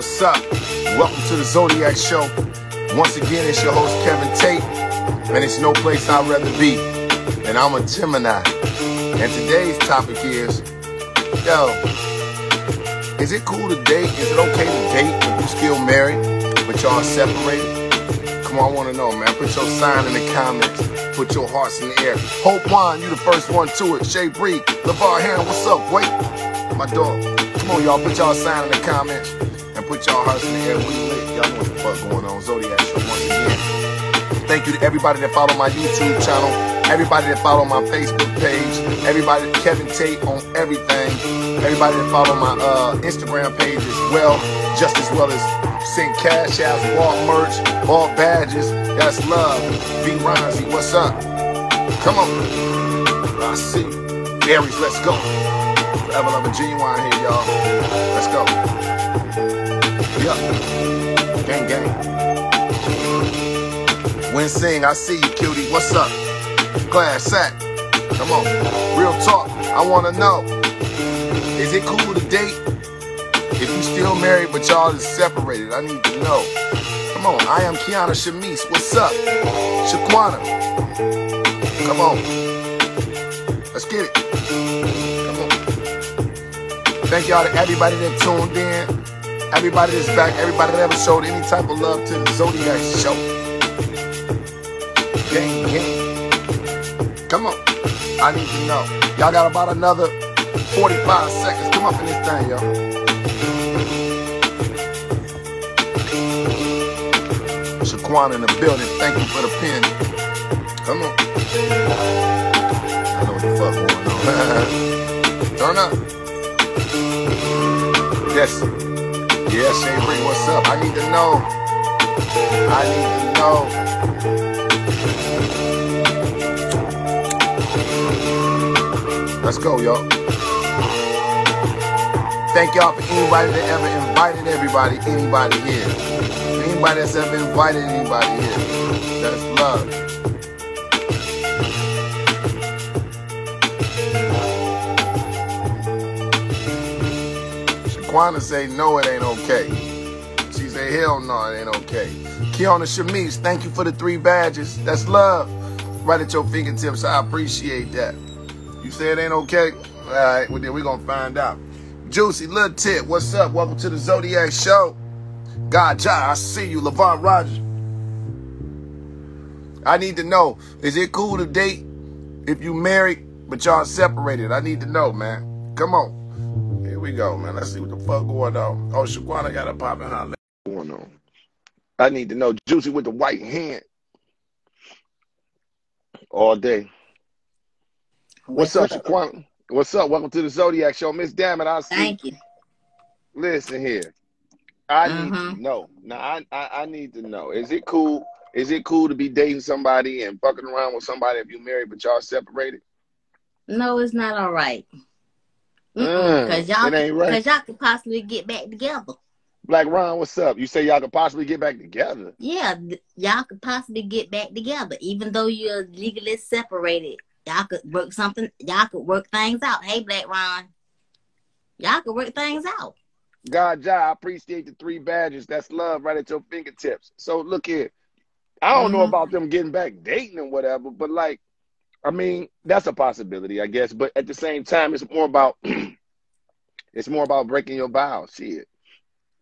What's up? Welcome to the Zodiac Show. Once again, it's your host, Kevin Tate, and it's no place I'd rather be. And I'm a Gemini. And today's topic is, yo, is it cool to date? Is it okay to date if you're still married, but y'all separated? Come on, I want to know, man. Put your sign in the comments. Put your hearts in the air. Hope Wine, you the first one to it. Shay Bree, LeVar Heron, what's up? Wait, my dog. Come on, y'all. Put y'all sign in the comments put y'all hearts in. We lit. Y'all know what the fuck going on. Zodiac Show once again. Thank you to everybody that follow my YouTube channel, everybody that follow my Facebook page, everybody Kevin Tate on everything, everybody that follow my uh, Instagram page as well, just as well as Send cash outs, bought merch, bought badges. That's love. V Ronzi, what's up? Come on. I see. Aries, let's go. Forever loving genuine here, y'all. Let's go. Yeah. Gang, gang. When sing, I see you, cutie. What's up? Class set. Come on. Real talk. I want to know. Is it cool to date if you still married but y'all is separated, I need to know. Come on, I am Kiana Shamise. What's up? Shaquana. Come on. Let's get it. Come on. Thank y'all to everybody that tuned in. Everybody that's back, everybody that ever showed any type of love to the Zodiac show. Gang, gang. Come on. I need to know. Y'all got about another 45 seconds. Come up in this thing, y'all. Shaquan in the building. Thank you for the pin. Come on. I know what the fuck going on. Turn up. Yes. Yes, Shay Bree, what's up? I need to know. I need to know. Let's go, y'all. Thank y'all for anybody that ever invited everybody, anybody here anybody that's ever invited anybody here. That's love. Shaquana say no, it ain't okay. She say hell no, it ain't okay. Kiana Shamise, thank you for the three badges. That's love. Right at your fingertips. I appreciate that. You say it ain't okay? All right, well then we're gonna find out. Juicy Little Tip, what's up? Welcome to the Zodiac Show. God, Jai, I see you, Levant Rogers. I need to know, is it cool to date if you married but y'all separated? I need to know, man. Come on. Here we go, man. Let's see what the fuck going on. Oh, Shaquana got a popping holler. Going on. I need to know. Juicy with the white hand. All day. What's, What's up, Shaquana? What's up? Welcome to the Zodiac Show. Miss Dammit, I see. Thank you. Listen here. I need mm-hmm. to know. Now I, I, I need to know. Is it cool? Is it cool to be dating somebody and fucking around with somebody if you married but y'all separated? No, it's not all right. Mm, Cause y'all, right. cause y'all could possibly get back together. Black Ron, what's up? You say y'all could possibly get back together? Yeah, y'all could possibly get back together, even though you're legally separated. Y'all could work something. Y'all could work things out. Hey, Black Ron, y'all could work things out. God, ja, I appreciate the three badges. That's love right at your fingertips. So look here. I don't mm-hmm. know about them getting back dating and whatever, but like, I mean, that's a possibility, I guess. But at the same time, it's more about it's more about breaking your vows. Shit.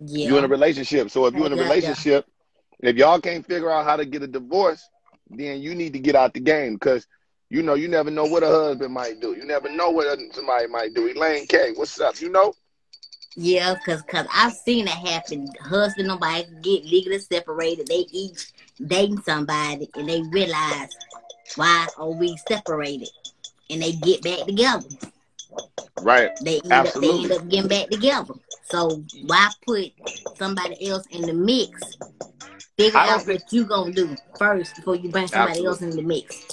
Yeah. You're in a relationship. So if you're in a oh, relationship, yeah. if y'all can't figure out how to get a divorce, then you need to get out the game because you know you never know what a husband might do. You never know what somebody might do. Elaine K, what's up? You know? Yeah, cause cause I've seen it happen. Husband and wife get legally separated. They each dating somebody and they realize why are we separated, and they get back together. Right. They end Absolutely. up they end up getting back together. So why put somebody else in the mix? Figure out think... what you gonna do first before you bring somebody Absolutely. else in the mix.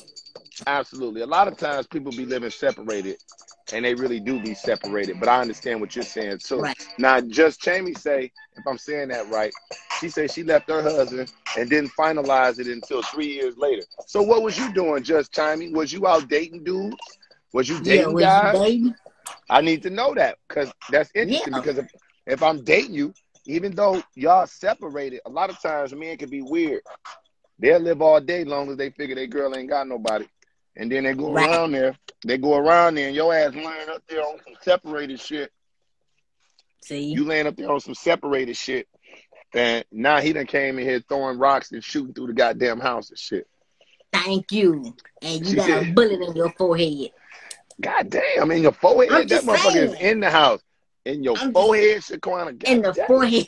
Absolutely. A lot of times people be living separated and they really do be separated. But I understand what you're saying too. Right. Now, just Jamie say, if I'm saying that right, she said she left her husband and didn't finalize it until three years later. So what was you doing, just Jamie? Was you out dating dudes? Was you dating yeah, guys? You dating? I need to know that because that's interesting. Yeah. Because if, if I'm dating you even though y'all separated, a lot of times men can be weird. They'll live all day long as they figure their girl ain't got nobody. And then they go Right. around there. They go around there and your ass laying up there on some separated shit. See, You laying up there on some separated shit. And now he done came in here throwing rocks and shooting through the goddamn house and shit. thank you. And you She got a bullet in your forehead. God damn, in your forehead. I'm that motherfucker is in the house. In your I'm just- forehead, Shaquana. In the goddamn. forehead.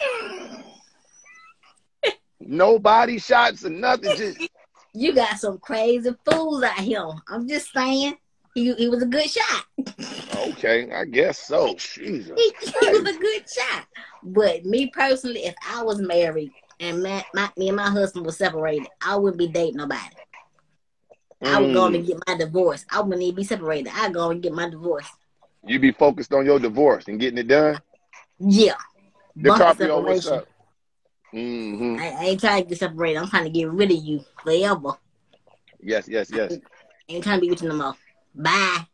No body shots or nothing. Just You got some crazy fools out here. I'm just saying. He, he was a good shot. okay, I guess so. Jesus. He, he was a good shot. But me personally, if I was married and my, my, me and my husband was separated, I wouldn't be dating nobody. I would go Mm. and get my divorce. I wouldn't even be separated. I'd go and get my divorce. You be focused on your divorce and getting it done. Yeah. DiCaprio, what's up? Mm-hmm. I, I ain't trying to get separated. I'm trying to get rid of you forever. Yes, yes, yes. Ain't trying to be with you no more. Bye.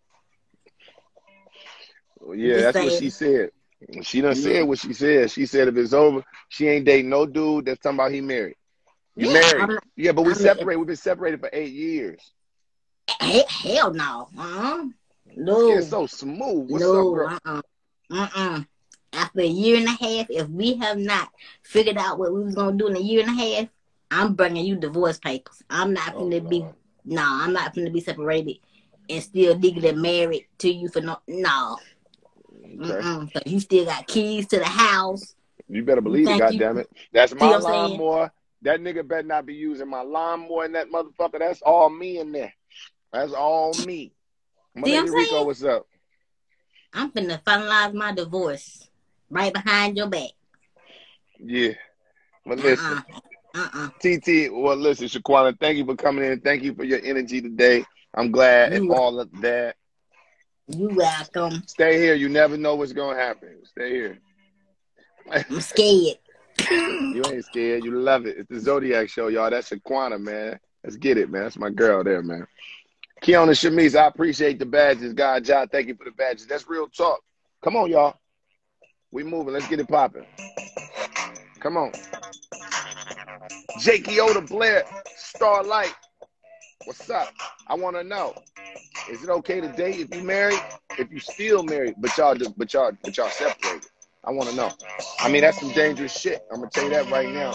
Well, yeah, Just that's what she said. She done Yeah. said what she said. She said if it's over, she ain't dating no dude that's talking about he married. You Yeah, married. I'm- yeah, but we I'm- separated. We've been separated for eight years. Hell no. Uh-uh. No. It's so smooth. What's no. up, girl? Uh-uh. Uh-uh. After a year and a half, if we have not figured out what we was gonna do in a year and a half, I'm bringing you divorce papers. I'm not Oh, gonna be no. I'm not gonna be separated and still legally married to you for no. No. Okay. 'Cause you still got keys to the house. You better believe it, Thank you. goddammit. That's my what I'm saying? lawnmower. That nigga better not be using my lawnmower and that motherfucker. That's all me in there. That's all me. My See lady Rico, saying? what's up? I'm finna finalize my divorce right behind your back. Yeah. But listen, Uh-uh. Uh-uh. TT, well, listen, Shaquana, thank you for coming in. Thank you for your energy today. I'm glad You- all of that. You welcome. Stay here. You never know what's going to happen. Stay here. I'm scared. You ain't scared. You love it. It's the Zodiac Show, y'all. That's Shaquana, man. Let's get it, man. That's my girl there, man. Keona Shamise, I appreciate the badges. God, John, thank you for the badges. That's real talk. Come on, y'all. We moving. Let's get it popping. Come on. Jakey Oda Blair, Starlight. What's up? I want to know. Is it okay to date if you married? If you still married, but y'all but y'all but y'all separated? I want to know. I mean, that's some dangerous shit. I'm gonna tell you that right now.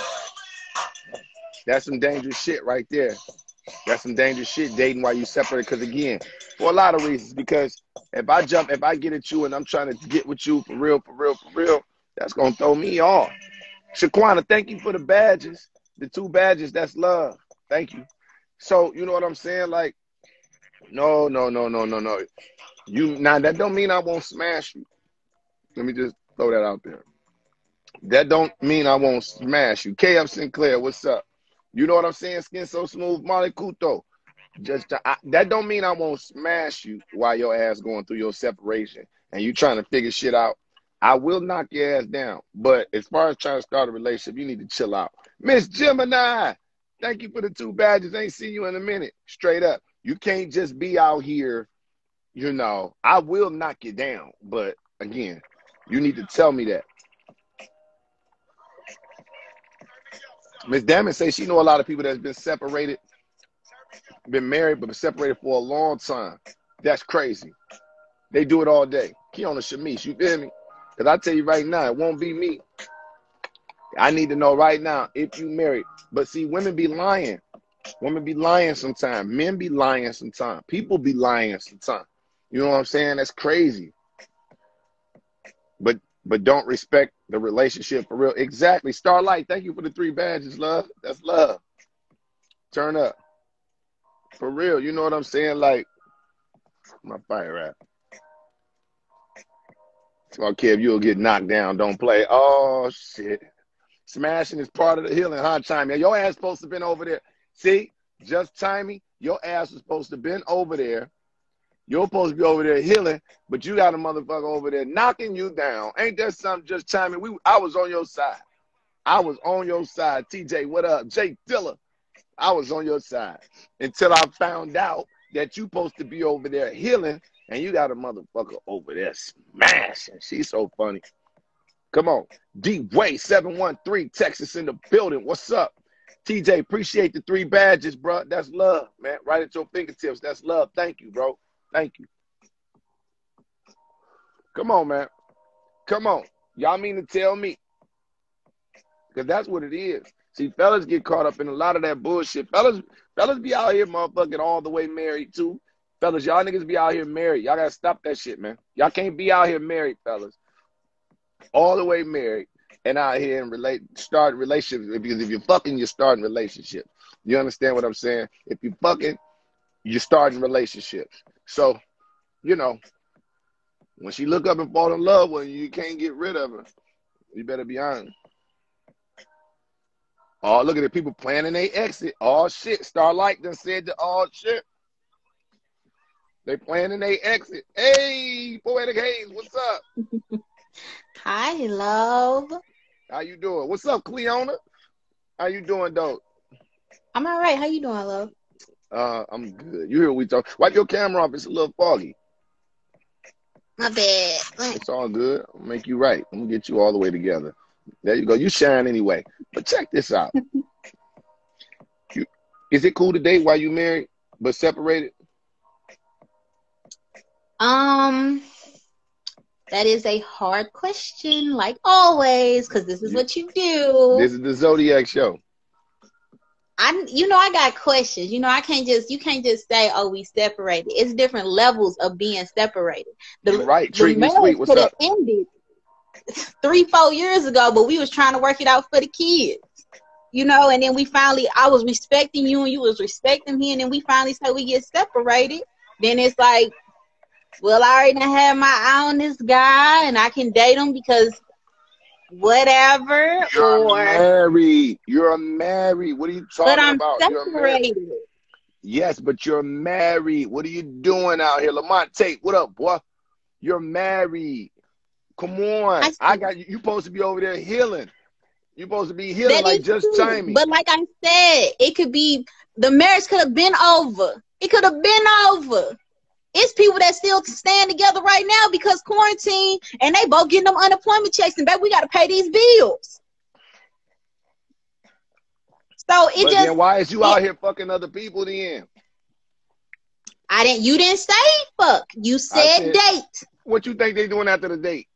That's some dangerous shit right there. That's some dangerous shit dating while you separate. Because again, for a lot of reasons. Because if I jump, if I get at you and I'm trying to get with you for real, for real, for real, that's gonna throw me off. Shaquana, thank you for the badges. The two badges, that's love. Thank you. So you know what I'm saying? Like, no, no, no, no, no, no. You now that don't mean I won't smash you. Let me just throw that out there. That don't mean I won't smash you. KF Sinclair, what's up? You know what I'm saying? Skin so smooth, Molly Kuto. Just I, that don't mean I won't smash you while your ass going through your separation and you trying to figure shit out. I will knock your ass down. But as far as trying to start a relationship, you need to chill out. Miss Gemini, thank you for the two badges. Ain't see you in a minute. Straight up. You can't just be out here, you know. I will knock you down, but again, you need to tell me that. Miss Damon says she know a lot of people that's been separated, been married, but been separated for a long time. That's crazy. They do it all day. Keona Shamish, you feel me? Because I tell you right now, it won't be me. I need to know right now if you married. But see, women be lying. Women be lying sometimes. Men be lying sometimes. People be lying sometimes. You know what I'm saying? That's crazy. But but don't respect the relationship for real. Exactly. Starlight, thank you for the three badges, love. That's love. Turn up. For real. You know what I'm saying? Like my fire rap. Okay, if you'll get knocked down, don't play. Oh shit. Smashing is part of the healing, huh, Chimey? Your ass supposed to been over there. See, just Chimey, your ass was supposed to been over there. You're supposed to be over there healing, but you got a motherfucker over there knocking you down. Ain't that something, just Chimey? We, I was on your side. I was on your side. TJ, what up? Jake Dilla, I was on your side until I found out that you supposed to be over there healing, and you got a motherfucker over there smashing. She's so funny. Come on. D Way 713, Texas in the building. What's up? TJ, appreciate the three badges, bro. That's love, man. Right at your fingertips. That's love. Thank you, bro. Thank you. Come on, man. Come on. Y'all mean to tell me? Because that's what it is. See, fellas get caught up in a lot of that bullshit. Fellas, fellas be out here motherfucking all the way married too. Fellas, y'all niggas be out here married. Y'all gotta stop that shit, man. Y'all can't be out here married, fellas. All the way married and out here and relate start relationships because if you're fucking, you're starting relationships. You understand what I'm saying? If you fucking, you're starting relationships. So, you know, when she look up and fall in love with you, you can't get rid of her. You better be honest. Oh, look at the people planning their exit. Oh shit. Starlight done said the all oh, shit. They planning their exit. Hey, Poetic Hayes, what's up? Hi, love. How you doing? What's up, Cleona? How you doing, though? I'm all right. How you doing, love? Uh, I'm good. You hear we talk? Wipe your camera off. It's a little foggy. My bad. It's all good. I'll make you right. I'm gonna get you all the way together. There you go. You shine anyway. But check this out. you, is it cool to date while you married but separated? Um, that is a hard question, like always, because this is what you do. This is the Zodiac show. I, you know, I got questions. You know, I can't just, you can't just say, "Oh, we separated." It's different levels of being separated. The, right, treat me sweet. What's up? Ended three, four years ago, but we was trying to work it out for the kids. You know, and then we finally, I was respecting you, and you was respecting me, and then we finally said we get separated. Then it's like, well, I already have my eye on this guy, and I can date him because whatever. You're or married. You're married. What are you talking but I'm about? separated. Yes, but you're married. What are you doing out here, Lamont Tate? What up, boy? You're married. Come on. I, I got you. You supposed to be over there healing. You're supposed to be healing like just timing. But like I said, it could be the marriage could have been over. It could have been over. It's people that still stand together right now because quarantine and they both getting them unemployment checks and back we gotta pay these bills. So it but just then why is you it, out here fucking other people then? I didn't you didn't say fuck. You said, said date. What you think they doing after the date?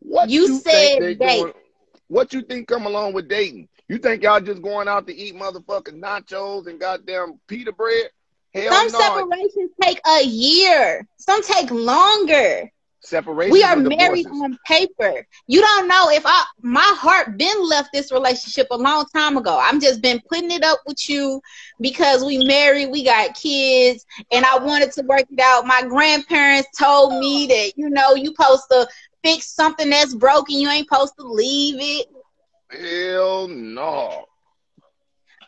what you, you said Doing, what you think come along with dating? You think y'all just going out to eat motherfucking nachos and goddamn pita bread? Hell Some no. separations take a year. Some take longer. Separation. We are married on paper. You don't know if I my heart been left this relationship a long time ago. I'm just been putting it up with you because we married, we got kids, and I wanted to work it out. My grandparents told me that you know you supposed to fix something that's broken. You ain't supposed to leave it. Hell no.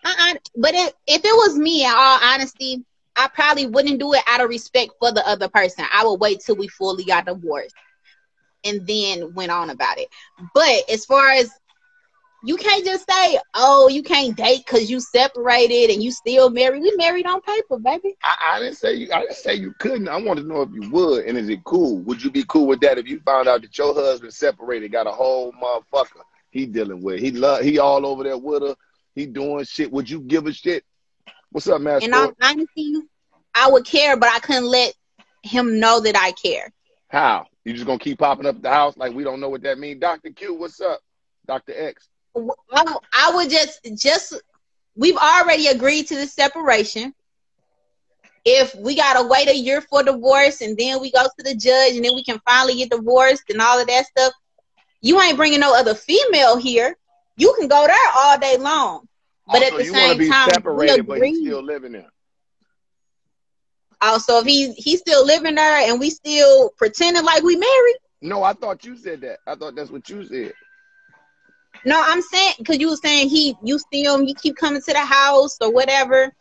Uh-uh. But if, if it was me, in all honesty, I probably wouldn't do it out of respect for the other person. I would wait till we fully got divorced and then went on about it. But as far as you can't just say, "Oh, you can't date because you separated and you still married." We married on paper, baby. I, I, didn't say you. I didn't say you couldn't. I wanted to know if you would, and is it cool? Would you be cool with that if you found out that your husband separated, got a whole motherfucker he dealing with? He love. He all over there with her. He doing shit. Would you give a shit What's up, man? In all honesty, I would care, but I couldn't let him know that I care. How? You just gonna keep popping up at the house like we don't know what that means? Doctor Q, what's up? Doctor X. I would just just we've already agreed to the separation. If we gotta wait a year for divorce and then we go to the judge and then we can finally get divorced and all of that stuff, you ain't bringing no other female here. You can go there all day long. But also, at the same time, separated, but he's still living there. Also, if he's he's still living there and we still pretending like we married. No, I thought you said that. I thought that's what you said. No, I'm saying because you were saying he, you still, you keep coming to the house or whatever.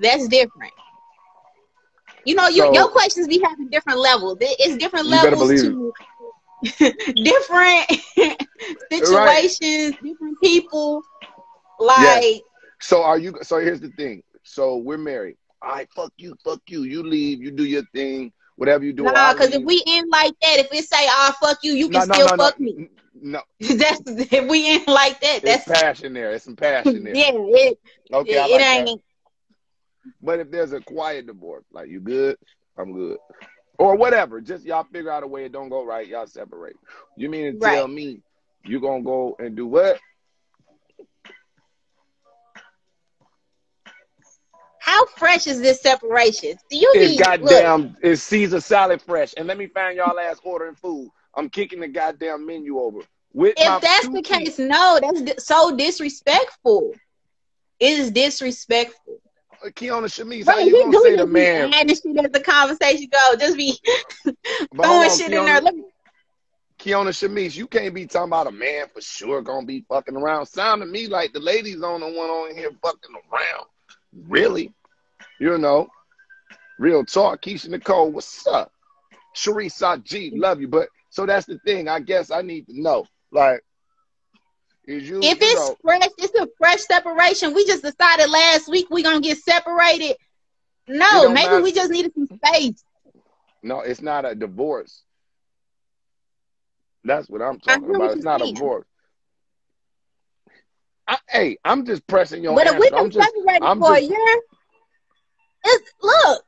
That's different. You know, so, your questions be having different levels. It's different levels to different situations, right. different people. Like, yes. so are you? So here's the thing. So we're married. All right, fuck you, fuck you. You leave. You do your thing. whatever you do. Nah, because if we end like that, if it say ah oh, fuck you," you can no, still no, no, fuck me. No, that's if we end like that. That's There's passion there. It's some passion there. yeah, it, okay, it, I like it that. ain't. But if there's a quiet divorce, like you good, I'm good. Or whatever, just y'all figure out a way it don't go right, y'all separate. You mean to tell me you gonna go and do what? How fresh is this separation? Do you It's be look, goddamn it's Caesar salad fresh. And let me find y'all ass ordering food. I'm kicking the goddamn menu over. With if that's the case, no, that's so disrespectful. It is disrespectful. Uh, Keona Shamise, how you gonna say the man? shit as the conversation go. Just be throwing shit in there. Keona, Look, Keona Shamise, you can't be talking about a man for sure gonna be fucking around. Sound to me like the ladies on the one on here fucking around. Really? You know, real talk. Keisha Nicole, what's up? Sharice G, love you. But so that's the thing. I guess I need to know. Like, is you if you it's know, fresh, it's a fresh separation. We just decided last week we're gonna get separated. No, maybe matter. we just needed some space. no, it's not a divorce. That's what I'm talking about. It's not a divorce. I, hey, I'm just pressing your But if answer. we I'm been just separated I'm for a year, it's look.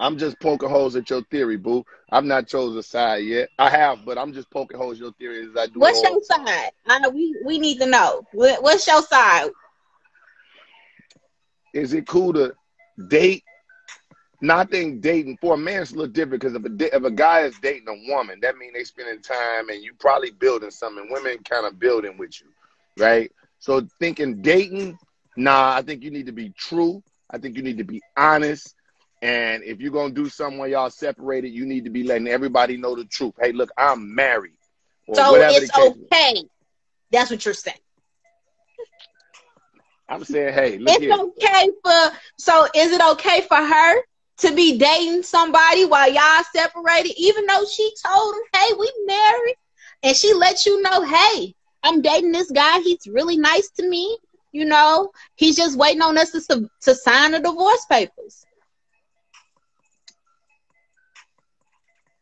I'm just poking holes at your theory, boo. I've not chosen a side yet. I have, but I'm just poking holes at your theory as I do. What's your side? I, we we need to know. What, what's your side? Is it cool to date? Not think dating for a man it's a little different because if a if a guy is dating a woman, that means they spending time and you probably building something. Women kind of building with you, right? So thinking dating, nah. I think you need to be true. I think you need to be honest. And if you're gonna do something where y'all separated, you need to be letting everybody know the truth. Hey, look, I'm married. Or So it's case is. okay. That's what you're saying. I'm saying, hey, look It's here. okay for. So is it okay for her to be dating somebody while y'all separated, even though she told him, "Hey, we married," and she let you know, "Hey, I'm dating this guy. He's really nice to me. You know, he's just waiting on us to to sign the divorce papers."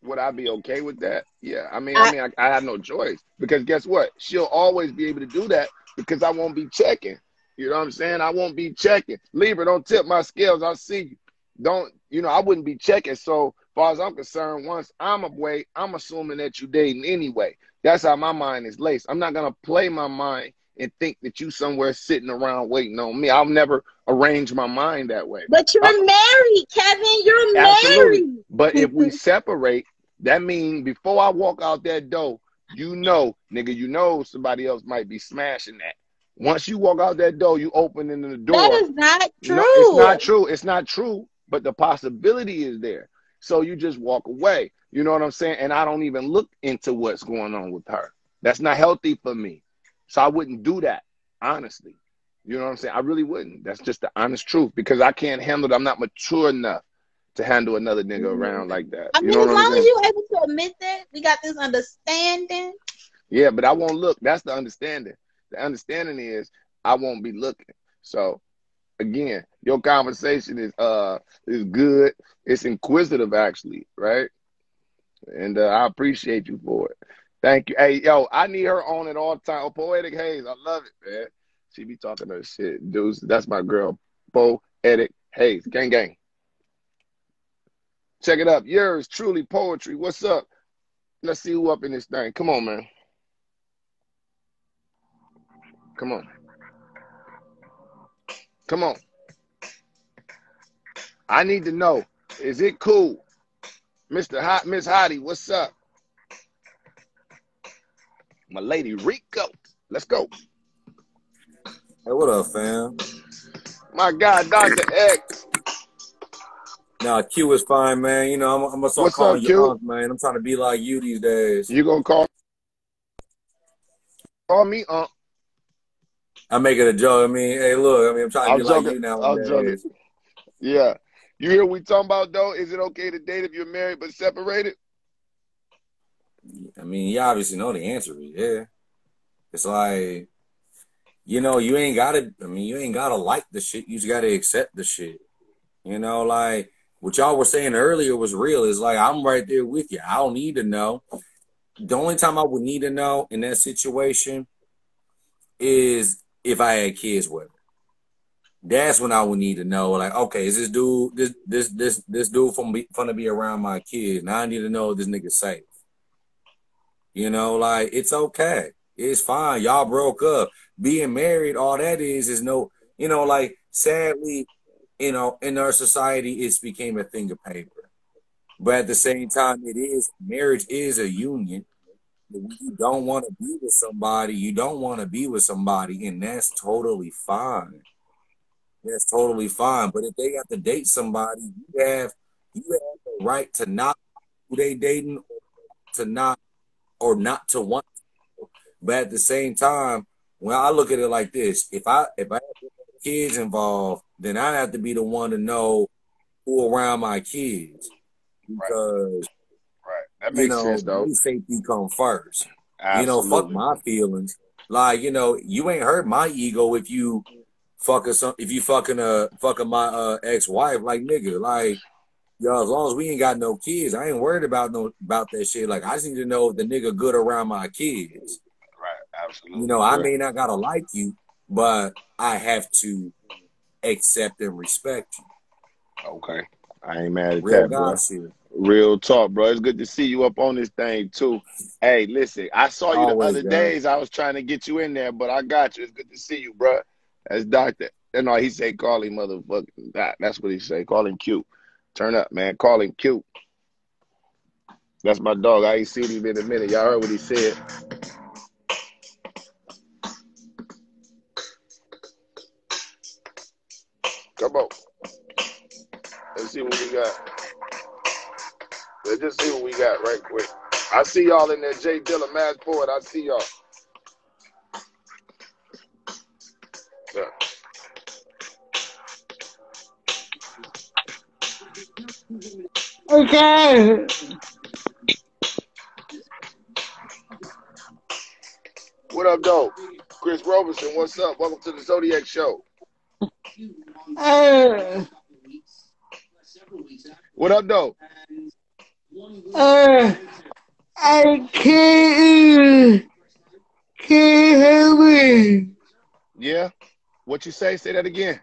Would I be okay with that? Yeah. I mean, I, I- mean, I, I have no choice because guess what? She'll always be able to do that because I won't be checking. You know what I'm saying? I won't be checking. Libra, don't tip my scales. I see you. Don't, you know, I wouldn't be checking. So, far as I'm concerned, once I'm away, I'm assuming that you're dating anyway. That's how my mind is laced. I'm not gonna play my mind and think that you somewhere sitting around waiting on me. I'll never arrange my mind that way. But you're Uh, married, Kevin. You're Absolutely. married. But if we separate, that means before I walk out that door, you know, nigga, you know somebody else might be smashing that. Once you walk out that door, you open into the door. That is not true. No, it's not true. It's not true, but the possibility is there. So you just walk away. You know what I'm saying? And I don't even look into what's going on with her. That's not healthy for me. So I wouldn't do that, honestly. You know what I'm saying? I really wouldn't. That's just the honest truth because I can't handle it. I'm not mature enough to handle another nigga Mhm. around like that. I you mean, know as long as you're able to admit that, we got this understanding. Yeah, but I won't look. That's the understanding. The understanding is I won't be looking. So again, your conversation is uh is good. It's inquisitive actually, right? And uh, I appreciate you for it. Thank you. Hey, yo, I need her on at all time. Oh, Poetic Hayes, I love it, man. She be talking her shit. Dudes, that's my girl. Poetic Hayes. Gang gang. Check it up. Yours truly poetry. What's up? Let's see who up in this thing. Come on, man. Come on. Come on. I need to know. Is it cool? Mr. Hot Miss Hottie, what's up? My lady Rico. Let's go. Hey, what up, fam? My God, Dr. X. Nah, Q is fine, man. You know, I'm, I'm gonna start What's calling up, you? Unc, man. I'm trying to be like you these days. You gonna call call me uh I make it a joke. I mean, hey, look, I mean, I'm trying to I'm be like joking. you I'm nowadays. joking. Yeah. You hear we talking about though? Is it okay to date if you're married but separated? I mean, you obviously know the answer yeah. It's like, you know, you ain't gotta. I mean, you ain't gotta like the shit. You just gotta accept the shit. You know, like what y'all were saying earlier was real. It's like I'm right there with you. I don't need to know. The only time I would need to know in that situation is if I had kids with her. That's when I would need to know, like, okay, is this dude this this this this dude from be fun to be around my kids? Now I need to know if this nigga safe. You know, like it's okay. It's fine. Y'all broke up. Being married, all that is is no, you know, like sadly, you know, in our society, it's became a thing of paper. But at the same time, it is marriage is a union. You don't want to be with somebody, you don't want to be with somebody, and that's totally fine. That's totally fine. But if they got to date somebody, you have you have the right to not who they dating, to not or not to want. To. But at the same time, when I look at it like this, if I if I have kids involved, then I have to be the one to know who around my kids because right. That makes you know, sense though. Safety come first. Absolutely. You know, fuck my feelings. Like you know, you ain't hurt my ego if you fucking some if you fucking uh fucking my uh ex wife. Like nigga, like yo, as long as we ain't got no kids, I ain't worried about no about that shit. Like I just need to know if the nigga good around my kids. Right, absolutely. You know, I may not gotta like you, but I have to accept and respect you. Okay. I ain't mad at Real that, bro. Shit. Real talk, bro. It's good to see you up on this thing too. Hey, listen, I saw you Always, the other God. days. I was trying to get you in there, but I got you. It's good to see you, bro. That's Doctor. And know, he say call him motherfucking that. That's what he say. Call him cute. Turn up, man. Call him cute. That's my dog. I ain't seen him in a minute. Y'all heard what he said. Come on. Let's see what we got. Let's just see what we got right quick. I see y'all in there, Jay Dilla, Forward. I see y'all. Okay. What up, though? Chris Robinson, what's up? Welcome to the Zodiac Show. Uh, What up, though? uh, I can't, can't help it. Yeah? What you say? Say that again.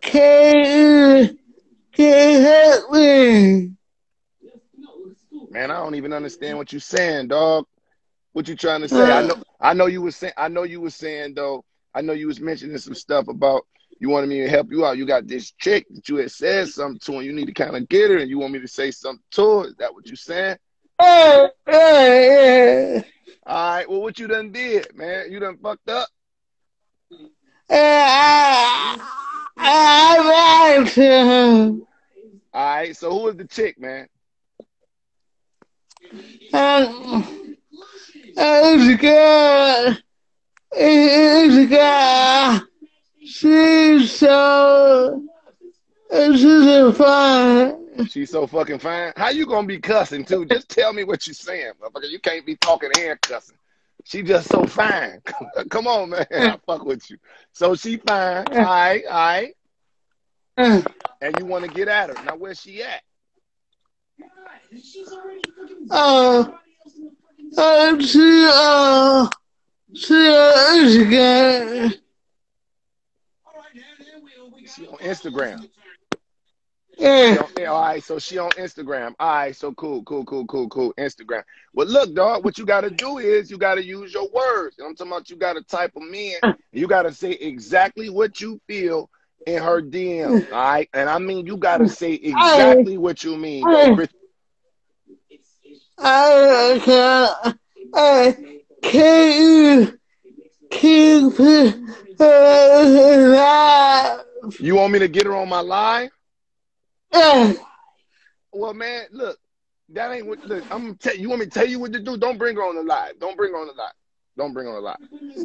Can't, can't help it. Man, I don't even understand what you're saying, dog. What you trying to say? I know I know you was saying I know you was saying though, I know you was mentioning some stuff about you wanted me to help you out. You got this chick that you had said something to and you need to kind of get her and you want me to say something to her. Is that what you're saying? Uh, uh, uh, All right, well what you done did, man? You done fucked up? I, To him. All right, so who is the chick, man? Um, it's a girl. It's a girl. She's so. She's so fine. She's so fucking fine. How you gonna be cussing too? Just tell me what you're saying, motherfucker. You can't be talking and cussing. She just so fine. Come on, man. I fuck with you. So she fine. All right, all right. Uh, And you want to get at her. Now where's she at? uh, uh, she, uh, she, uh, she got, She on Instagram. Yeah, on- all right, so she on Instagram. All right, so cool, cool, cool, cool, cool. Instagram. Well, look, dog, what you got to do is you got to use your words. And I'm talking about you got to type them in. You got to say exactly what you feel in her DM. All right, and I mean you got to say exactly what you mean. I can't, I can't keep it alive. You want me to get her on my live? Well, man, look, that ain't what. Look, I'm tell you. Want me to tell you what to do? Don't bring her on the live. Don't bring her on the live. Don't bring her on the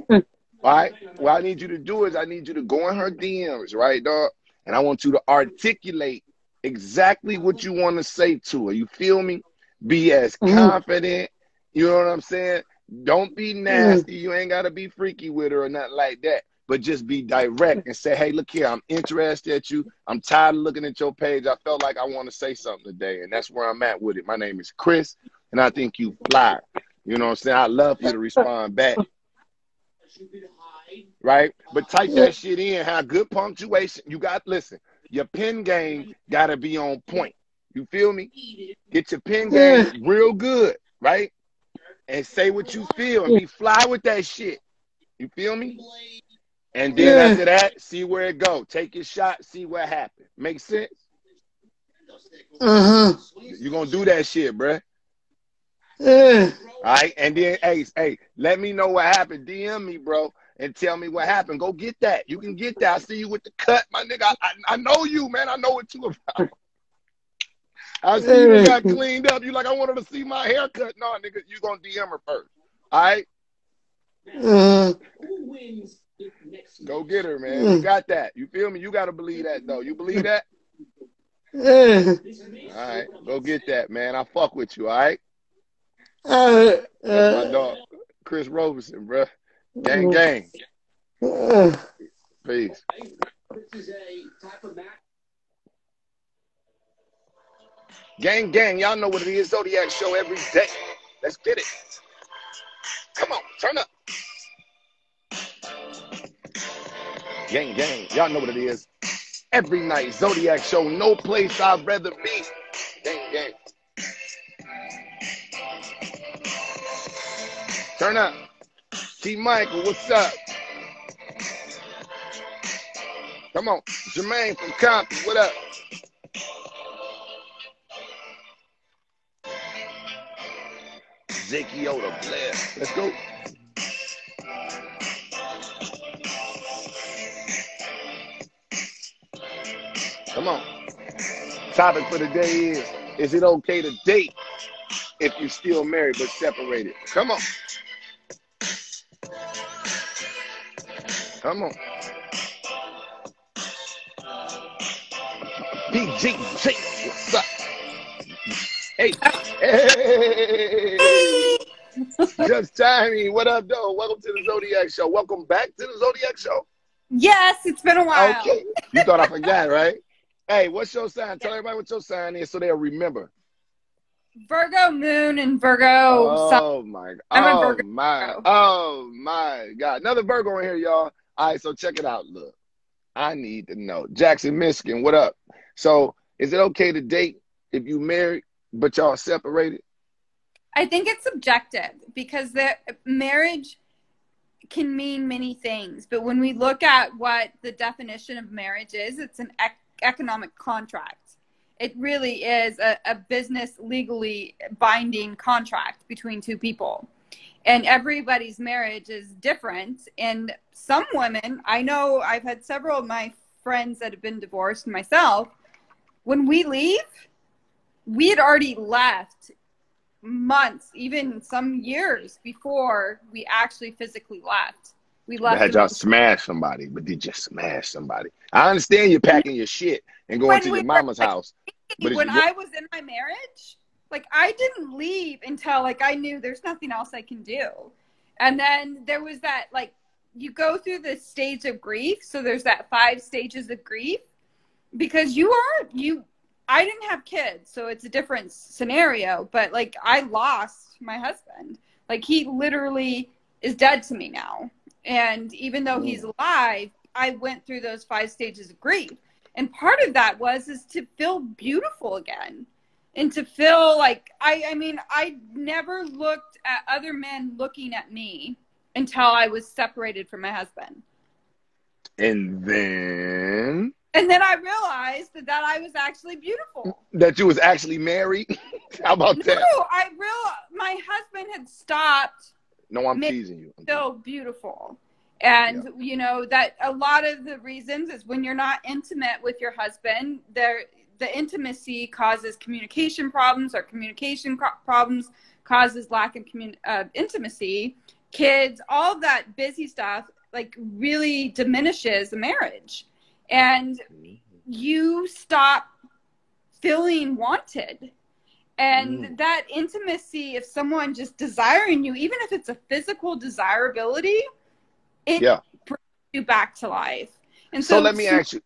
live. All right. What I need you to do is I need you to go in her DMs, right, dog? And I want you to articulate exactly what you want to say to her. You feel me? Be as Mhm. confident. You know what I'm saying? Don't be nasty. You ain't gotta be freaky with her or nothing like that. But just be direct and say, hey, look here, I'm interested at you. I'm tired of looking at your page. I felt like I want to say something today, and that's where I'm at with it. My name is Chris, and I think you fly. You know what I'm saying? I'd love for you to respond back. Right? But type that shit in, have good punctuation. You got listen, your pen game gotta be on point. You feel me? Get your pen game real good, right? And say what you feel and be fly with that shit. You feel me? And then Yeah. after that, see where it go. Take your shot, see what happens. Make sense? Uh huh. You gonna do that shit, bruh. Yeah. All right, and then hey, hey, let me know what happened. DM me, bro, and tell me what happened. Go get that. You can get that. I see you with the cut, my nigga. I, I, I know you, man. I know what you about. I see you got cleaned up. You like, I wanted to see my haircut. No, nigga, you gonna DM her first. All right, Uh, go get her, man. You got that. You feel me? You gotta believe that though. You believe that? All right, go get that, man. I fuck with you. All right, Uh, that's my uh, dog, Chris Roberson, bro. Gang, gang. uh, Peace. Gang, gang, y'all know what it is. Zodiac Show every day. Let's get it. Come on, turn up. Gang, gang, y'all know what it is. Every night, Zodiac Show, no place I'd rather be. Gang, gang. Turn up. T. Michael, what's up? Come on. Jermaine from Compton, what up? Zeke Yoda, Blair. Let's go. Come on. Topic for the day is Is it okay to date if you're still married but separated? Come on. Come on. DGJ, what's up? Hey, hey, just timing. What up, though? Welcome to the Zodiac Show. Welcome back to the Zodiac Show. Yes, it's been a while. Okay, you thought I forgot, right? Hey, what's your sign? Tell everybody what your sign is so they'll remember. Virgo moon and Virgo sun. Oh my! I'm Oh my! Oh my God! Another Virgo in here, y'all. All right, so check it out. Look, I need to know. Jackson, Michigan, what up? So, is it okay to date if you married but y'all separated? I think it's subjective because the marriage can mean many things, but when we look at what the definition of marriage is, it's an economic contract. It really is a, a business legally binding contract between two people. And everybody's marriage is different. And some women, I know I've had several of my friends that have been divorced, myself, when we leave, we had already left months, even some years before we actually physically left. We left. Had y'all smash somebody, but did you smash somebody? I understand you're packing your shit and going When to we your were- mama's house. But when I was in my marriage, like I didn't leave until like I knew there's nothing else I can do. And then there was that like you go through the stage of grief. So there's that five stages of grief because you are you I didn't have kids, so it's a different scenario, but like I lost my husband. Like he literally is dead to me now. And even though he's mm. alive, I went through those five stages of grief. And part of that was is to feel beautiful again. And to feel like i i mean i never looked at other men looking at me until i was separated from my husband. And then? And then i realized that, that i was actually beautiful. That you was actually married. How about no that? i real my husband had stopped No, I'm teasing you. I'm so beautiful. And you know that a lot of the reasons is when you're not intimate with your husband there the intimacy causes communication problems or communication co- problems causes lack of commun- uh, intimacy. Kids all that busy stuff like really diminishes the marriage. And you stop feeling wanted and Mm. that intimacy of someone just desiring you even if it's a physical desirability it Yeah. you back to life. And So so, let me ask you.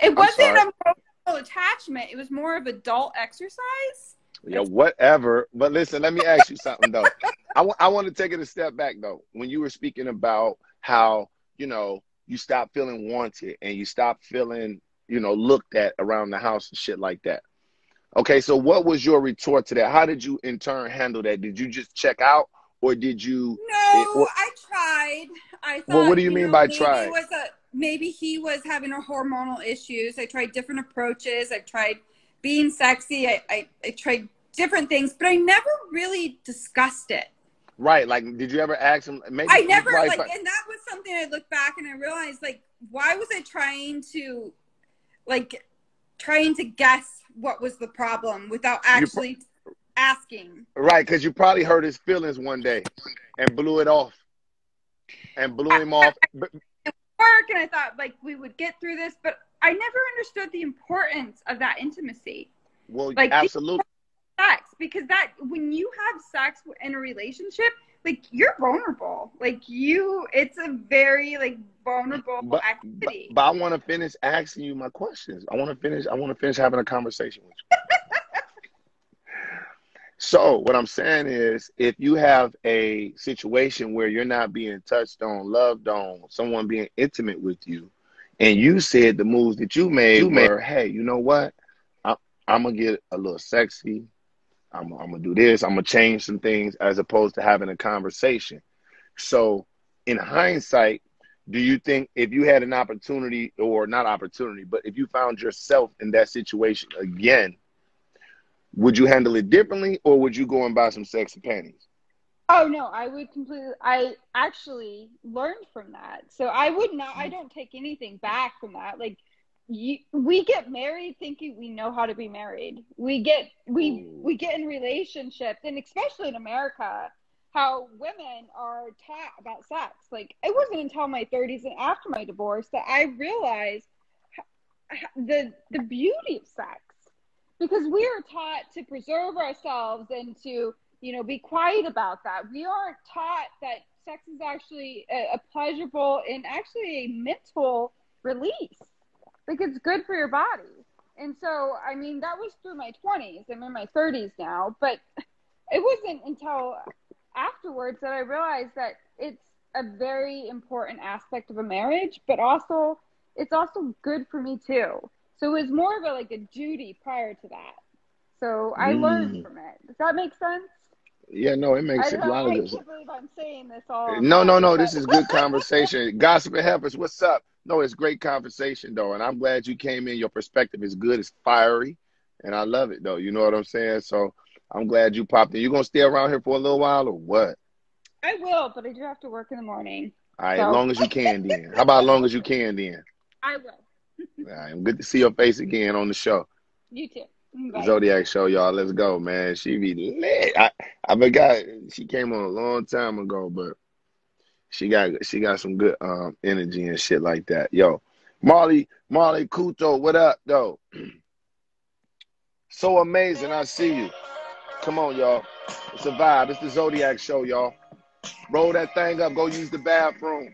it wasn't sorry. an emotional attachment. It was more of adult exercise. Yeah, whatever. But listen, let me ask you something though. I want I want to take it a step back though. When you were speaking about how you know you stop feeling wanted and you stop feeling you know looked at around the house and shit like that. Okay, so what was your retort to that? How did you in turn handle that? Did you just check out, or did you? No, It- what- I tried. I thought. Well, what do you mean know, by maybe tried? Was a, maybe he was having a hormonal issues. I tried different approaches. I tried being sexy. I, I, I tried different things, but I never really discussed it. Right, like, did you ever ask him? Maybe I never like, but- and that was something I look back and I realized, like, why was I trying to, like, trying to guess what was the problem without actually asking? Right, because you probably hurt his feelings one day and blew it off, and blew him off. Work, and I thought like we would get through this, but I never understood the importance of that intimacy. Well, Like, absolutely. sex because that when you have sex in a relationship like you're vulnerable like you it's a very like vulnerable But, but, activity but I want to finish asking you my questions. I want to finish. I want to finish having a conversation with you. so what I'm saying is, if you have a situation where you're not being touched on, loved on, someone being intimate with you, and you said the moves that you made were, hey, you know what? I, I'm gonna get a little sexy. I'm, I'm gonna do this. I'm gonna change some things, as opposed to having a conversation. So, in hindsight, do you think if you had an opportunity or not opportunity but if you found yourself in that situation again would you handle it differently or would you go and buy some sexy panties? Oh no i would completely i actually learned from that. So i would not i don't take anything back from that. Like you, we get married thinking we know how to be married. We get we we get in relationships and especially in america how women are taught about sex. Like it wasn't until my 30s and after my divorce that I realized the the beauty of sex because we are taught to preserve ourselves and to you know be quiet about that. We aren't taught that sex is actually a, a pleasurable and actually a mental release. Like it's good for your body. And so, I mean, that was through my 20s. I'm in my 30s now, but it wasn't until afterwards that I realized that it's a very important aspect of a marriage, but also it's also good for me too. So it was more of a like a duty prior to that. So I Mm. learned from it. Does that make sense? yeah no it makes I, a lot of I sense can't believe I'm saying this all. no no no this is good conversation gossip and helpers what's up no it's great conversation though and i'm glad you came in your perspective is good it's fiery and i love it though you know what i'm saying so i'm glad you popped in you gonna stay around here for a little while or what I will, but I do have to work in the morning. all right So- as long as you can then how about as long as you can then I will. all right, I'm good to see your face again on the show You too. Bye. Zodiac show, y'all. Let's go, man. She be lit. I, I forgot she came on a long time ago, but she got she got some good um energy and shit like that. Yo, Marley, Marley Kuto, what up, though? So amazing. I see you. Come on, y'all. It's a vibe. It's the Zodiac show, y'all. Roll that thing up. Go use the bathroom.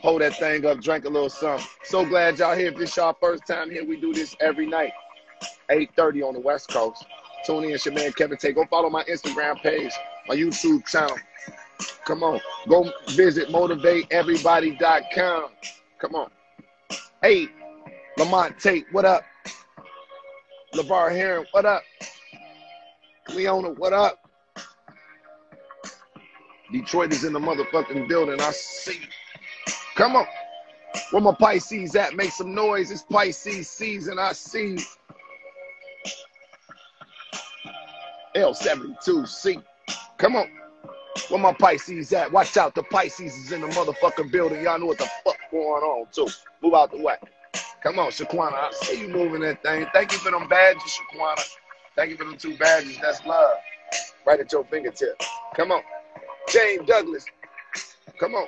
Pull that thing up. Drink a little something. So glad y'all here. If this y'all first time here, we do this every night. 8.30 on the West Coast. Tune in, it's your man Kevin Tate. Go follow my Instagram page, my YouTube channel. Come on. Go visit motivateeverybody.com. Come on. Hey, Lamont Tate, what up? LeVar Heron, what up? Cleona, what up? Detroit is in the motherfucking building. I see. Come on. Where my Pisces at? Make some noise. It's Pisces season. I see. L72C. Come on. Where my Pisces at? Watch out. The Pisces is in the motherfucking building. Y'all know what the fuck going on, too. Move out the way. Come on, Shaquana. I see you moving that thing. Thank you for them badges, Shaquana. Thank you for the two badges. That's love. Right at your fingertip. Come on. James Douglas. Come on.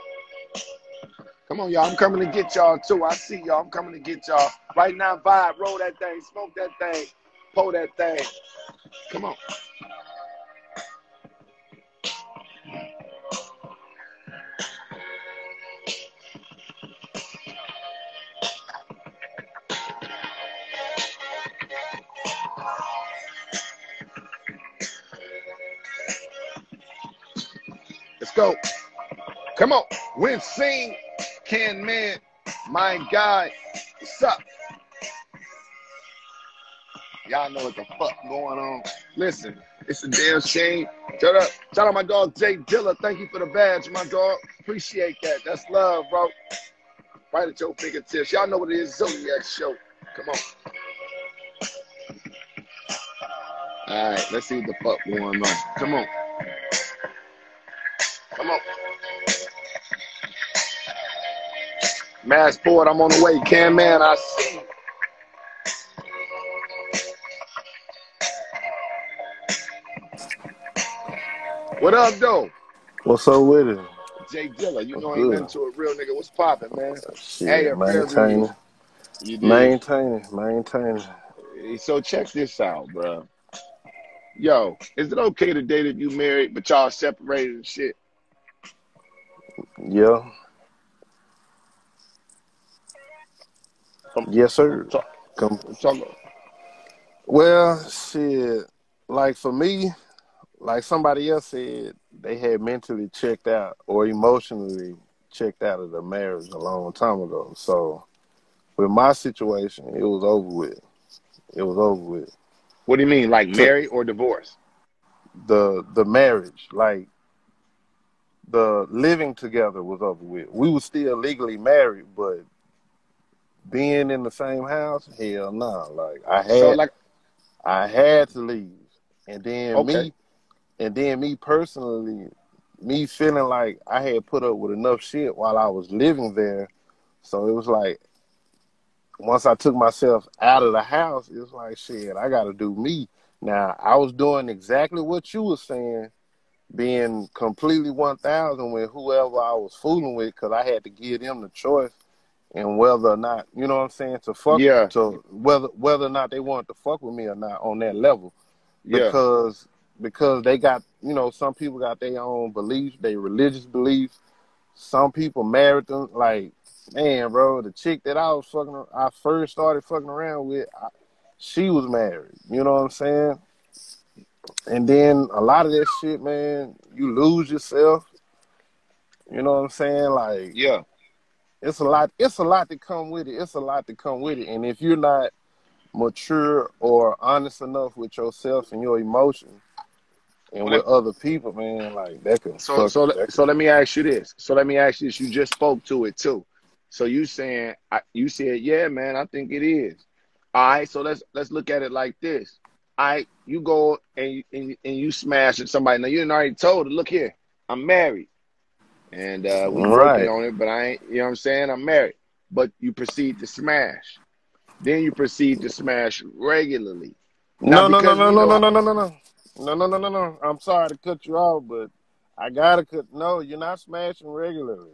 Come on, y'all. I'm coming to get y'all, too. I see y'all. I'm coming to get y'all. Right now, vibe. Roll that thing. Smoke that thing. Pull that thing. Come on. Go. Come on. When sing can man, my God, what's up? Y'all know what the fuck going on. Listen, it's a damn shame. Shut up. Shout out my dog Jay Dilla. Thank you for the badge, my dog. Appreciate that. That's love, bro. Right at your fingertips. Y'all know what it is. Zodiac Show. Come on. All right, let's see what the fuck going on. Come on. Come on. Massport, I'm on the way. Cam man, I see. What up, though? What's up with it? Jay Dilla, you What's know ain't good? nothing to a real nigga. What's poppin', man? Shit, Hey, maintaining, you did. maintaining, maintaining. So check this out, bro. Yo, is it okay to date if you married but y'all separated and shit? Yeah. Come, Yes, sir. talk, Come. talk. Well, shit. Like for me, like somebody else said, they had mentally checked out or emotionally checked out of the marriage a long time ago. So with my situation, it was over with. It was over with. What do you mean, like married or divorced? the the marriage, like the living together was over with. We were still legally married, but being in the same house, hell no. Like I So had like, I had to leave. And then okay, me and then me personally, me feeling like I had put up with enough shit while I was living there. So it was like once I took myself out of the house, it was like shit, I gotta do me. Now I was doing exactly what you were saying, being completely one thousand with whoever I was fooling with, because I had to give them the choice and whether or not you know what I'm saying to fuck yeah, to whether whether or not they wanted to fuck with me or not on that level yeah, because because they got you know some people got their own beliefs, their religious beliefs. Some people married them like man, bro. The chick that I was fucking, I first started fucking around with, I, she was married. You know what I'm saying? And then a lot of that shit, man, you lose yourself. You know what I'm saying? Like yeah. it's a lot. It's a lot to come with it. It's a lot to come with it. And if you're not mature or honest enough with yourself and your emotions and with other people, man, like that could So so could, so let me ask you this. So let me ask you this. You just spoke to it too. So you saying I, you said, yeah, man, I think it is. All right. So let's let's look at it like this. Right, you go and and, and you smash at somebody. Now you done already told her, look here, I'm married, and uh, we working right. on it, but I ain't. You know what I'm saying? I'm married, but you proceed to smash. Then you proceed to smash regularly. Now No, no, no, because no, no, no, no, no, no, no, no, no, no, no, no. I'm sorry to cut you off, but I gotta cut. No, you're not smashing regularly.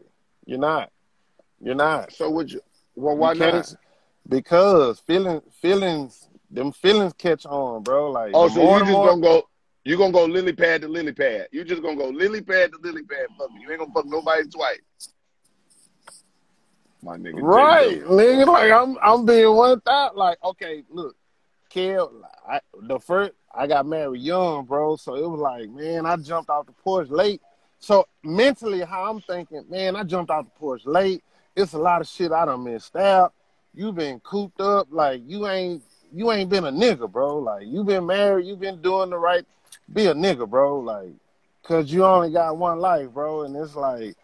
You're not. You're not. So would you? Well, why can't not? because feeling feelings them feelings catch on, bro. Like Oh, so you just more gonna go? You gonna go lily pad to lily pad? You just gonna go lily pad to lily pad? Fuck me. You ain't gonna fuck nobody twice. My nigga right, nigga. Like I'm I'm being one thought. Like okay, look, Kel, I, the first I got married young, bro. So it was like, man, I jumped off the porch late. So mentally, how I'm thinking, man, I jumped off the porch late. It's a lot of shit I done missed out. You been cooped up, like you ain't you ain't been a nigga, bro. Like you been married, you been doing the right. Be a nigga, bro. Like, cause you only got one life, bro. And it's like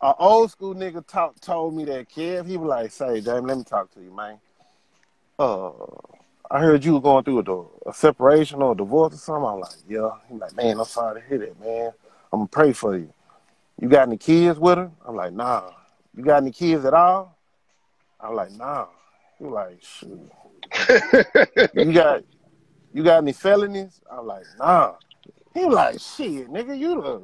a old school nigga talk, told me that kid. He was like, "Say, Jamie, let me talk to you, man. Uh, I heard you were going through a, a separation or a divorce or something." I'm like, "Yeah." He like, "Man, I'm sorry to hear that, man. I'm gonna pray for you. You got any kids with her?" I'm like, "Nah." You got any kids at all? I'm like, "Nah." He like, "Shoot." You got you got any felonies? I'm like, "Nah." He was like, "Shit, nigga, you the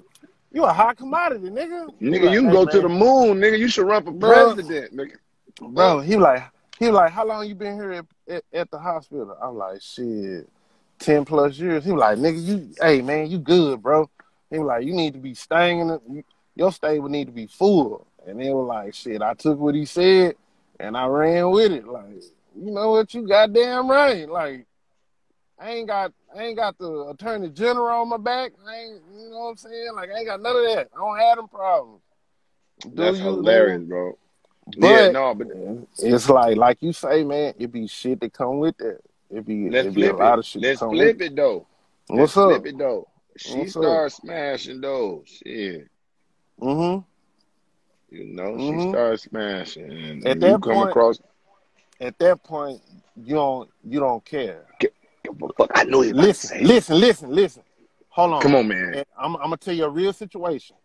you a high commodity, nigga." He nigga, like, you can "Hey, go to the moon, nigga. You should run for bro, president, nigga. bro." He like he was like, "How long you been here at, at, at the hospital?" I'm like, "Shit, ten plus years." He was like, "Nigga, you, hey man, you good, bro." He was like, "You need to be staying in it. Your stay would need to be full." And they were like, "Shit," I took what he said and I ran with it. Like, you know what? You goddamn right. Like, I ain't got I ain't got the attorney general on my back. I ain't you know what I'm saying? Like I ain't got none of that. I don't have them problems. Do That's you, hilarious, bro. But yeah, no, but it's like like you say, man, it be shit that come with that. It be let's it be a flip lot it. of shit Let's flip it. though. What's Let's up? flip it though. She What's up? smashing those. Shit. Mm-hmm. You know, she Mhm. started smashing. And At you that come point- across At that point, you don't you don't care. fuck, I know you Listen, listen, listen, listen. Hold on. Come on, man. And I'm, I'm gonna tell you a real situation.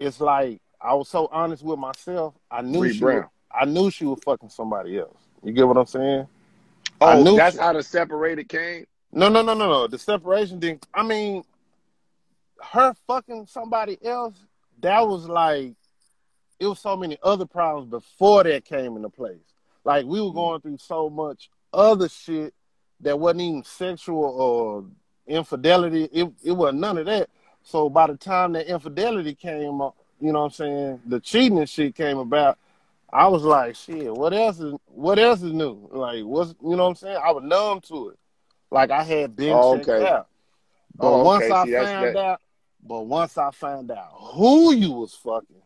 It's like I was so honest with myself. I knew Bree she Brown. was, I knew she was fucking somebody else. You get what I'm saying? I Oh, knew that's she- how the separated came? No, no, no, no, no. The separation didn't. I mean, her fucking somebody else. That was like, it was so many other problems before that came into place. Like we were going through so much other shit that wasn't even sexual or infidelity. It it wasn't none of that. So by the time that infidelity came up, you know what I'm saying, the cheating and shit came about. I was like, shit, what else is what else is new? Like, what's you know what I'm saying? I was numb to it. Like I had been Oh, checked okay. out. Oh, but Oh, once okay. I See, found that. out, but once I found out who you was fucking,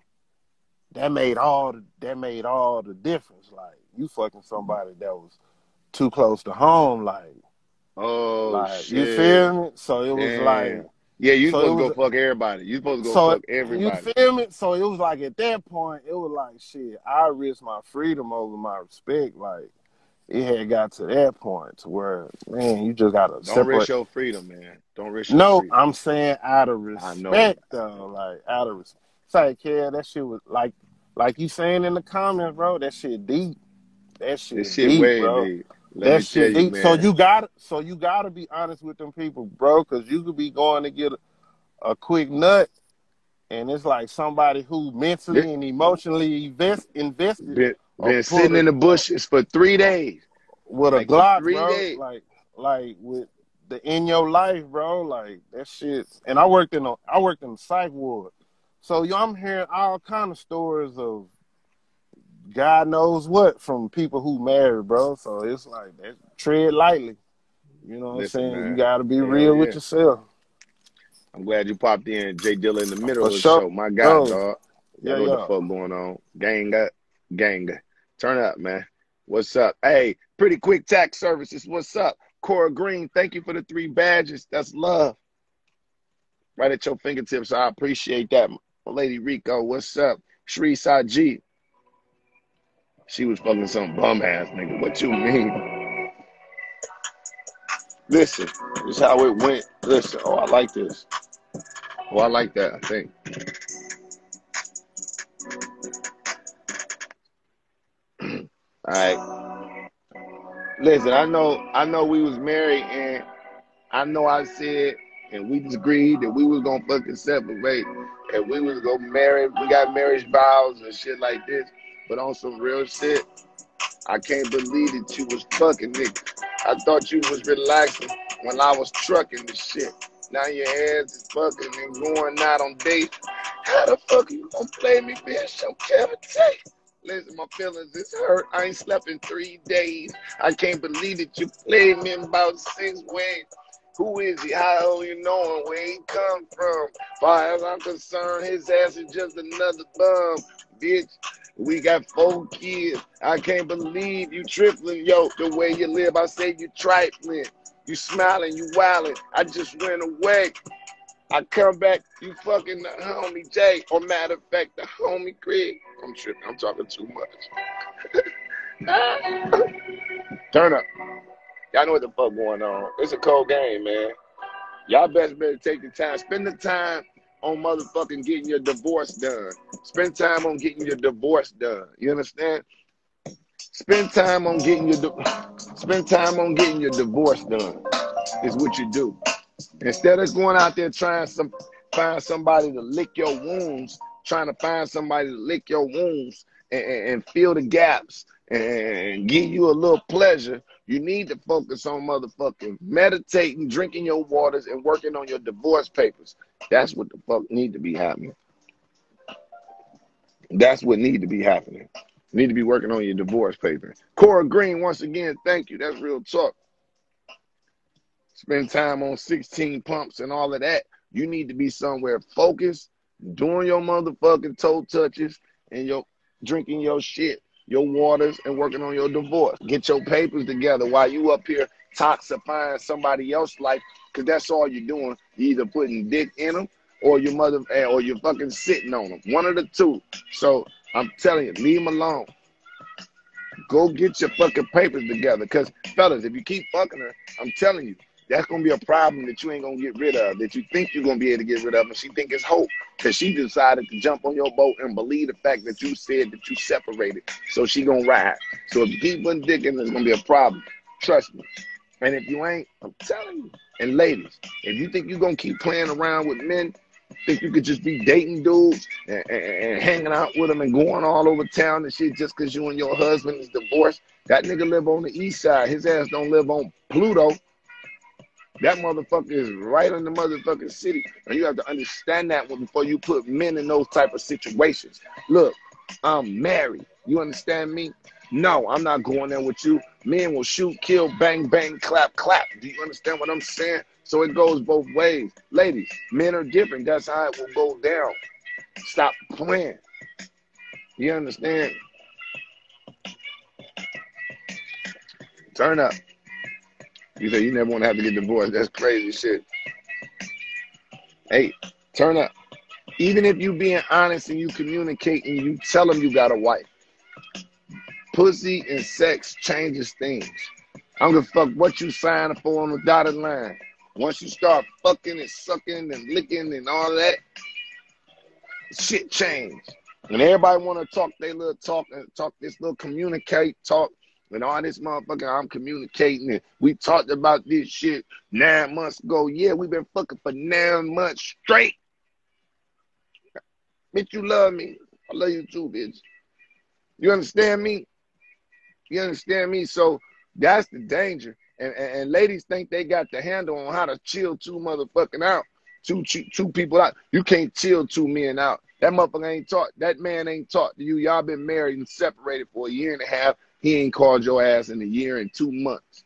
that made all the, that made all the difference. Like you fucking somebody that was too close to home. Like, Oh, like shit. you feel me? So it was Damn. like Yeah, you So supposed to go fuck everybody. You supposed to go so fuck everybody. you feel me? So it was like at that point, it was like shit. I risked my freedom over my respect. Like it had got to that point to where man, you just gotta Don't separate. risk your freedom, man. Don't risk your No, freedom. I'm saying out of respect though, like out of respect. Say, kid, that shit was like, like you saying in the comments, bro. That shit deep. That shit, This shit deep, way bro. deep. Let that shit you, So you got, so you got to be honest with them people, bro, because you could be going to get a, a quick nut, and it's like somebody who mentally This- and emotionally invest invested been been sitting a- in the bushes for three days. with a like, for Glock, bro. days. Like, like with the in your life, bro. Like that shit. And I worked in a, I worked in the psych ward, so yo, I'm hearing all kind of stories of God knows what from people who married, bro. So it's like that, tread lightly. You know what Listen, I'm saying? man. You got to be Hell real with yourself. I'm glad you popped in, Jay Dilla, in the middle For of the sure. show. My God, Bro. dog. Yeah, know yeah. what the fuck going on. Gang up. Gang. Turn up, man. What's up? Hey, pretty quick tax services. What's up? Cora Green, thank you for the three badges. That's love. Right at your fingertips. I appreciate that. My lady Rico, what's up? Shri Saji. She was fucking some bum ass nigga. What you mean? Listen, this is how it went. Listen, oh, I like this. Oh, I like that, I think. All right. Listen, I know I know we was married and I know I said and we just agreed that we was gonna fucking separate and we was gonna marry we got marriage vows and shit like this. But on some real shit, I can't believe that you was fucking nigga. I thought you was relaxing when I was trucking the shit. Now your ass is fucking and going out on dates. How the fuck you gonna play me, bitch? I'm Kevin Tate. Listen, my feelings is hurt. I ain't slept in three days. I can't believe that you played me in about six ways. Who is he? How old you know him? Where he come from? Far as I'm concerned, his ass is just another bum, bitch. We got four kids. I can't believe you tripling, yo. The way you live, I say you trifling. You smiling, you wilding. I just went away. I come back, you fucking the homie Jay, or oh, matter of fact, the homie Craig. I'm tripping. I'm talking too much. Turn up. Y'all know what the fuck going on. It's a cold game, man. Y'all best better take the time. Spend the time on motherfucking getting your divorce done. Spend time on getting your divorce done. You understand? Spend time on getting your di- spend time on getting your divorce done. Is what you do. Instead of going out there trying some find somebody to lick your wounds, trying to find somebody to lick your wounds and, and, and fill the gaps and give you a little pleasure, you need to focus on motherfucking meditating, drinking your waters, and working on your divorce papers. That's what the fuck need to be happening. That's what need to be happening. You need to be working on your divorce papers. Cora Green, once again, thank you. That's real talk. spend time on 16 pumps and all of that. You need to be somewhere focused, doing your motherfucking toe touches and your drinking your shit, your waters, and working on your divorce. Get your papers together while you up here toxifying somebody else's life, because that's all you're doing. you either putting dick in them or your mother eh, or you're fucking sitting on them. One of the two. So I'm telling you, leave them alone. Go get your fucking papers together. Cause fellas, if you keep fucking her, I'm telling you, that's gonna be a problem that you ain't gonna get rid of, that you think you're gonna be able to get rid of, and she think it's hope. Cause she decided to jump on your boat and believe the fact that you said that you separated. So she gonna ride. So if you keep dick in, there's gonna be a problem. Trust me. And if you ain't, I'm telling you. And ladies, if you think you're gonna keep playing around with men, think you could just be dating dudes and, and, and, hanging out with them and going all over town and shit just because you and your husband is divorced. That nigga live on the east side. His ass don't live on Pluto. That motherfucker is right in the motherfucking city. And you have to understand that one before you put men in those type of situations. Look, I'm married. You understand me? No, I'm not going there with you. Men will shoot, kill, bang, bang, clap, clap. Do you understand what I'm saying? So it goes both ways. Ladies, men are different. That's how it will go down. Stop playing. You understand? Turn up. You say you never want to have to get divorced. That's crazy shit. Hey, turn up. Even if you being honest and you communicate and you tell them you got a wife, pussy and sex changes things. I'm gonna fuck what you sign for on the dotted line. Once you start fucking and sucking and licking and all that, shit change. And everybody want to talk they little talk and talk this little communicate talk and all this motherfucker I'm communicating and we talked about this shit nine months ago. Yeah, we've been fucking for nine months straight. Bitch, you love me. I love you too, bitch. You understand me? You understand me? So that's the danger. And, and, and, ladies think they got the handle on how to chill two motherfucking out, two, two two people out. You can't chill two men out. That motherfucker ain't taught. That man ain't taught to you. Y'all been married and separated for a year and a half. He ain't called your ass in a year and two months.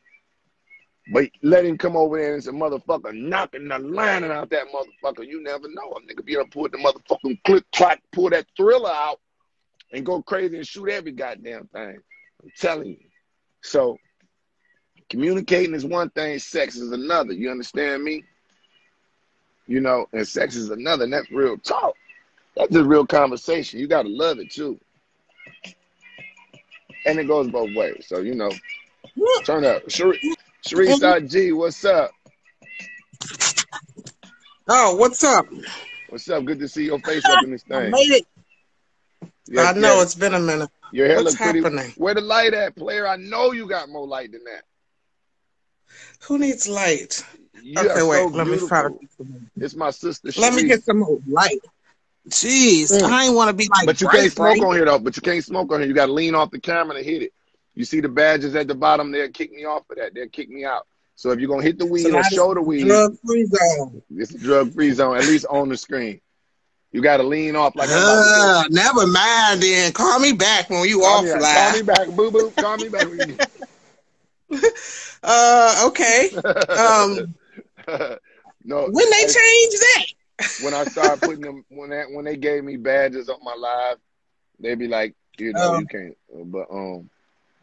But let him come over there and say, motherfucker, knocking the lining out that motherfucker. You never know. A nigga be able to pull the motherfucking click clack, pull that thriller out, and go crazy and shoot every goddamn thing. I'm telling you. So Communicating is one thing, sex is another. You understand me? You know, and sex is another, and that's real talk. That's just real conversation. You gotta love it too. And it goes both ways. So, you know, turn up. Sharice G, what's up? Oh, what's up? What's up? Good to see your face up in this thing. I made it. Yes, I know yes. it's been a minute. Your hair What's pretty. Happening? Where the light at, player? I know you got more light than that. Who needs light? You okay, wait. So let me try to. It's my sister. Let me get some more light. Jeez, mm. I ain't want to be like. But you can't smoke on here though. But you can't smoke on here. You got to lean off the camera to hit it. You see the badges at the bottom? They'll kick me off of that. They'll kick me out. So if you're gonna hit the weed so or show the weed, drug free zone. It's a drug free zone, at least on the screen. You got to lean off like. Uh, never mind. Then call me back when you call off. Me, call me back, boo boo. Call me back. uh, okay. Um, no. When they change that? When I started putting them, when that, when they gave me badges on my live, they'd be like, you know, um, you can't. But um,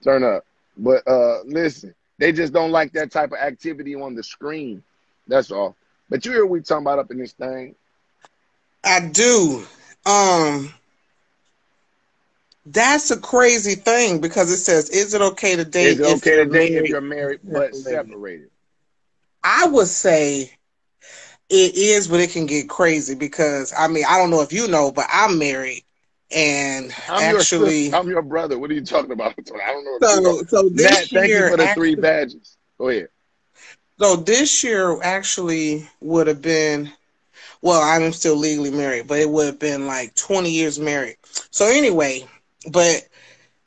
turn up. But uh, listen, they just don't like that type of activity on the screen. That's all. But you hear what we talking about up in this thing? I do. Um, that's a crazy thing because it says, "Is it okay to date? Is it okay to date if you're married but separated?" I would say it is, but it can get crazy because I mean I don't know if you know, but I'm married and I'm actually your, I'm your brother. What are you talking about? I don't know. So, you know. so this Matt, year, thank you for the actually, three badges. Go ahead. So this year actually would have been well, I'm still legally married, but it would have been like 20 years married. So anyway, but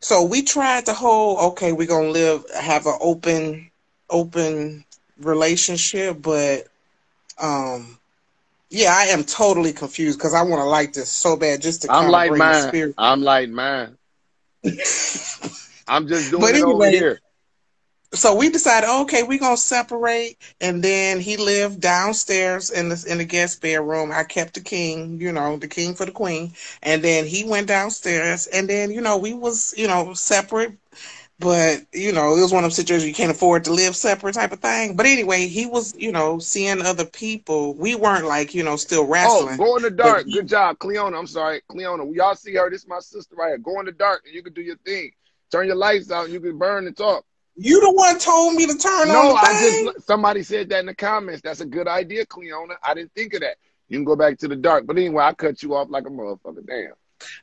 so we tried the whole okay, we're gonna live have an open open relationship, but um yeah, I am totally confused because I want to like this so bad just to. I'm like mine. I'm like mine. I'm just doing but it anyway, over here. so we decided, okay, we're gonna separate, and then he lived downstairs in the in the guest bedroom. I kept the king, you know, the king for the queen, and then he went downstairs, and then you know we was you know separate, but you know it was one of those situations you can't afford to live separate type of thing. But anyway, he was you know seeing other people. We weren't like you know still Oh, go in the dark. he- Good job, Cleona. I'm sorry, Cleona. Y'all see her? This is my sister right here. Go in the dark and you can do your thing. Turn your lights out and you can burn and talk. You the one told me to turn on No, I thing. just somebody said that in the comments. That's a good idea, Cleona. I didn't think of that. You can go back to the dark. But anyway, I cut you off like a motherfucker. Damn.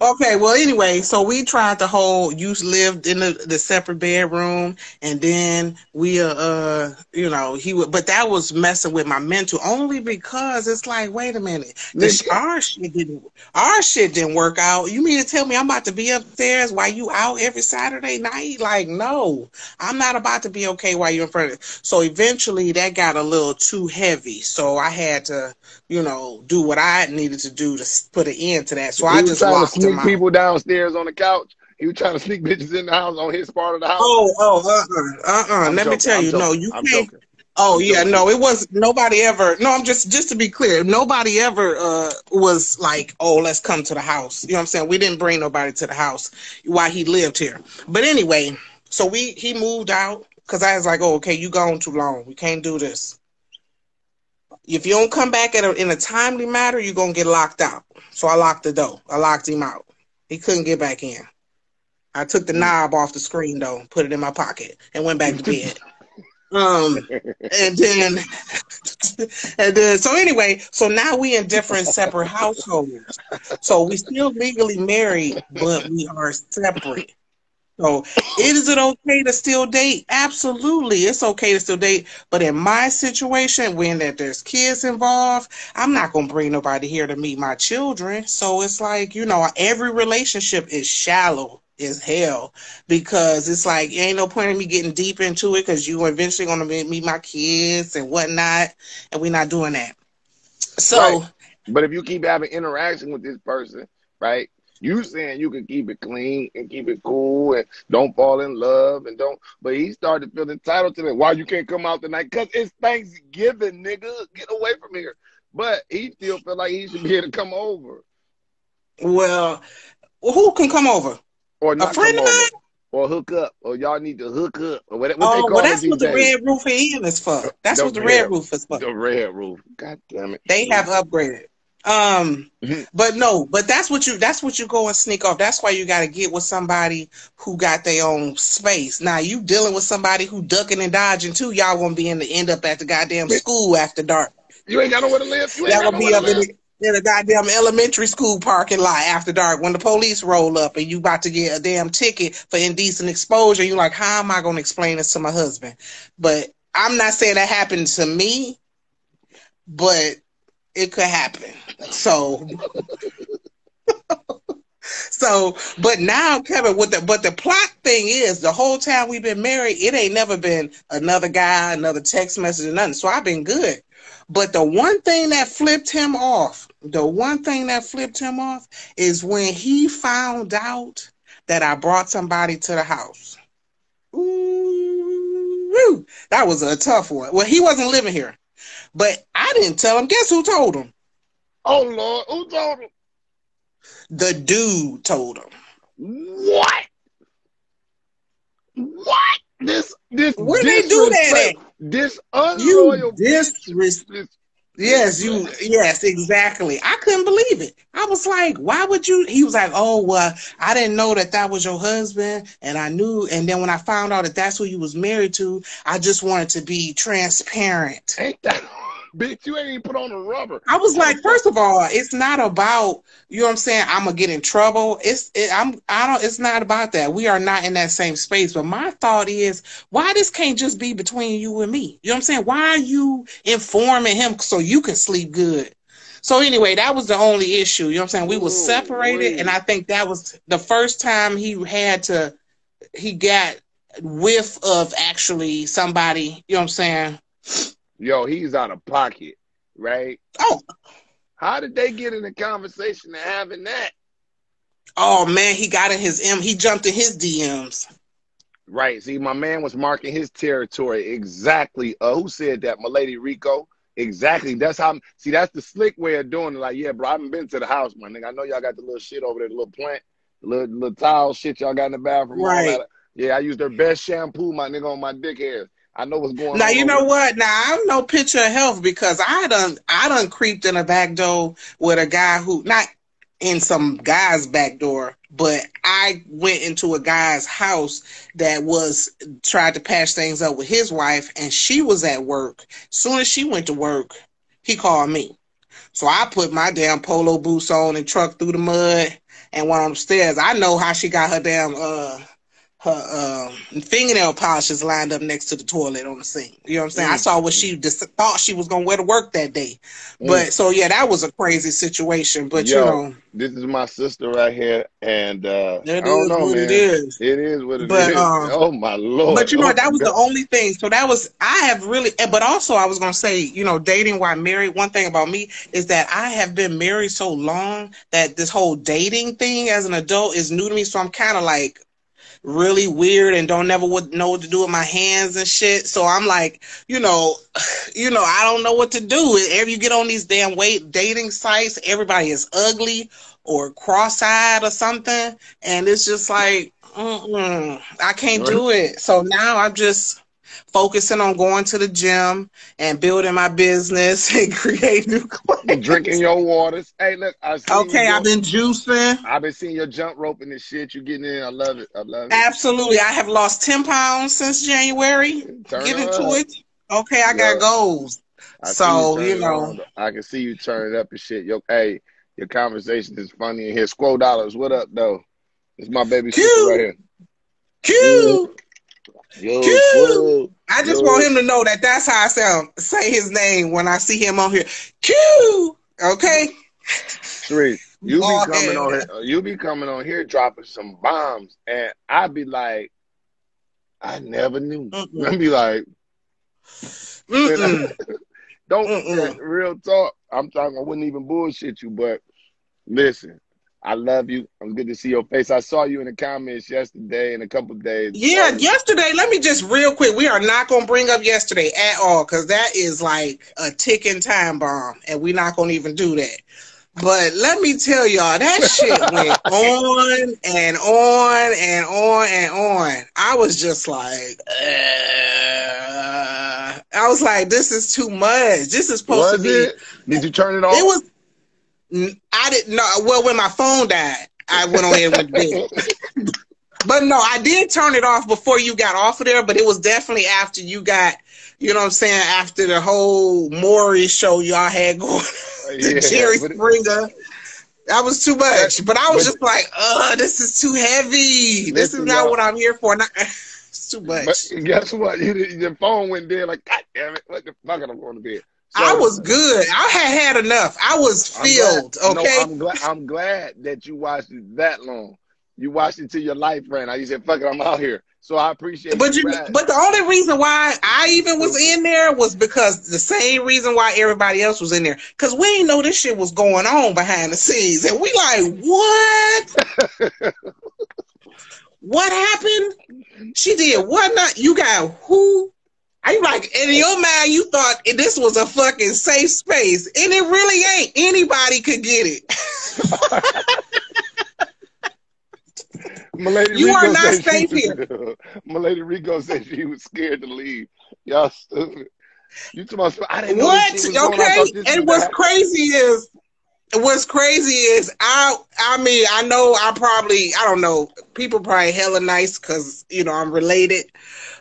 Okay, well, anyway, so we tried the whole. You lived in the, the separate bedroom, and then we, uh, uh, you know, he would, but that was messing with my mental only because it's like, wait a minute, this our shit didn't, our shit didn't work out. You mean to tell me I'm about to be upstairs while you out every Saturday night? Like, no, I'm not about to be okay while you're in front of. So eventually, that got a little too heavy, so I had to, you know, do what I needed to do to put an end to that. So I just trying to locked him sneak out. people downstairs on the couch. He was trying to sneak bitches in the house on his part of the house. Oh, oh, uh, uh, uh, uh. I'm Let me tell I'm you, no, you I'm can't. joking. Oh I'm yeah, joking. no, it was nobody ever. No, I'm just just to be clear, nobody ever uh was like, oh, let's come to the house. You know what I'm saying? We didn't bring nobody to the house while he lived here. But anyway, so we he moved out because I was like, oh, okay, you gone too long. We can't do this. If you don't come back at a, in a timely manner, you're gonna get locked out. So I locked the door. I locked him out. He couldn't get back in. I took the knob off the screen though, put it in my pocket, and went back to bed. Um, and then, and then, so anyway, so now we in different separate households. So we still legally married, but we are separate. So is it okay to still date? Absolutely, it's okay to still date. But in my situation, when that there's kids involved, I'm not gonna bring nobody here to meet my children. So it's like you know, every relationship is shallow as hell because it's like ain't no point in me getting deep into it because you eventually gonna meet, my kids and whatnot, and we're not doing that. So. Right. But if you keep having interaction with this person, right? You saying you can keep it clean and keep it cool and don't fall in love and don't, but he started feeling entitled to that. Why you can't come out tonight? Cause it's Thanksgiving, nigga. Get away from here. But he still feel like he should be able to come over Well, who can come over? or A friend come of mine? or hook up or y'all need to hook up or what, what Oh, well, that's what the days. red roof inn is for. That's The what the red- red roof is for. The red roof. God damn it. They have upgraded. Um, Mhm. but no, but that's what you that's what you go and sneak off. That's why you got to get with somebody who got their own space. Now you dealing with somebody who ducking and dodging too. Y'all gonna be in the end up at the goddamn school after dark. You ain't got nowhere to live. You ain't Y'all gonna be up in the, in a goddamn elementary school parking lot after dark when the police roll up and you about to get a damn ticket for indecent exposure. You like, how am I gonna explain this to my husband? But I'm not saying that happened to me, but it could happen. So So, but now, Kevin, with the but the plot thing is, the whole time we've been married, it ain't never been another guy, another text message, or nothing. So I've been good. But the one thing that flipped him off, the one thing that flipped him off is when he found out that I brought somebody to the house. Ooh, that was a tough one. Well, he wasn't living here, but I didn't tell him. Guess who told him? Oh Lord, who told him? The dude told him. What? What? This this Where they do that disrespect- This You unloyal disres- bitch. Yes, you. Yes, exactly. I couldn't believe it. I was like, "Why would you?" He was like, "Oh, well, I didn't know that that was your husband, and I knew. And then when I found out that that's who you was married to, I just wanted to be transparent." Ain't that bitch? You ain't even put on the rubber. I was like, first of all, it's not about you know what I'm saying. I'm gonna get in trouble. It's it, I'm I don't. It's not about that. We are not in that same space. But my thought is, why this can't just be between you and me? You know what I'm saying? Why are you informing him so you can sleep good? So anyway, that was the only issue. You know what I'm saying? We was separated, and I think that was the first time he had to. He got whiff of actually somebody. You know what I'm saying? Yo, he's out of pocket, right? Oh, How did they get in the conversation and having that? oh man, he got in his M. He jumped in his DMs. Right. See, my man was marking his territory exactly. Uh, who said that? My lady Rico. Exactly. That's how. I'm, See, that's the slick way of doing it. Like, yeah, bro, I haven't been to the house, my nigga. I know y'all got the little shit over there, the little plant, the little, little towel shit y'all got in the bathroom. Right. Yeah, I use their best shampoo, my nigga, on my dick hairs. I know what's going Now on. Now you know what? Now I'm no picture of health because I done I done creeped in a back door with a guy who not in some guy's back door, but I went into a guy's house that was tried to patch things up with his wife, and she was at work. Soon as she went to work, he called me. So I put my damn polo boots on and trucked through the mud and went on upstairs. I know how she got her damn uh her um, fingernail polishes lined up next to the toilet on the sink. You know what I'm saying? I Mm. saw what she just thought she was gonna wear to work that day. Mm. But so yeah, that was a crazy situation. But you Yo, know, this is my sister right here, and uh, I don't is know, what man. it is. It is what it is. But um, oh my lord. but you know Oh that was the only thing. So that was I have really. But also I was gonna say, you know, dating while married. One thing about me is that I have been married so long that this whole dating thing as an adult is new to me. So I'm kind of like really weird and don't never would know what to do with my hands and shit. So I'm like, you know, you know, I don't know what to do. If you get on these damn wait dating sites, everybody is ugly or cross-eyed or something, and it's just like, I can't do it. So now I'm just focusing on going to the gym and building my business and create new clients. Drinking your waters. Hey, look, I Okay, I've been juicing. I've been seeing your jump rope and this shit. You getting in? I love it. I love it. Absolutely. I have lost 10 pounds since January. Turn Get into up. it. Okay, I got goals. I see you So, you know. I can see you turning up and shit. Yo, hey, your conversation is funny in here. Squirrel dollars, what up though? It's my baby sister right Q, here. Q, Yo, Q. I just Yo. want him to know that that's how I sound. Say his name when I see him on here. Q. Okay. Sweet. You be coming on here. You be coming on here dropping some bombs, and I be like, I never knew. Mm-mm. I be like, Mm-mm. don't Mm-mm. real talk. I'm talking. I wouldn't even bullshit you, but listen, I love you. I'm good to see your face. I saw you in the comments yesterday and a couple days. Yeah, yesterday, let me just real quick. We are not going to bring up yesterday at all because that is like a ticking time bomb, and we're not going to even do that. But let me tell y'all, that shit went on and on and on and on. I was just like, uh, I was like, this is too much. This is supposed Was to be. it? Did you turn it off? It was. I didn't know. Well, when my phone died, I went on and went to bed. But no, I did turn it off before you got off of there, but it was definitely after you got, you know what I'm saying, after the whole Maury show y'all had going, the Yeah, Jerry Springer. That was too much. But I was but- just like, uh, this is too heavy. This is not what I'm here for. Not, it's too much. But guess what? You, your phone went dead. Like, God damn it! What the fuck? I'm going to bed. So- I was good. I had had enough. I was I'm filled. glad- okay. No, I'm glad. I'm glad that you watched it that long. You watched it till your life ran out. You said, "Fuck it, I'm out here." So I appreciate. But you, riding. but the only reason why I even was in there was because the same reason why everybody else was in there. Cause we didn't know this shit was going on behind the scenes, and we like, what? what happened? She did what? Not you got who? I like in your mind you thought this was a fucking safe space, and it really ain't. Anybody could get it. Milady You are Rico not said she- safe here. Milady Rico said she was scared to leave. Y'all stupid. You talking about? I didn't know What? was on. Okay. And what's that. crazy is what's crazy is I I mean, I know I probably I don't know, people probably hella nice because you know I'm related.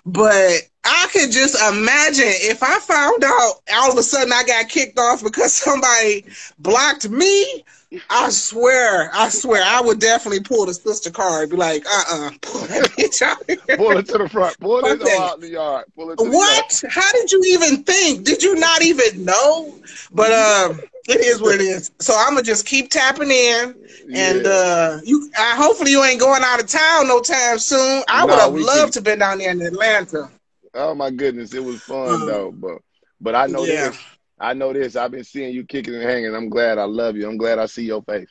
But I could just imagine if I found out all of a sudden I got kicked off because somebody blocked me. I swear, I swear, I would definitely pull the sister card. Be like, uh, uh pull that bitch out here. Pull it to the front. Pull it out in the yard. Pull it to the yard. What? How did you even think? Did you not even know? But um, it is what it is. So I'm gonna just keep tapping in, and Yeah. uh, you. I hopefully you ain't going out of town no time soon. I would have loved can- to been down there in Atlanta. Oh my goodness, it was fun Mm. though. But but I know Yeah. this. I know this. I've been seeing you kicking and hanging. I'm glad. I love you. I'm glad I see your face.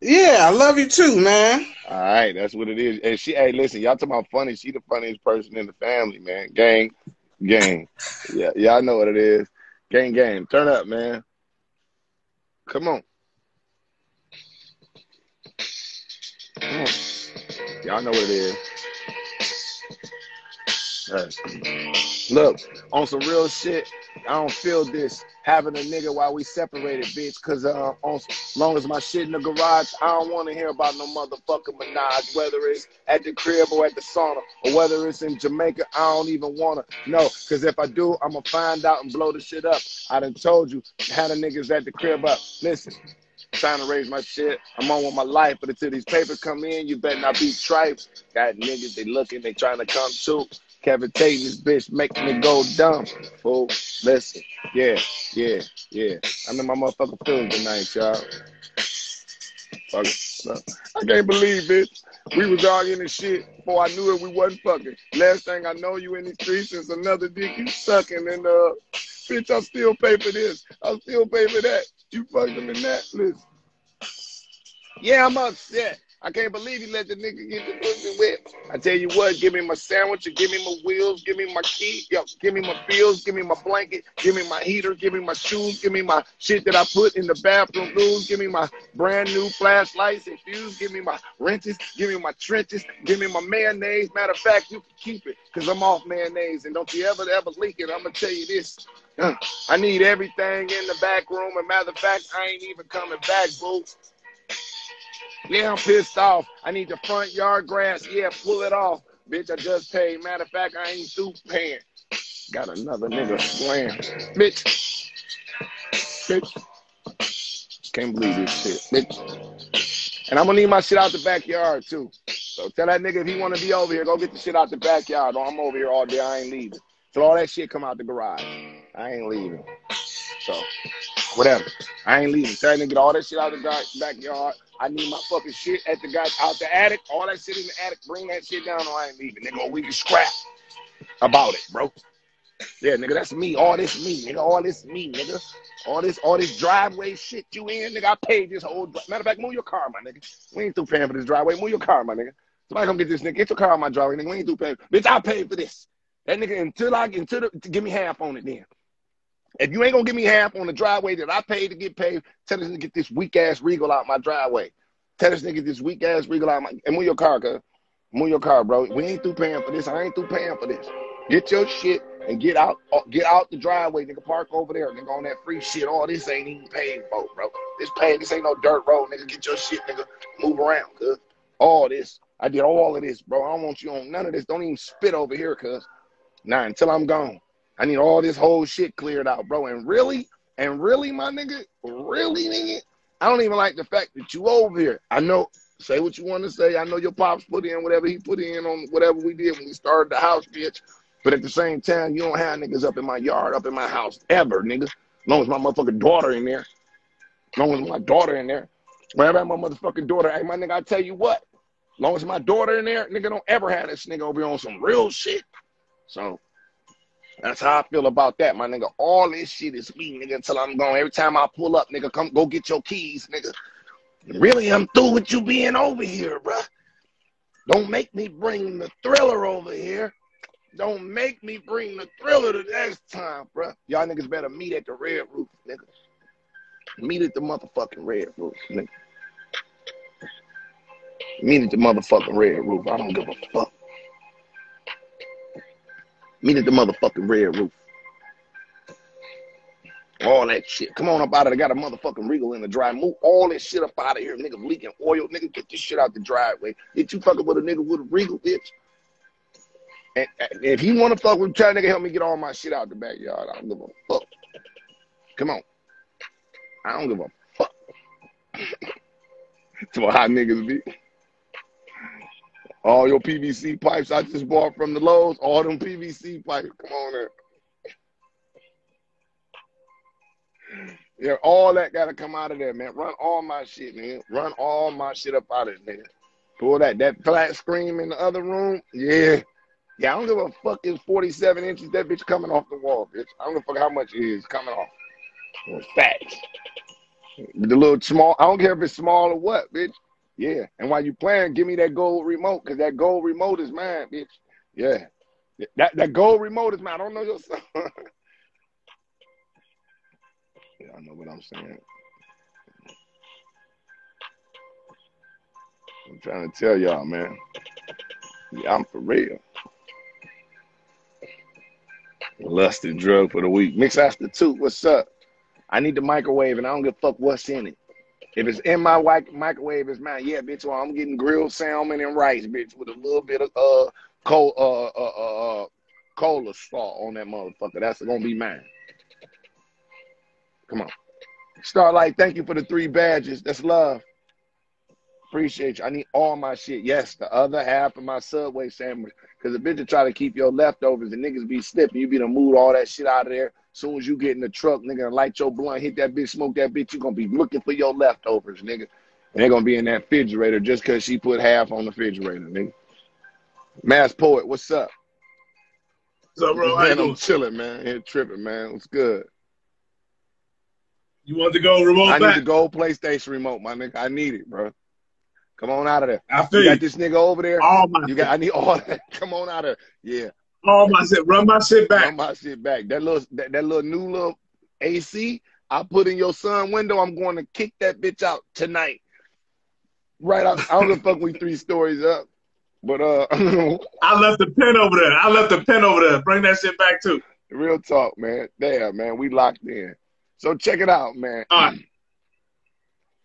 Yeah, I love you too, man. All right, that's what it is. And she, hey, listen, y'all talking about funny. She the funniest person in the family, man. Gang, gang. Yeah, y'all know what it is. Gang, gang. Turn up, man. Come on. Come on. Y'all know what it is. Look, on some real shit, I don't feel this having a nigga while we separated, bitch. Cause uh, on, as long as my shit in the garage, I don't want to hear about no motherfucking menage, whether it's at the crib or at the sauna, or whether it's in Jamaica. I don't even want to know. Cause if I do, I'm gonna find out and blow the shit up. I done told you, how the niggas at the crib up. Listen, trying to raise my shit. I'm on with my life, but until these papers come in, you better not be tripe. Got niggas, they looking, they trying to come too. Tate, this bitch making me go dumb. Fool, listen, yeah, yeah, yeah. I'm in my motherfucking feelings tonight, y'all. Fuck it. I can't believe, it. We was arguing and shit before I knew it. We wasn't fucking. Last thing I know, you in the streets is another dick you sucking, and uh, bitch, I still pay for this. I still pay for that. You fucked him in that list. Yeah, I'm upset. I can't believe he let the nigga get the pussy wet. I tell you what, give me my sandwich, give me my wheels, give me my key, yo, give me my bills, give me my blanket, give me my heater, give me my shoes, give me my shit that I put in the bathroom rooms, give me my brand new flashlights and fuse, give me my wrenches, give me my trenches, give me my mayonnaise. Matter of fact, you can keep it, cause I'm off mayonnaise, and don't you ever ever leak it. I'm gonna tell you this. Uh, I need everything in the back room, and matter of fact, I ain't even coming back, boo. Yeah, I'm pissed off. I need the front yard grass. Yeah, pull it off. Bitch, I just paid. Matter of fact, I ain't through paying. Got another nigga slam. Bitch. Bitch. Can't believe this shit. Bitch. And I'm gonna need my shit out the backyard too. So tell that nigga if he wanna be over here, go get the shit out the backyard. Or I'm over here all day. I ain't leaving. So all that shit come out the garage. I ain't leaving. So whatever. I ain't leaving. Tell that nigga get all that shit out of the backyard. I need my fucking shit at the guy out the attic. All that shit in the attic. Bring that shit down or I ain't leaving. Nigga, we can scrap about it, bro. Yeah, nigga, that's me. All this me, nigga. All this me, nigga. All this, all this driveway shit you in, nigga. I paid this whole. Matter of fact, move your car, my nigga. We ain't through paying for this driveway. Move your car, my nigga. Somebody come get this nigga. Get your car on my driveway, nigga. We ain't through paying. Bitch, I paid for this. That nigga until I until the, give me half on it then. If you ain't gonna give me half on the driveway that I paid to get paid, tell this nigga get this weak ass Regal out my driveway. Tell this nigga this weak ass Regal out my and move your car, cuz. Move your car, bro. We ain't through paying for this. I ain't through paying for this. Get your shit and get out uh, get out the driveway, nigga. Park over there, nigga, on that free shit. All this ain't even paid for, bro. This paid, this ain't no dirt road, nigga. Get your shit, nigga. Move around, cuz. All this. I did all of this, bro. I don't want you on none of this. Don't even spit over here, cuz. Nah, until I'm gone. I need all this whole shit cleared out, bro. And really, and really, my nigga, really, nigga, I don't even like the fact that you over here. I know, say what you want to say. I know your pops put in whatever he put in on whatever we did when we started the house, bitch. But at the same time, you don't have niggas up in my yard, up in my house ever, nigga. As long as my motherfucking daughter in there. As long as my daughter in there. Whenever I have my motherfucking daughter, hey, my nigga, I tell you what. As long as my daughter in there, nigga, don't ever have this nigga over here on some real shit. So that's how I feel about that, my nigga. All this shit is me, nigga, until I'm gone. Every time I pull up, nigga, come go get your keys, nigga. Really, I'm through with you being over here, bruh. Don't make me bring the thriller over here. Don't make me bring the thriller the next time, bruh. Y'all niggas better meet at the red roof, nigga. Meet at the motherfucking red roof, nigga. Meet at the motherfucking red roof. I don't give a fuck. Meet at the motherfucking red roof. All that shit. Come on up out of there. Got a motherfucking regal in the drive. Move all that shit up out of here. Nigga leaking oil. Nigga, get this shit out the driveway. Get you fucking with a nigga with a regal, bitch. And, and if you want to fuck with try nigga, help me get all my shit out the backyard. I don't give a fuck. Come on. I don't give a fuck. What how niggas be. All your PVC pipes I just bought from the Lowe's, all them PVC pipes. Come on there. Yeah, all that gotta come out of there, man. Run all my shit, man. Run all my shit up out of there. Pull that that flat screen in the other room. Yeah. Yeah, I don't give a fuck. It's 47 inches. That bitch coming off the wall, bitch. I don't give a fuck how much it is coming off. It's facts. The little small. I don't care if it's small or what, bitch. Yeah. And while you playing, give me that gold remote, cause that gold remote is mine, bitch. Yeah. That that gold remote is mine. I don't know your son. yeah, I know what I'm saying. I'm trying to tell y'all, man. Yeah, I'm for real. Lusted drug for the week. Mix after two. What's up? I need the microwave and I don't give a fuck what's in it. If it's in my microwave, it's mine. Yeah, bitch. Well, I'm getting grilled salmon and rice, bitch, with a little bit of uh cold uh uh uh, uh cola straw on that motherfucker. That's gonna be mine. Come on. Starlight, thank you for the three badges. That's love. Appreciate you. I need all my shit. Yes, the other half of my Subway sandwich. Because the bitch try to keep your leftovers and niggas be slipping. You be to move all that shit out of there. Soon as you get in the truck, nigga, light your blunt, hit that bitch, smoke that bitch, you to be looking for your leftovers, nigga. And they're to be in that refrigerator just because she put half on the refrigerator, nigga. Mass Poet, what's up? What's up, bro? Man, I'm chilling, man. Here tripping, man. What's good? You want to go remote I need the gold PlayStation remote, my nigga. I need it, bro. Come on out of there. I feel You you. got this nigga over there. All my You got. I need all that. Come on out of there. Yeah. All my shit. Run my shit back. Run my shit back. That little that, that little new little AC I put in your son window. I'm going to kick that bitch out tonight. Right out. I don't give a fuck we three stories up. But uh I left the pen over there. I left the pen over there. Bring that shit back too. real talk, man. Damn, man. We locked in. So check it out, man. All right.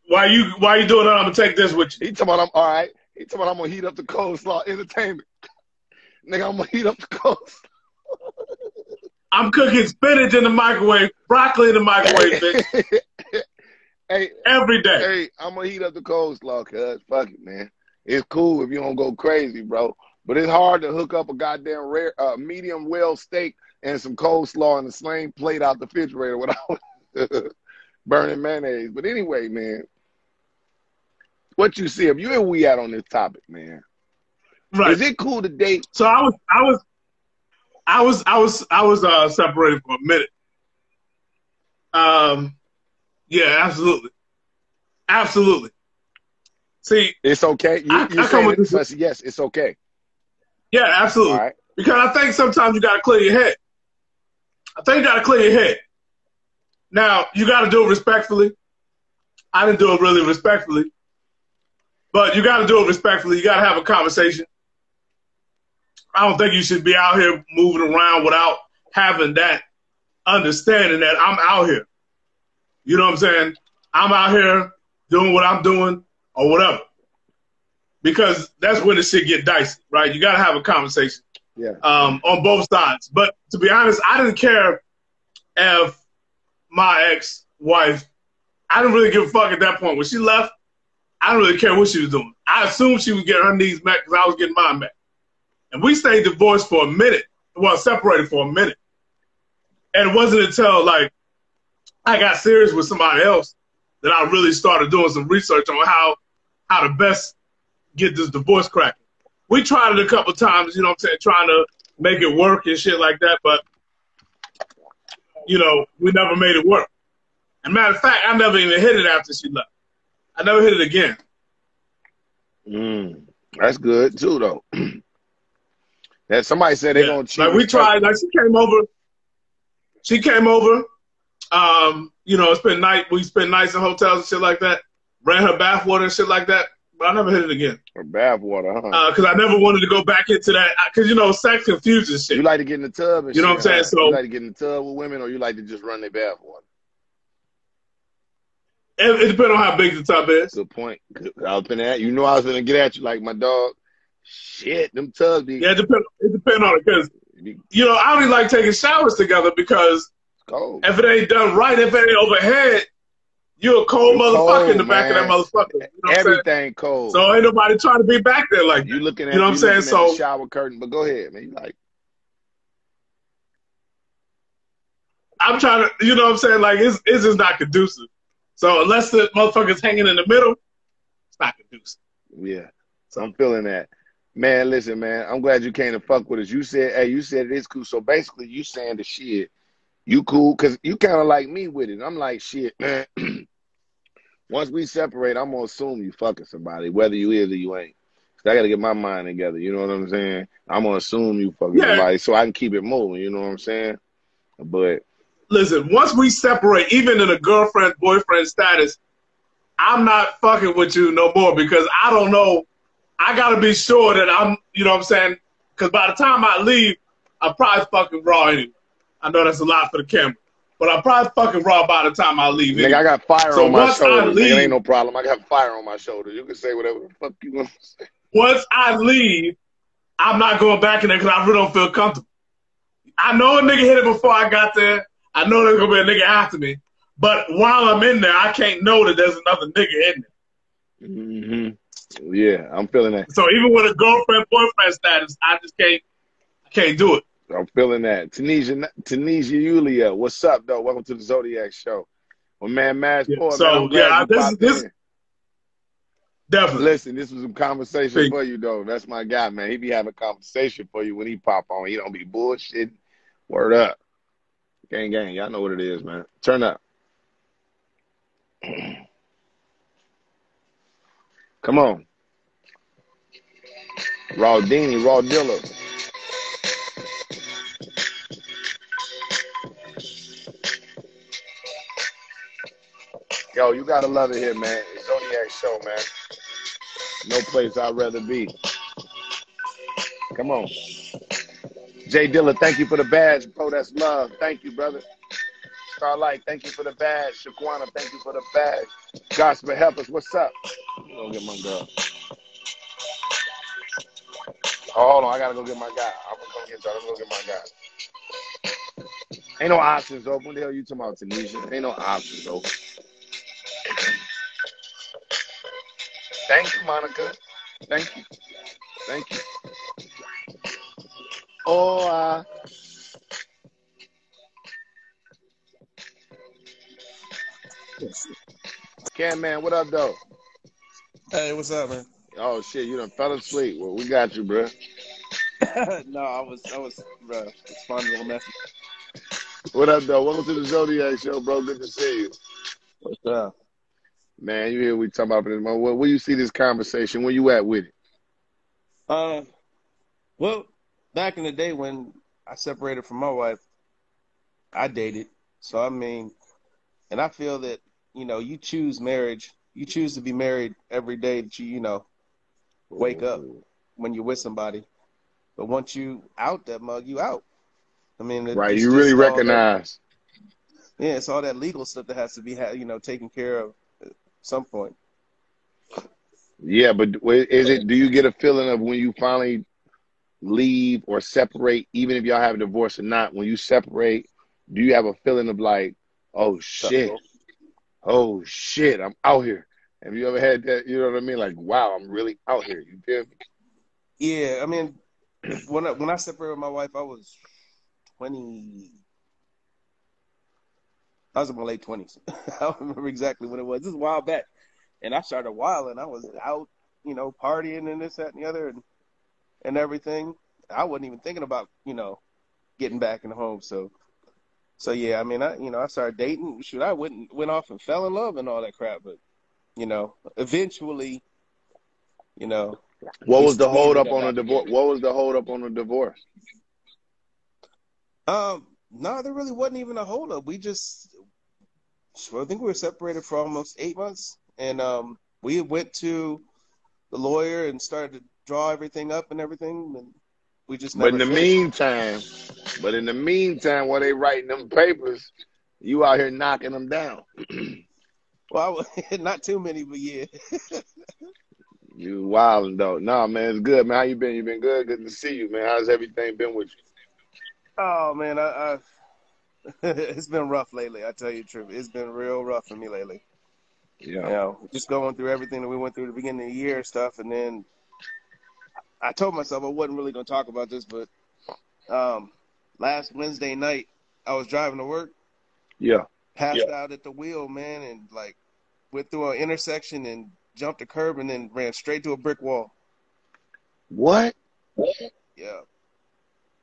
Why you why you doing that? I'm gonna take this with you. He talking about I'm all right. He talking about I'm gonna heat up the coleslaw entertainment. Nigga, I'm gonna heat up the coleslaw. I'm cooking spinach in the microwave, broccoli in the microwave, bitch, hey, every day. hey, I'm gonna heat up the coleslaw, cuz fuck it, man. It's cool if you don't go crazy, bro. But it's hard to hook up a goddamn rare, uh, medium well steak and some coleslaw and a sling plate out the refrigerator without burning mayonnaise. But anyway, man, what you see? If you and we out on this topic, man, Right. is it cool to date? So I was I was I was I was I was uh separated for a minute. Um yeah, absolutely. Absolutely. See, It's okay. You, I- you I come with this- yes, it's okay. yeah, absolutely. right. Because I think sometimes you gotta clear your head. I think you gotta clear your head. Now, you gotta do it respectfully. I didn't do it really respectfully. But you gotta do it respectfully. You gotta have a conversation. I don't think you should be out here moving around without having that understanding that I'm out here. You know what I'm saying? I'm out here doing what I'm doing or whatever. Because that's when the shit get dicey, right? You gotta have a conversation Yeah. um, on both sides. But to be honest, I didn't care if my ex wife, I didn't really give a fuck at that point. When she left, I didn't really care what she was doing. I assumed she was getting her needs met because I was getting mine met. And we stayed divorced for a minute, well, separated for a minute. And it wasn't until like I got serious with somebody else that I really started doing some research on how how to best get this divorce cracking. We tried it a couple times, you know what I'm saying, trying to make it work and shit like that, but you know, we never made it work. And matter of fact, I never even hit it after she left. I never hit it again. Mm, that's good too, though. that somebody said they're Yeah. gonna cheat. Like we tried, like she came over. She came over. Um, you know, spent night we spent nights in hotels and shit like that. Ran her bathwater and shit like that. But I never hit it again. or bathwater, huh? Because I never wanted to go back into that. Because you know, sex confuses shit. you like to get in the tub and You know shit, what I'm saying? huh? So- you like to get in the tub with women, or you like to just run their bathwater. It, it depends on how big the tub is. Good point. I was gonna at you know I was gonna get at you like my dog. Shit, them tubs be, Yeah, it depends. It depends on it because you know I only like taking showers together because cold. if it ain't done right, if it ain't overhead, you're a cold You motherfucker in the cold, back of that motherfucker. You know what I'm saying? Everything cold. So ain't nobody trying to be back there like you looking at you know what I'm saying? So- shower curtain, but go ahead, man. You like I'm trying to, you know what I'm saying? Like it's it's just not conducive. So unless the motherfucker's hanging in the middle, it's not conducive. Yeah. So I'm feeling that. Man, listen, man. I'm glad you came to fuck with us. You said, hey, you said it is cool. So basically, you saying the shit. You cool because you kind of like me with it. I'm like, shit, man. once we separate, I'm gonna assume you fucking somebody, whether you is or you ain't. 'Cause I gotta get my mind together. You know what I'm saying? I'm gonna assume you fucking Yeah. somebody so I can keep it moving. You know what I'm saying? But Listen, once we separate, even in a girlfriend boyfriend status, I'm not fucking with you no more because I don't know. I gotta be sure that I'm, you know what I'm saying? Because by the time I leave, I'm probably fucking raw anyway. I know that's a lot for the camera, but I'm probably fucking raw by the time I leave. nigga, I got fire So on my shoulders. Nigga, it ain't no problem. I got fire on my shoulders. You can say whatever the fuck you want to say. once I leave, I'm not going back in there because I really don't feel comfortable. I know a nigga hit it before I got there. I know there's gonna be a nigga after me. But while I'm in there, I can't know that there's another nigga in there. hmm Yeah, I'm feeling that. So even with a girlfriend boyfriend status, I just can't can't do it. I'm feeling that. Tunisia, Tunisia Yulia, what's up, though? Welcome to the Zodiac Show. Well, man, Mash Yeah, Poor, so, man, yeah, this- this- in. Definitely. Listen, this was some conversation Thank for you, though. That's my guy, man. He be having conversation for you when he pop on. He don't be bullshitting. Word up. Gang, gang. Y'all know what it is, man. Turn up. Come on. Raw Dini, Raw Dilla. Yo, you gotta love it here, man. It's Zodiac Show, man. No place I'd rather be. Come on. Jay Dilla, thank you for the badge, bro. That's love. Thank you, brother. Starlight, thank you for the badge. Shaquana, thank you for the badge. Gospel help us. What's up? Gonna get my girl. Oh, hold on. I gotta go get my guy. I'm gonna go get y'all. I'm gonna go get my guy. Ain't no options open. What the hell you talking about, Tunisia? Ain't no options open. Thank you, Monica. Thank you. Thank you. Oh, uh, Cam man, what up, though? Hey, what's up, man? Oh shit, you done fell asleep. Well, we got you, bro. no, I was, I was, bro. It's fun little message. What up, though? Welcome to the Zodiac Show, bro. Good to see you. What's up? Man, you hear we talking about this? Where, where you see this conversation? Where you at with it? Uh, well, back in the day when I separated from my wife, I dated. So I mean, and I feel that you know, you choose marriage. You choose to be married every day that you, you know, wake up mm-hmm. when you're with somebody. But once you out that mug, you out. I mean, it- Right, you really all that- recognize. yeah, it's all that legal stuff that has to be, you know, taken care of at some point. Yeah, but is it? Do you get a feeling of when you finally leave or separate, even if y'all have a divorce or not? When you separate, do you have a feeling of like, oh shit, oh shit, I'm out here? Have you ever had that? You know what I mean? Like, wow, I'm really out here. You feel me? Yeah, I mean, when I, when I separated with my wife, I was twenty. I was in my late twenties. I don't remember exactly when it was. This is a while back, and I started wilding. I was out, you know, partying and this, that, and the other, and and everything. I wasn't even thinking about, you know, getting back in the home. So, so yeah, I mean, I, you know, I started dating. Shoot, I went went off and fell in love and all that crap. But, you know, eventually, you know, What was the hold up on a divorce? What was the hold up on a divorce? Um, no, there really wasn't even a hold up. We just, I think we were separated for almost eight months, and um, we went to the lawyer and started to draw everything up and everything, and we just But in the meantime, but in the meantime, while they writing them papers, you out here knocking them down. well, not too many, but yeah. You wilding though. Nah, man, it's good, man. How you been? You been good? Good to see you, man. How's everything been with you? Oh man, I, I it's been rough lately. I tell you the truth, it's been real rough for me lately. You Yeah. know, just going through everything that we went through at the beginning of the year and stuff, and then I told myself I wasn't really going to talk about this, but um, last Wednesday night I was driving to work, Yeah. passed out at the wheel, man, and like went through an intersection and jumped a curb and then ran straight to a brick wall. What? Yeah,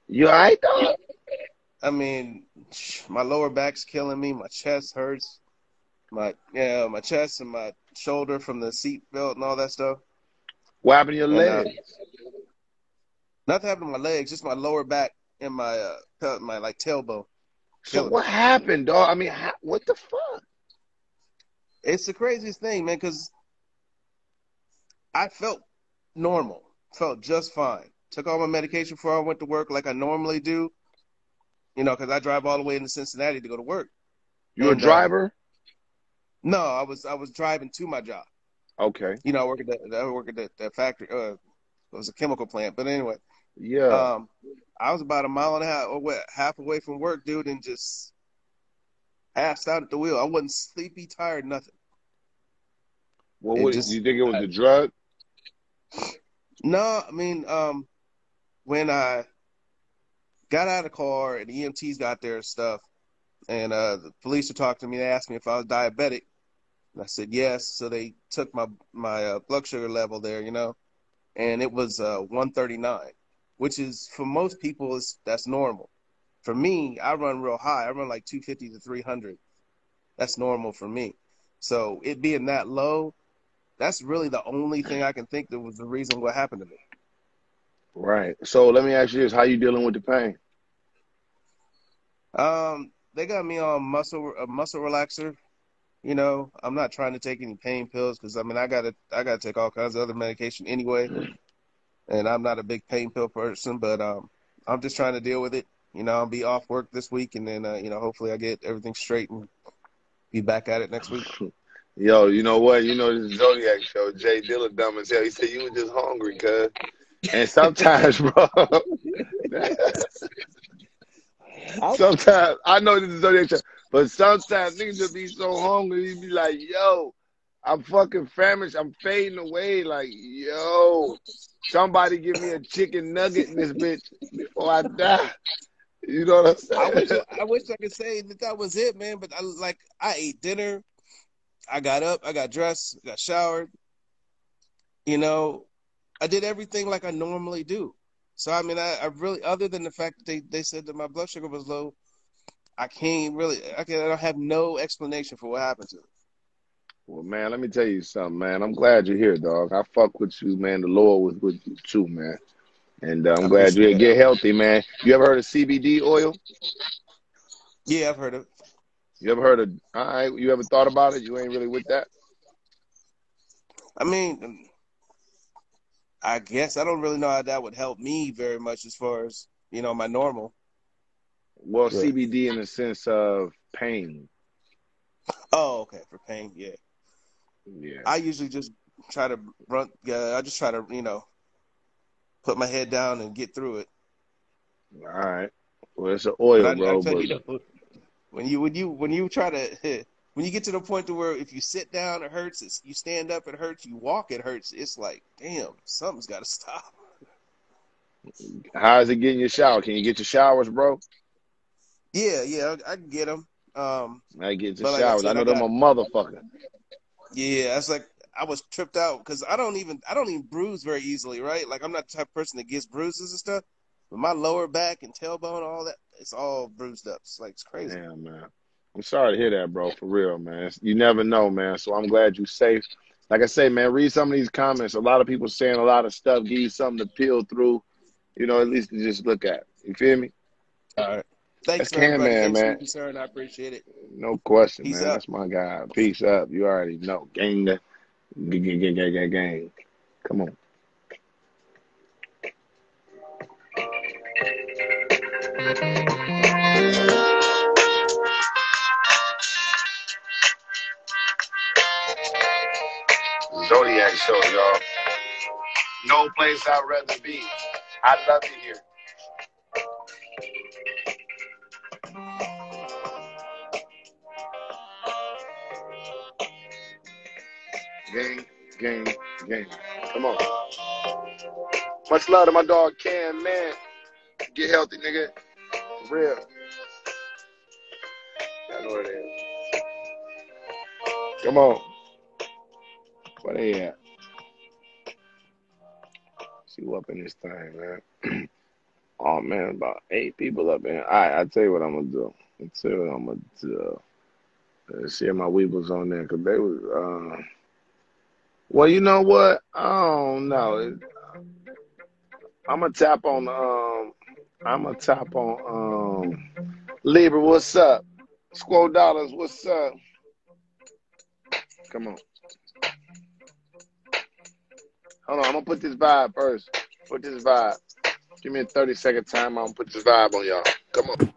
You all right, dog? I mean, my lower back's killing me, my chest hurts. my yeah, my chest and my shoulder from the seat belt and all that stuff. What happened to your And uh, legs? Nothing happened to my legs, just my lower back and my uh my like tailbone. So what happened, dog? I mean, how, what the fuck? It's the craziest thing, man, because I felt normal, felt just fine. Took all my medication before I went to work like I normally do. You know, because I drive all the way into Cincinnati to go to work. You a And um, driver? no, I was I was driving to my job. Okay. You know, I work at the I work at the, the factory. Uh, it was a chemical plant, but anyway, Yeah. um, I was about a mile and a half or what, half away from work, dude, and just passed out at the wheel. I wasn't sleepy, tired, nothing. What It was? just You think it was I, the drug? no, I mean, um, when I got out of the car and the EMTs got there and stuff, and uh, the police were talking to me. They asked me if I was diabetic, and I said yes. So they took my my uh, blood sugar level there, you know, and it was uh, 139, which is for most people is that's normal. For me, I run real high. I run like 250 to 300. That's normal for me. So it being that low, that's really the only thing I can think that was the reason what happened to me. Right. So let me ask you this: How you dealing with the pain? Um, they got me on muscle a muscle relaxer. You know, I'm not trying to take any pain pills because I mean I gotta I gotta take all kinds of other medication anyway, and I'm not a big pain pill person. But um, I'm just trying to deal with it. You know, I'll be off work this week, and then uh, you know hopefully I get everything straight and be back at it next week. Yo, you know what? You know this Zodiac show. Jay Dilla dumb as hell. He said you were just hungry, cuz. And sometimes, bro, sometimes I know this is Zodiac show, but sometimes niggas just be so hungry. You be like, yo, I'm fucking famished. I'm fading away. Like, yo, somebody give me a chicken nugget in this bitch before I die. You know what I'm I wish saying? I wish I could say that that was it, man. But I like I ate dinner, I got up, I got dressed, got showered. You know, I did everything like I normally do. So I mean, I, I really, other than the fact that they, they said that my blood sugar was low, I can't really, I can, I don't have no explanation for what happened to it. Well, man, let me tell you something, man. I'm glad you're here, dog. I fuck with you, man. The Lord was with you too, man. And uh, I I'm glad you get healthy, man. You ever heard of CBD oil? Yeah, I've heard of. it. You ever heard of? All right, you ever thought about it? You ain't really with that. I mean, I guess I don't really know how that would help me very much as far as you know my normal. Well, CBD in the sense of pain. oh, okay, for pain, yeah. Yeah. I usually just try to run. Yeah, I just try to you know put my head down and get through it. All right. Well, it's an oil, I, I bro. tell But you, when you when you when you try to when you get to the point to where if you sit down it hurts, it's, you stand up it hurts, you walk it hurts. It's like damn, something's got to stop. how is it getting your shower? Can you get your showers, bro? Yeah, yeah, I, I can get them. Um, I get your but like I showers. I know I them a motherfucker. Yeah. It's like I was tripped out because I don't even I don't even bruise very easily, right? Like I'm not the type of person that gets bruises and stuff. But my lower back and tailbone, all that, it's all bruised up. It's like it's crazy. Damn, man. I'm sorry to hear that, bro. For real, man. You never know, man. So I'm glad you're safe. Like I say, man, read some of these comments. A lot of people saying a lot of stuff. Give you something to peel through. You know, at least to just look at. You feel me? All right. Thanks, That's Cam everybody. Man, Thanks for man. your concern. I appreciate it. No question, Peace man. out. That's my guy. Peace up. You already know. Gang, gang, gang, gang, gang, gang, gang. Come on. Zodiac show, y'all. No place I'd rather be. I love it here. Gang, gang, gang. Come on. Much love to my dog Cam, man. Get healthy, nigga. For real. I know what it is. Come on. Where they at? See who up in this thing, man. oh man, about eight people up in here. Alright, I'll tell you what I'm gonna do. I'll tell you what I'm gonna do. Let's see if my Weebles on there because they was. Uh... Well, you know what? I don't know. I'm gonna tap on. Um, I'm gonna tap on. Um, Libra, what's up? Squad Dollars, what's up? Come on. Hold on, I'm gonna put this vibe first. Put this vibe. Give me a 30 second time. I'm gonna put this vibe on y'all. Come on.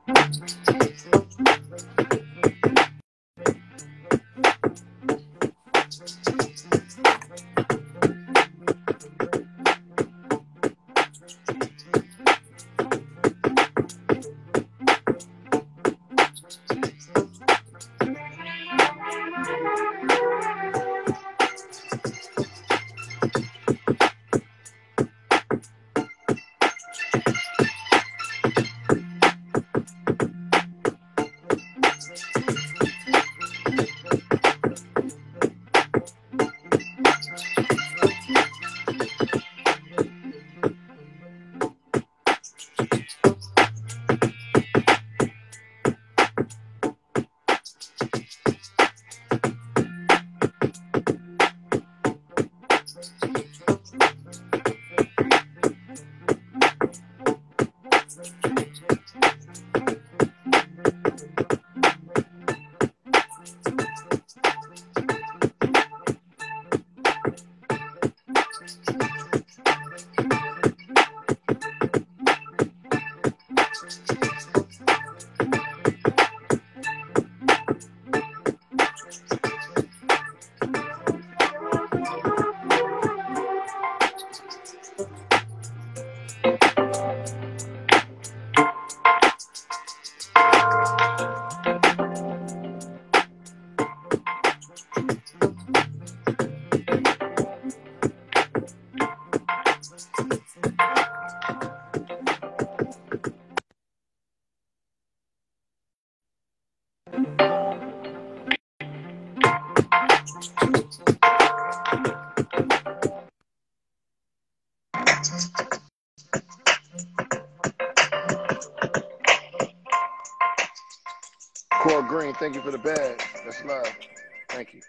Thank you for the bag. That's love. Thank you.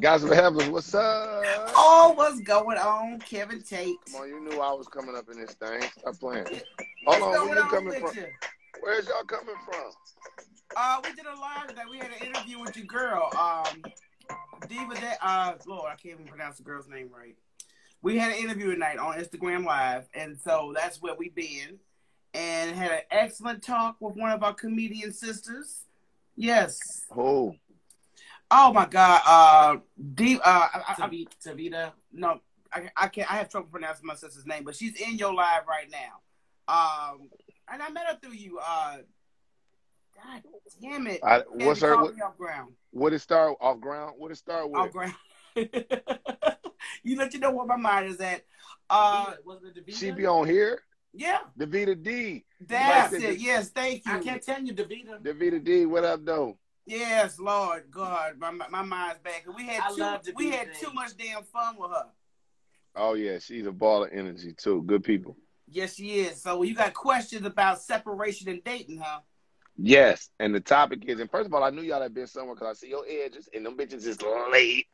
Guys of the Heavens, what's up? Oh, what's going on, Kevin Tate? Come on, you knew I was coming up in this thing. Stop playing. Hold on, where you coming from? you? Where's y'all coming from? Uh, we did a live today. We had an interview with your girl, um, Diva. De- uh, Lord, I can't even pronounce the girl's name right. We had an interview tonight on Instagram Live, and so that's where we been, and had an excellent talk with one of our comedian sisters. Yes. Who? Oh my God. Uh, Diva. Uh, I, I, Tavita. no, I, I can't. I have trouble pronouncing my sister's name, but she's in your live right now. Um, and I met her through you. Uh, God damn it! I, Candy what's her? What, me off ground. what it start off ground? What it start with? Off ground. you let you know where my mind is at. Uh, Davita. Wasn't it Davita? She be on here. Yeah, Davita D. that's Like the- it. Yes, thank you. I can't tell you Davita. Davita D. What up, though? Yes, Lord God, my my mind's back. We had I too love we had too much damn fun with her. Oh yeah, she's a ball of energy too. Good people. Yes, she is. So you got questions about separation and dating, huh? Yes, and the topic is, and first of all, I knew y'all had been somewhere because I see your edges, and them bitches is late.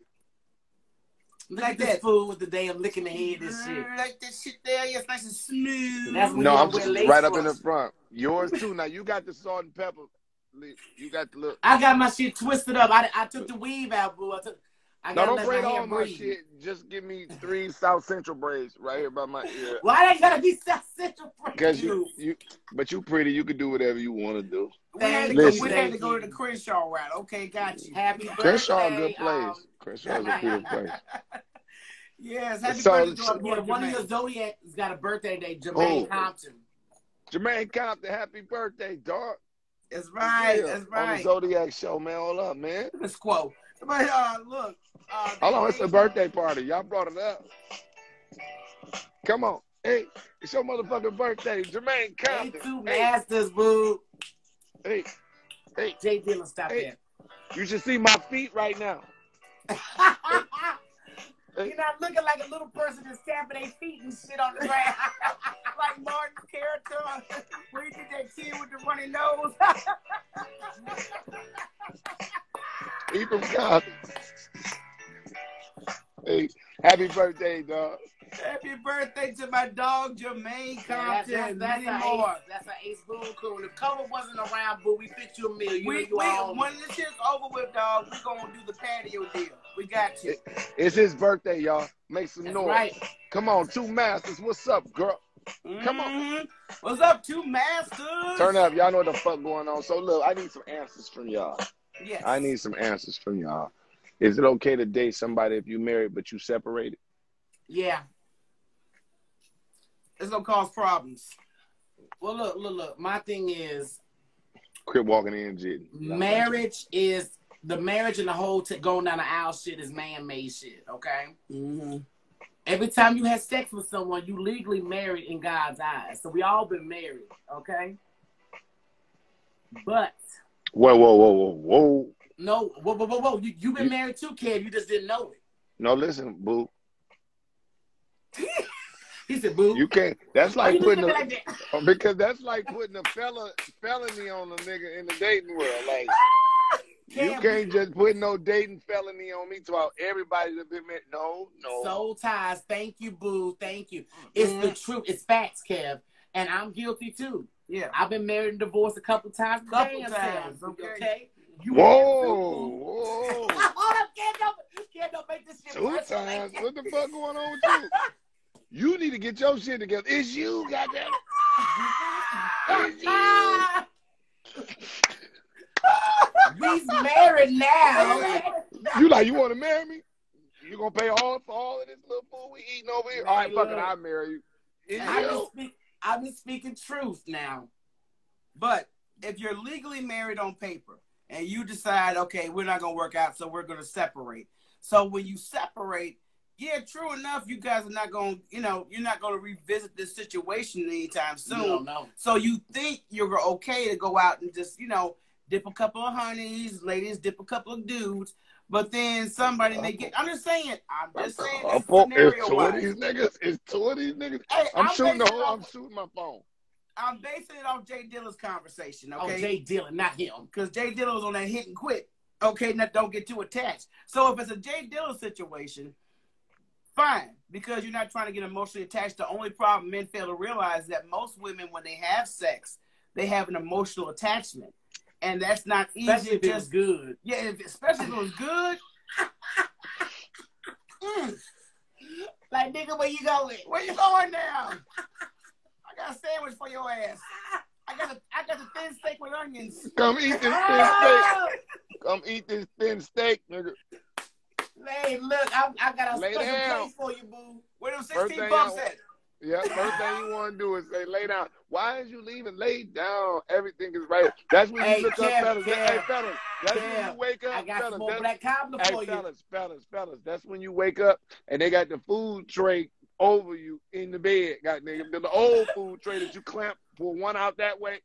Look Like at this that. fool with the damn licking the head and shit. Like that shit there, yes, nice and smooth. That's when No, I'm just right up in the front. Yours too. Now you got the salt and pepper. You got the look. I got my shit twisted up. I, I took the uh, weave out, boo. I took. I No, don't braid all my breathe. shit. Just give me three South Central braids right here by my ear. Why they gotta be South Central for Because you, you, but you pretty. You can do whatever you want to do. We had, to go, we had to go to the Crenshaw route. Okay, got you. Happy birthday. Crenshaw, a good place. um, Crenshaw is a beautiful place. yes, happy So- birthday our yeah, one of your Zodiac's got a birthday day, Jermaine Who? Compton. Jermaine Compton, happy birthday, dog. That's right. Yeah, That's On the. Zodiac show, man. All up, man. Let's quote. But uh, look. Uh, Hold on, it's a birthday party. Y'all brought it up. Come on. Hey, it's your motherfucking birthday. Jermaine Compton. A2 Hey, Masters, boo. hey, hey. Jay Dillon, stop Hey. You should see my feet right now. that. You're not looking like a little person that's stamping their feet and shit on the ground. like Martin's character where he did that kid with the runny nose. He from Compton. Hey, happy birthday, dog. Happy birthday to my dog Jermaine Yeah, that's, Compton. that's, that's, Many an more. ace, that's an ace boom cool. If cover wasn't around, boo, we fit you a meal. You We, know you we, all. when this shit's over with, dog, we gonna do the patio deal. We got you. It's his birthday, y'all. Make some That's noise. right. Come on, two masters. What's up, girl? Come on. Mhm. What's up, two masters? Turn up. Y'all know what the fuck going on. So look, I need some answers from y'all. Yes. I need some answers from y'all. Is it okay to date somebody if you married but you separated? Yeah. It's gonna cause problems. Well, look, look, look. My thing is, Quit walking in, jitting. marriage is the marriage and the whole t- going down the aisle shit is man-made shit. Okay. Mm-hmm. Every time you have sex with someone, you legally married in God's eyes. So we all been married. Okay. But Whoa, whoa, whoa, whoa, whoa. no, whoa, whoa, whoa, whoa. You, you've been You- married too, Kev. You just didn't know it. No, listen, boo. He said, "Boo." You can't. That's like you putting a, like that? because that's like putting a fella felony on a nigga in the dating world. Like you Can't just put no dating felony on me to everybody that been married. No, no. Soul ties. Thank you, boo. Thank you. It's the mm-hmm. truth. It's facts, Kev. And I'm guilty too. Yeah. I've been married and divorced a couple times. Couple Damn times, self, okay. okay? You Whoa, whoa. Hold up, Kev. Don't, Kev, don't make this shit Two personal times. What the fuck going on with you? You need to get your shit together. It's you, goddamn. It's you. We's married now. You like you want to marry me? You gonna pay all for all of this little food we eating over here? All right, fuck it, I'll marry you. It's I've been, speak, I've been speaking truth now. But if you're legally married on paper and you decide, okay, we're not gonna work out, so we're gonna separate. So when you separate, yeah, true enough, you guys are not gonna, you know, you're not gonna revisit this situation anytime soon. You don't. So you think you're okay to go out and just, you know, dip a couple of honeys, ladies dip a couple of dudes, but then somebody may get. I'm just saying. I'm just saying. This Up It's two of these niggas. It's two of these niggas. Hey, I'm I'm shooting the whole. I'm shooting my phone. I'm basing it off Jay Dilla's conversation. Oh, Okay. Jay Dillon, not him. because Jay Dilla was on that hit and quit. Okay, now don't get too attached. So if it's a Jay Dilla situation, fine, because you're not trying to get emotionally attached. The only problem men fail to realize is that most women, when they have sex, they have an emotional attachment, and that's not easy. Especially if to it was just good. yeah, if, especially if it was good. Mm. Like, nigga, where you going? Where you going now? I got a sandwich for your ass. I got a I got a thin steak with onions. Come eat this thin steak. Come eat this thin steak, nigga. Hey, look, I, I got a Lay special down. place for you, boo. Where them 16 thing bucks I- at? Yeah, first thing you want to do is say, lay down. Why is you leaving? Lay down. Everything is right. That's when you Hey, look up, Kev, fellas. Kev, hey, fellas. That's when you wake up, I got fellas. some more black cobbler Hey, for you. fellas, fellas, fellas. That's when you wake up and they got the food tray over you in the bed. Got nigga, the old food tray that you clamp, pull one out that way.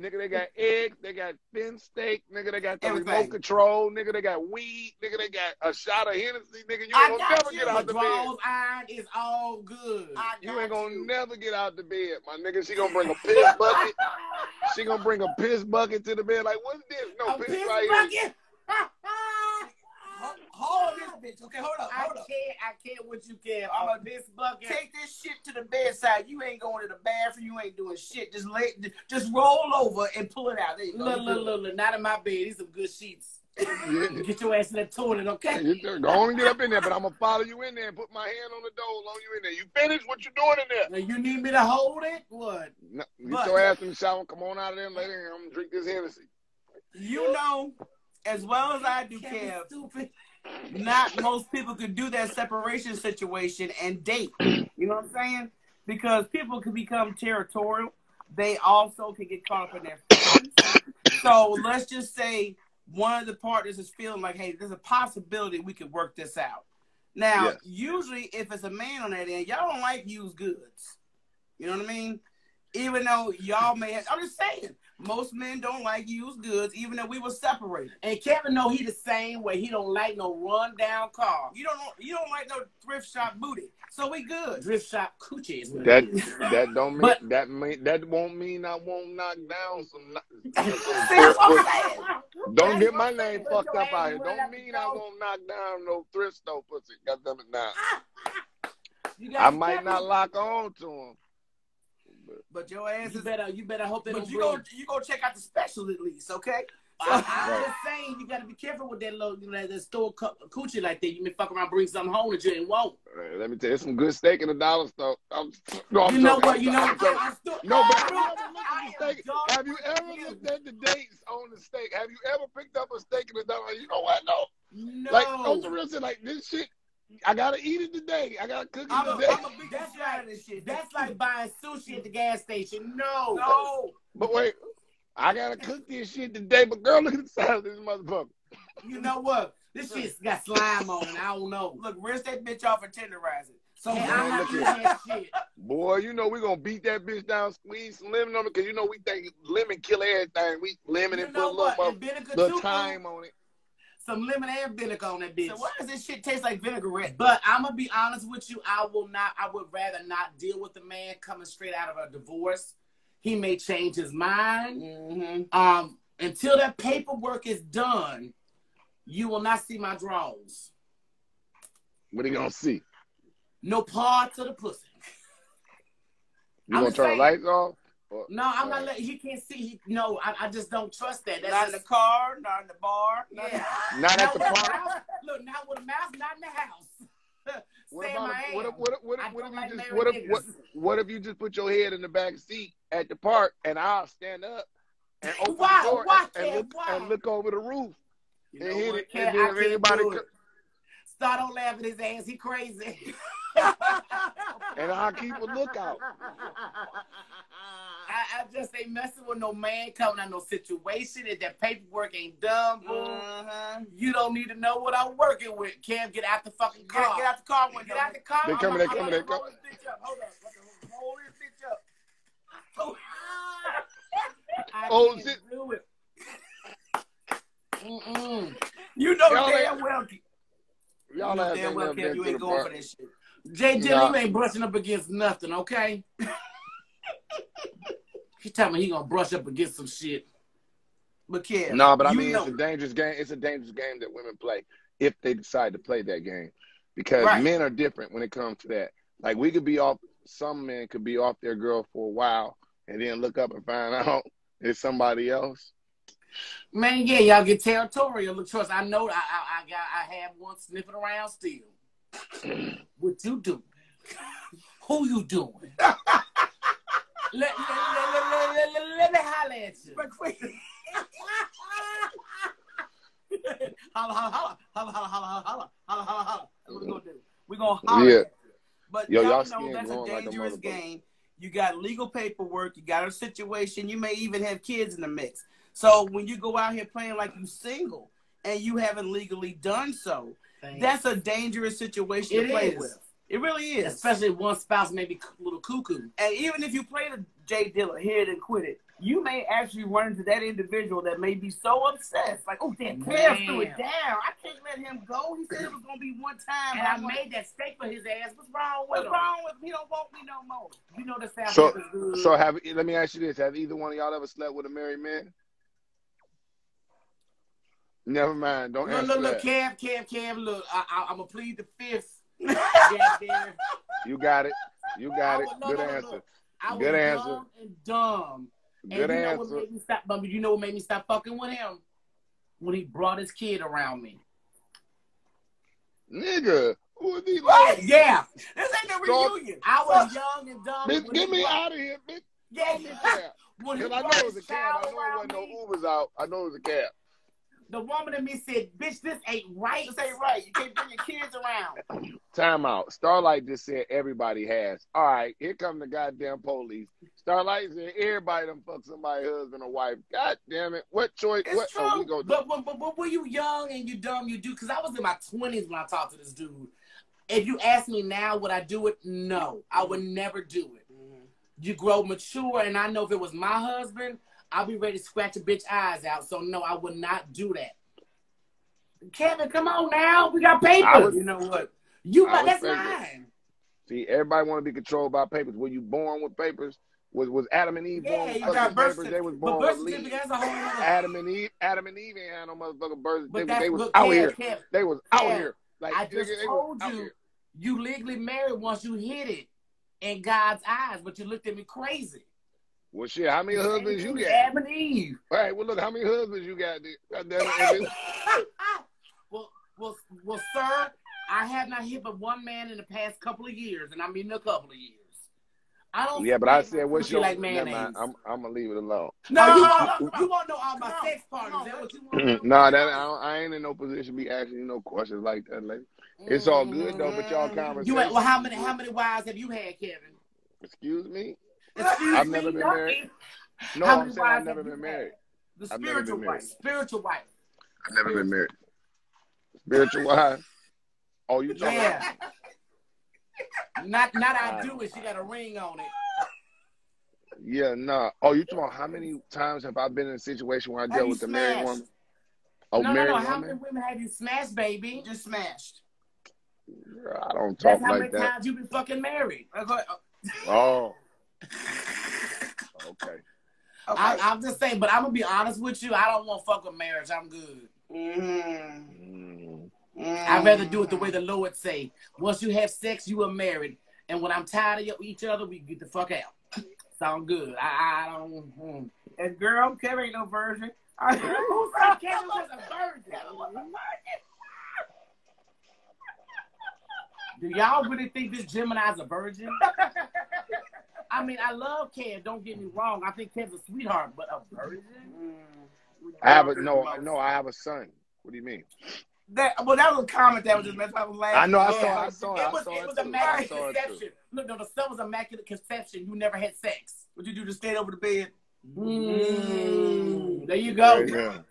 Nigga, they got eggs, they got thin steak, nigga, they got the Everything. remote control, nigga, they got weed, nigga, they got a shot of Hennessy, nigga. You ain't gonna never you. get out the bed. Iron is all good. You ain't gonna you. never get out the bed, my nigga. She gonna bring a piss bucket. she gonna bring a piss bucket to the bed. Like, what's this? No a piss, piss right here. bucket. Hold, hold this bitch. Okay, hold up, I up. can't. I can't What you, can. I'm I'm a piss bucket. Take this shit to the bedside. You ain't going to the bathroom. You ain't doing shit. Just lay, just roll over and pull it out. There you go. Look, You look, look, look. Not in my bed. These some good sheets. Get your ass in that toilet, okay? You just- Go on and get up in there, but I'm gonna follow you in there and put my hand on the door along you in there. You finish what you're doing in there? Now, you need me to hold it? What? No, get But- your ass in the shower. Come on out of there and later I'm gonna drink this Hennessy. You know, as well as I do, Kevin, Kev, stupid. not most people could do that separation situation and date. You know what I'm saying? Because people can become territorial. They also can get caught up in their feelings. So let's just say one of the partners is feeling like, hey, there's a possibility we could work this out. Now, Yes. usually if it's a man on that end, y'all don't like used goods. You know what I mean? even though y'all may have, I'm just saying, most men don't like used goods, even if we were separated. And Kevin know he the same way. He don't like no run down car. You don't you don't like no thrift shop booty, so we good. Thrift shop coochie is what That that don't mean But- that mean that won't mean I won't knock down some. See, some that's what I'm saying. Don't get my what I'm saying. name fucked up out here. Don't mean I won't knock down no thrift store pussy. God damn it now. I might Kevin, not lock on to him. But your ass You is. better, you better hope that. But you bring. go you go check out the special at least, okay? I, I'm Right. just saying, you gotta be careful with that little, you know, that, that store cu- coochie like that. You may fuck around, bring something home that you ain't want. Uh, Let me tell you, some good steak in the dollar store. I'm, no, I'm You know joking. what? You know, I'm joking. I, I still, No, but I, have you ever looked at the steak? Have you ever looked at the dates on the steak? Have you ever picked up a steak in the dollar? You know what? No. No. Like, those the real shit, like this shit, I gotta eat it today. I gotta cook it I'm a, today. I'm a big That's fan of this shit. That's like buying sushi at the gas station. No. no. But wait, I gotta cook this shit today. But girl, look at the size of this motherfucker. You know what? This shit's got slime on it. I don't know. Look, rinse that bitch off and tenderize it. So Man, I'm not look eating that shit. Boy, you know we gonna beat that bitch down, squeeze some lemon on it, cause you know we think lemon kill everything. We lemon You and put a what? little, And vinegar little too. thyme on it. Some lemon and vinegar on that bitch. So why does this shit taste like vinaigrette? But I'm gonna be honest with you. I will not. I would rather not deal with the man coming straight out of a divorce. He may change his mind. Mm-hmm. Um, until that paperwork is done, you will not see my drawers. What are you gonna see? No parts of the pussy. You I'm gonna turn saying. the lights off? Or- No, I'm not letting. He can't see. He, no, I, I just don't trust that. That's Not in the car, not in the bar. not- yeah. Not at the Not with a park. mouse. Look, not with a mouse. Not in the house. What Say about if, what if what if what if, what don't like you just what if what, what if you just put your head in the back seat at the park and I'll stand up and open Why? the door Why, and, and look Why? and look over the roof You and know hit what, it Kev? and I then if can't anybody do co- it. Start on laughing his ass. He crazy. And I'll keep a lookout. I, I just ain't messing with no man coming out no situation. If that paperwork ain't done, boo, Uh-huh. you don't need to know what I'm working with. Cam, get out the fucking car. Get, get out the car when Get out the car. They coming, they coming, they coming. Hold this bitch up. Hold up. Hold this bitch up. Oh. I Oh, can't shit. do it. Mm-mm. You know Y'all damn well. Y'all you know damn ain't well, never Kev, been you ain't going park. for that shit. Jay Dilla, Nah. you ain't brushing up against nothing, okay? he tell me he gonna brush up against some shit. But Kev, No, but I mean know, it's a dangerous game. It's a dangerous game that women play if they decide to play that game. Because Right. men are different when it comes to that. Like we could be off some men could be off their girl for a while and then look up and find out it's somebody else. Man, yeah, y'all get territorial. Look, trust, I know I, I, I got I have one sniffing around still. What you doing? Who you doing? let, let, let, let, let, let, let, let me holler at you. but quick, holla, holla, holla, holla, holla, holla, holla, holla, holla, holla. That's what we gonna do. We gonna holler. Yeah. But Yo, y'all, y'all know that's a glowing like a dangerous game. You got legal paperwork. You got a situation. You may even have kids in the mix. So when you go out here playing like you single and you haven't legally done so, that's a dangerous situation It to play is. with. It really is. Especially if one spouse may be a little cuckoo. And even if you play the Jay Dilla, hit and quit it, you may actually run into that individual that may be so obsessed. Like, oh, damn, Kev threw it down. I can't let him go. He said it was going to be one time. And I I'm like, made that steak for his ass. What's wrong with What's him? wrong with him? He don't want me no more. You know the South So good. so have let me ask you this. Have either one of y'all ever slept with a married man? Never mind. Don't Look, answer look, look, that. Cam, Cam, Cam, look, I, I, I'm going to plead the fifth. You got it. You got it. was- no, Good no, no, answer. no. I Good was answer. dumb and dumb. And Good you know what answer. made me stop? But you know what made me stop fucking with him? When he brought his kid around me. Nigga, who is he? What? Yeah, This ain't no reunion. I was young and dumb. Bitch, get me out of here, bitch. Yeah, Yeah. Because I know it was a cab. I know it wasn't no Ubers out. I know it was a cab. The woman in me said, "Bitch, this ain't right. This ain't right. You can't bring your kids around. Time out. Starlight just said everybody has. All right, here come the goddamn police. Starlight said everybody done fuck somebody's husband or wife. God damn it. What choice? It's what? true. Oh, we go But, but, but, but when you young and you dumb, you do. Because I was in my twenties when I talked to this dude. If you ask me now, would I do it? No, I would mm-hmm. never do it. Mm-hmm. you grow mature, and I know if it was my husband, I'll be ready to scratch a bitch eyes out. So no, I would not do that. Kevin, come on now. We got papers. Would- you know what? You I that's mine. See, everybody want to be controlled by papers. Were you born with papers? Was was Adam and Eve born Yeah, with you got birth papers? They was born with leaves. certificate, that's a whole nother- Adam and Eve, Adam and Eve ain't had no motherfucking birth But certificate. They was out here. Kev, They was out Kev, here. Like I just nigga, they told you, you legally married once you hit it in God's eyes, but you looked at me crazy. Well, shit, how many husbands you got? Adam and Eve. All right, well, look, how many husbands you got? dude? God damn it, and this- well, well, well, sir, I have not hit but one man in the past couple of years, and I mean a couple of years. I don't. yeah, but I said, what's your? like mayonnaise? mind, I'm, I'm gonna leave it alone. no, No, you no, you want to know all my on, sex partners? come on, Is that what you want? no, that I, I ain't in no position to be asking you no questions like that, lady. It's all good though, but y'all Mm, conversation. You well, how many how many wives have you had, Kevin? Excuse me. Excuse I've me, never been married. No, I'm saying I've never been married. The spiritual wife. Spiritual wife. I've never been married. Spiritual wife. Oh, you talking? Yeah. not not I do it. She got a ring on it. Yeah, nah. Oh, you talking about how many times have I been in a situation where I dealt with a married woman? Oh, no, no, married no. How many women have you smashed, baby? Just smashed. I don't talk That's talk how like many that. times you've been fucking married. Oh. Okay. I, I'm just saying, but I'm gonna be honest with you. I don't want to fuck with marriage. I'm good. Mm. Mm. I'd rather do it the way the Lord say. Once you have sex, you are married, and when I'm tired of each other, we get the fuck out. Sound good. I, I don't. Mm. And girl, Kevin ain't no virgin. Who said Kevin was a virgin? Do y'all really think this Gemini's a virgin? I mean, I love Kev. Don't get me wrong. I think Kev's a sweetheart, but a virgin? I have a no, no. I have a son. What do you mean? That well, that was a comment that was just messed up. I was laughing. I know. I Yeah. saw. I saw. It I was, saw it was too. I immaculate saw it too. conception. Look, no, the son was immaculate conception. You never had sex. What you do? Just stay over the bed. Mm, there you go. Right there.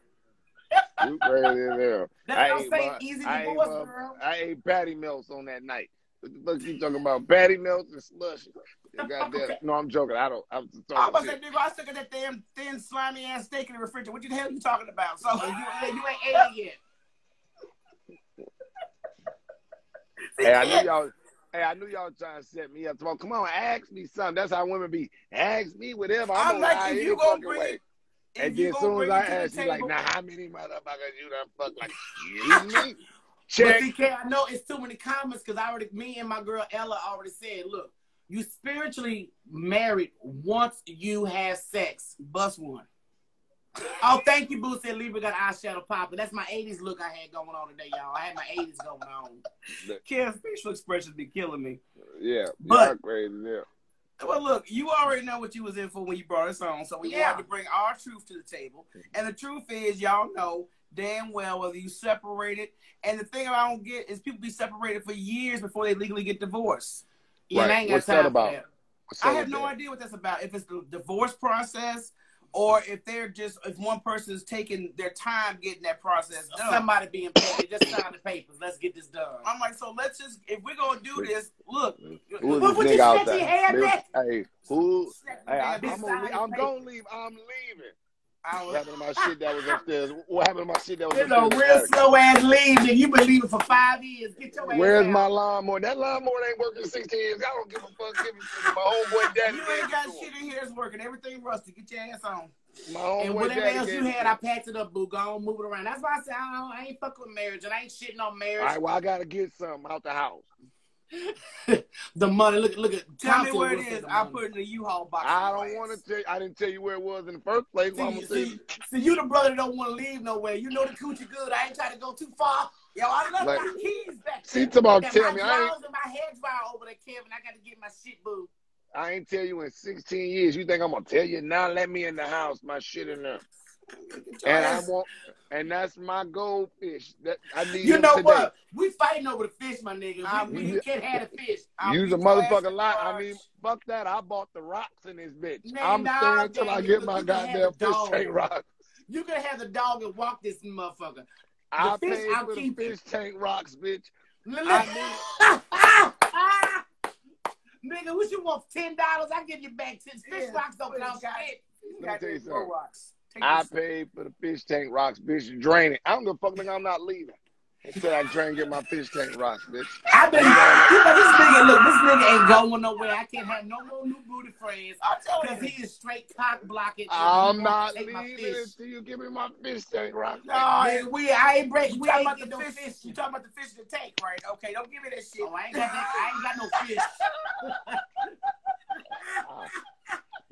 You crazy as. That's I what I'm ate, saying. Easy I ate, divorce, girl. I ate patty melts on that night. What the fuck you talking about? Patty melts and slush. Goddamn. No, I'm joking. I don't. I'm just I talking was about shit. to say, nigga, I took that damn thin, slimy ass steak in the refrigerator. What the hell are you talking about? So Oh, you, you ain't ate it yet. Hey, I knew y'all. Hey, I knew y'all trying to set me up. Come on, come on, ask me something. That's how women be. Ask me whatever. I'm, I'm like, if you gonna fucking bring way. it, if And you then as soon as I it to the ask you, like, table- now how many motherfuckers you done fuck? Like, excuse me? Check. see, Kay, I know it's too many comments because I already, me and my girl Ella already said, look, you spiritually married once you have sex. bust one. Oh, thank you, Boo said Libra got eyeshadow popping. That's my 80s look I had going on today, y'all. I had my 80s going on. Ken's facial expressions be killing me. Yeah, But- crazy. Yeah. Well, look, you already know what you was in for when you brought us on, so we Yeah. wanted to bring our truth to the table. Mm-hmm. And the truth is, y'all know damn well whether you separated. And the thing I don't get is people be separated for years before they legally get divorced. Yeah, Right. I ain't got What's that about? that. What's I have no that? idea what that's about. If it's the divorce process, or if they're just if one person is taking their time getting that process done. Somebody being paid. Just sign the papers. Let's get this done. I'm like, so let's just if we're gonna do this, look. Who What would you nigga out say she there? had that? Hey, who? Hey, I, I'm, gonna, I'm gonna leave. I'm leaving. I What happened to my shit that was upstairs? What happened to my shit that was It's a upstairs? real slow ass leave, nigga. You been leaving for five years. Get your ass Where's out. my lawnmower? That lawnmower ain't working 16 years. I don't give a fuck. Give to my homeboy daddy. you ain't got shit in here that's working. Everything rusty. Get your ass on. My And whatever else you had, I packed it up, boo. Go on, move it around. That's why I said I, don't, I ain't fucking with marriage, and I ain't shitting on marriage. All right, well, I gotta get something out the house. the money, look, look at. Tell me where will it say is. the I put it in the U-Haul box. I don't want to tell you. I didn't tell you where it was in the first place. Well, I'm See, see, you. see, you the brother don't want to leave nowhere. You know the coochie good. I ain't trying to go too far. Yo, I left Like- my keys back See, there. talk about Got tell my me. I ain't. drawers and my hair dryer over there, Kevin. I got to get my shit, boo. I ain't tell you in 16 years. You think I'm gonna tell you now? Let me in the house. My shit in there. Get your And I want. And that's my goldfish. That I need You know today. what? We fighting over the fish, my nigga. I We, we mean- can't have the fish. I'll Use a beat your ass motherfucking in lot. I mean, fuck that. I bought the rocks in this bitch. Man, I'm nah, staying until I get my you can have goddamn fish tank rock. You can have the dog and walk this motherfucker. I fish, paid I'll for the keep it. fish tank rocks, bitch. Look, Nigga, nigga, what you want? Ten dollars? I give you back ten. Fish Yeah, rocks don't fish cost got- shit. Let me tell you Goddamn grow something. rocks. Take I paid for the fish tank rocks, bitch. You drain it. I don't give a fuck, nigga. I'm not leaving until I try and get my fish tank rocks, bitch. I've been, you know, this nigga, look, this nigga ain't going nowhere. I can't have no more new booty friends I'll tell you. because he is straight cock blocking. I'm won't not take my leaving fish. until you give me my fish tank rocks. No, Man, we, I ain't break. You We talking ain't about get the no fish? fish. You talking about the fish in the tank, right? Okay, don't give me that shit. Oh, I ain't got that. I ain't got no fish.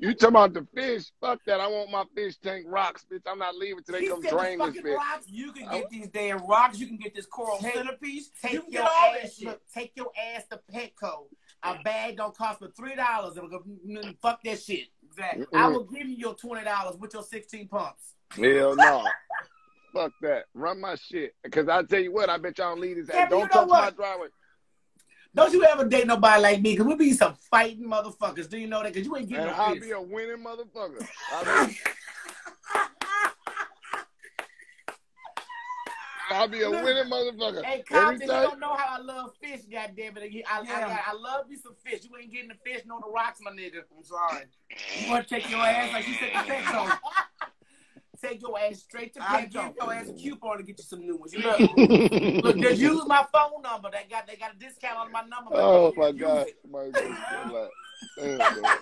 You talking about the fish? Fuck that. I want my fish tank rocks, bitch. I'm not leaving till they He come drain this fucking bitch. rocks. You can oh. get these damn rocks. You can get this coral Take- centerpiece. Take you can your get all that ass. shit. Look, take your ass to Petco. A bag don't cost but three dollars. And go, fuck that shit. Exactly. I will give you your twenty dollars with your sixteen pumps. Hell no. Fuck that. Run my shit. Because I tell you what, I bet y'all don't leave this. Yeah, don't know touch my what? driveway. Don't you ever date nobody like me? Cause we be some fighting motherfuckers. Do you know that? Cause you ain't getting And no I'll fish. be a winning motherfucker. I'll be, I'll be a winning motherfucker. Hey, Compton, you don't know how I love fish, goddamn it. I, I, Yeah. I, I love me some fish. You ain't getting the fish, no the rocks, my nigga. I'm sorry. You want to take your ass like you said to Petco. Take your ass straight to I give your ass a coupon to get you some new ones. You know? look, just use my phone number. They got they got a discount on my number. Oh my god. it. My God. Damn, man.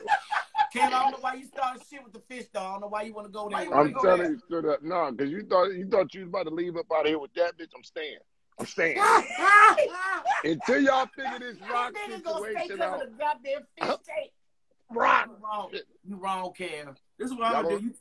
Kim, I don't know why you started shit with the fish, though. I don't know why you want to go there. I'm go telling there? you straight up. No, because you thought you thought you was about to leave up out of here with that bitch. I'm staying. I'm staying. Until y'all figure this rock Niggas gonna stay situation because out. of the goddamn fish tank. Rock. You wrong. You wrong, Cam. This is what I'm gonna don't- do. You,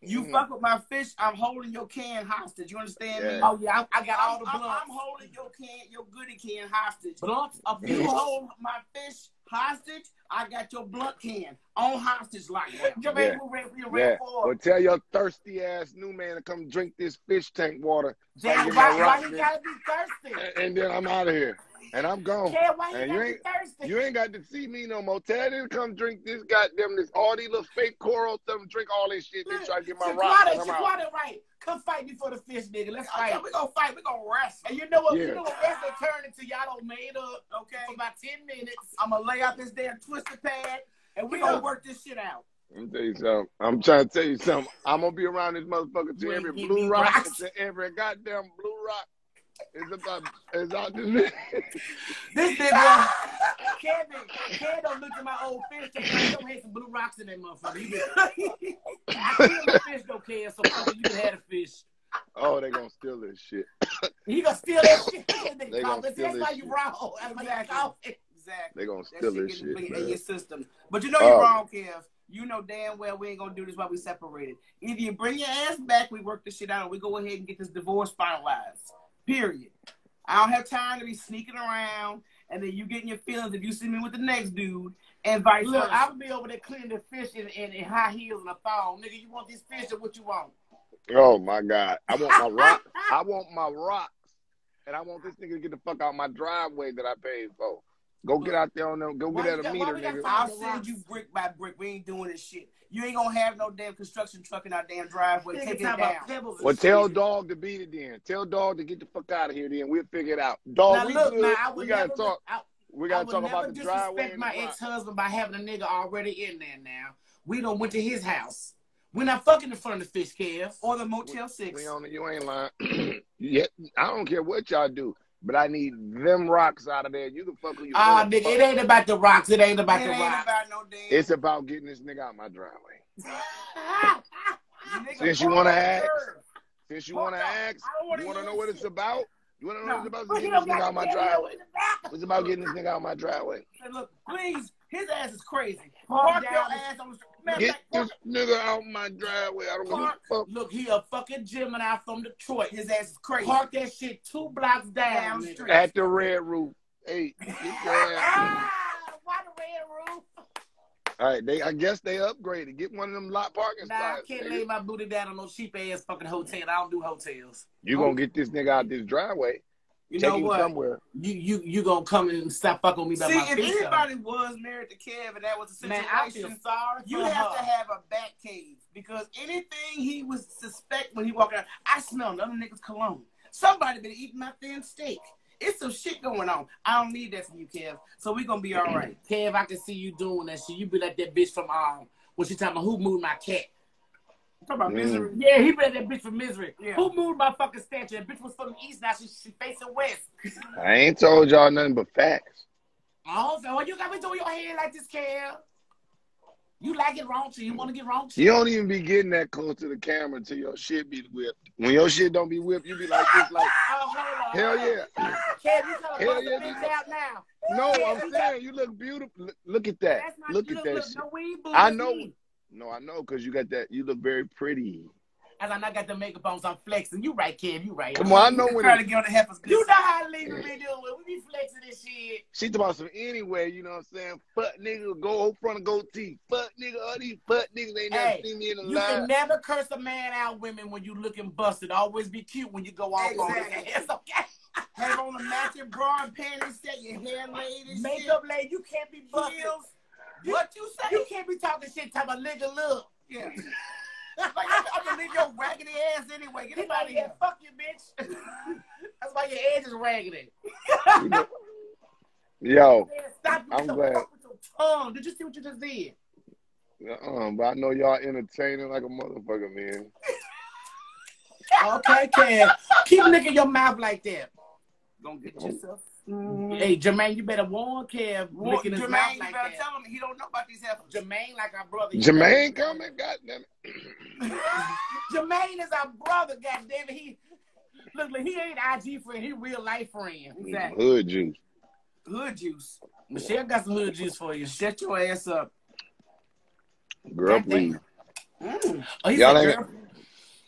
you Mhm. fuck with my fish, I'm holding your can hostage. You understand me? Oh yeah, I, I got all I'm, the I'm, blunts. I'm holding your can, your goodie can hostage. blunts up You here. hold my fish hostage, I got your blunt can on hostage like that. Jermaine, Yeah. we ran, we Yeah. ran Well, forward. tell your thirsty ass new man to come drink this fish tank water. so I Damn, get why, why rock, you gotta be thirsty? And- And then I'm out of here. And I'm gone. Cam, why you And you gotta ain't thirsty? you ain't got to see me no more. Tell them to come drink this goddamn this all these little fake coral. Them drink all this shit. They try to get my rock. Shaquata, and I'm out. Right. Come fight me for the fish, nigga. Let's Okay, fight. we gonna fight. We gonna wrestle. And you know what? Yeah. You know what wrestling turn into? Y'all don't made up Okay, for about 10 minutes. I'm gonna lay out this damn twister pad, and we gonna work this shit out. Let me tell you something. I'm trying to tell you something. I'm gonna be around this motherfucker to every give blue rock, rocks. to every goddamn blue rock. Is about is out this. This nigga, ah! Kevin, Kevin don't look at my old fish don't have some blue rocks in that motherfucker. Been, I killed my fish don't care, so fuck you have the fish. oh, they gonna steal this shit. He gonna steal that shit. That They gonna steal That's this why you wrong. That's why you Exactly. Exactly. They gonna That steal shit this shit, in your system. But you know you're Oh. wrong, Kev. You know damn well we ain't gonna do this while we separated. Either you bring your ass back, we work this shit out, and we go ahead and get this divorce finalized. Period. I don't have time to be sneaking around and then you getting your feelings if you see me with the next dude and vice Look, versa. I would be over there cleaning the fish in, in, in high heels and a thong. Nigga, you want these fish or what you want? Oh my god. I want my rock. I want my rocks. And I want this nigga to get the fuck out my driveway that I paid for. Go get out there on them. Go Why get you at a got- why meter, we nigga. I'll send you brick by brick. We ain't doing this shit. You ain't gonna have no damn construction truck in our damn driveway. Take it down. about pebbles Well, tell shit. dog to beat it then. Tell dog to get the fuck out of here then. We'll figure it out. Dog, Now we look, good. man, I we would gotta never, talk. I, We gotta talk about the driveway disrespect and my ex-husband by having a nigga already in there now. We don't went to his house. We're not fucking in front of the fish calf. Or the Motel 6. We on it. You ain't lying. yeah, I don't care what y'all do, but I need them rocks out of there. You can fuck who you Ah, want. nigga, it ain't about the rocks. It ain't about it the ain't rocks. about no damn. It's about getting this nigga out my driveway. You Since you wanna ask, curb. Since you want to ask, I don't wanna you want to know what it's about? You want to know No. what it's about? But It's he getting this nigga out my to tell you driveway. in the back. It's about getting this nigga out my driveway. Look, please, his ass is crazy. Park Park your ass on the matter Get fact, park- this nigga out my driveway. I don't give a Park. fuck. Look, he a fucking Gemini from Detroit. His ass is crazy. Park that shit two blocks down. Down street. At the red roof. Hey, get your ass. Ah, why the red roof? All right, they. I guess they upgraded. Get one of them lot parking Nah, I can't nigga. lay my booty down on no cheap ass fucking hotel. I don't do hotels. You gonna get this nigga out this driveway? You take know him what? somewhere. You you you gonna come and stop fucking with me about See, my if fish though. anybody was married to Kev and that was the Man, I feel situation, sorry you for have her. to have a back cave because anything he was suspect when he walked out, I smell another nigga's cologne. Somebody been eating my thin steak. It's some shit going on. I don't need that from you, Kev. So we gonna be all right. Kev, I can see you doing that shit. You be like that bitch from um when she talking about who moved my cat. Talk about Mm. misery. Yeah, he be like that bitch from misery. Yeah. Who moved my fucking statue? That bitch was from the east, now she, she facing west. I ain't told y'all nothing but facts. Oh, so you got me doing your hair like this, Kev. You like it wrong, so you want to get wrong. too. You don't even be getting that close to the camera until your shit be whipped. When your shit don't be whipped, you be like this, like, Oh, hold on. hell hold on. yeah. Kev, you trying to Hell bust yeah, the bitch nigga. out now. No, Kev, I'm you saying you look beautiful. Look, look at that. That's not Look at look, that look, shit. no. I That's know. Me. No, I know, cause you got that. You look very pretty. As I not got the makeup on, so I'm flexing. You right, Kev. You right. Come on, I know when Trying to get on the heifers. You know how legal we doing. We be flexing this shit. she talk about some anyway. You know what I'm saying? Fuck nigga, go whole front of goatee. Fuck nigga, all these fuck niggas ain't never Hey, seen me in a You life. can never curse a man out, women, when you looking busted. Always be cute when you go off on Exactly. it. It's okay. Have on a matching bra and panties, set your hair laid and Makeup lady, you can't be shit. busted. Heels. What you say? You can't be talking shit, talking about nigga look. Yeah. like, I'm, I'm gonna leave your raggedy ass anyway. Get him out of here. fuck you, bitch. That's why your edge is raggedy. You know- Yo, stop with I'm the glad. fuck with your tongue. Did you see what you just did? uh, but I know y'all entertaining like a motherfucker, man. Okay, Kev. Keep licking your mouth like that. Gonna get yourself. Hey, Jermaine, you better warn Kev Well, licking his Jermaine, mouth you like better that. tell him he don't know about these heifers. Jermaine, like our brother. you Jermaine know. coming? Goddamn it. Jermaine is our brother, goddamn it. He look, look, he ain't IG friend, he real life friend. Exactly. Hood juice. Hood juice. Michelle got some hood juice for you. Shut your ass up. Girl, Goddamn. please. Mm. Oh, Y'all ain't girl.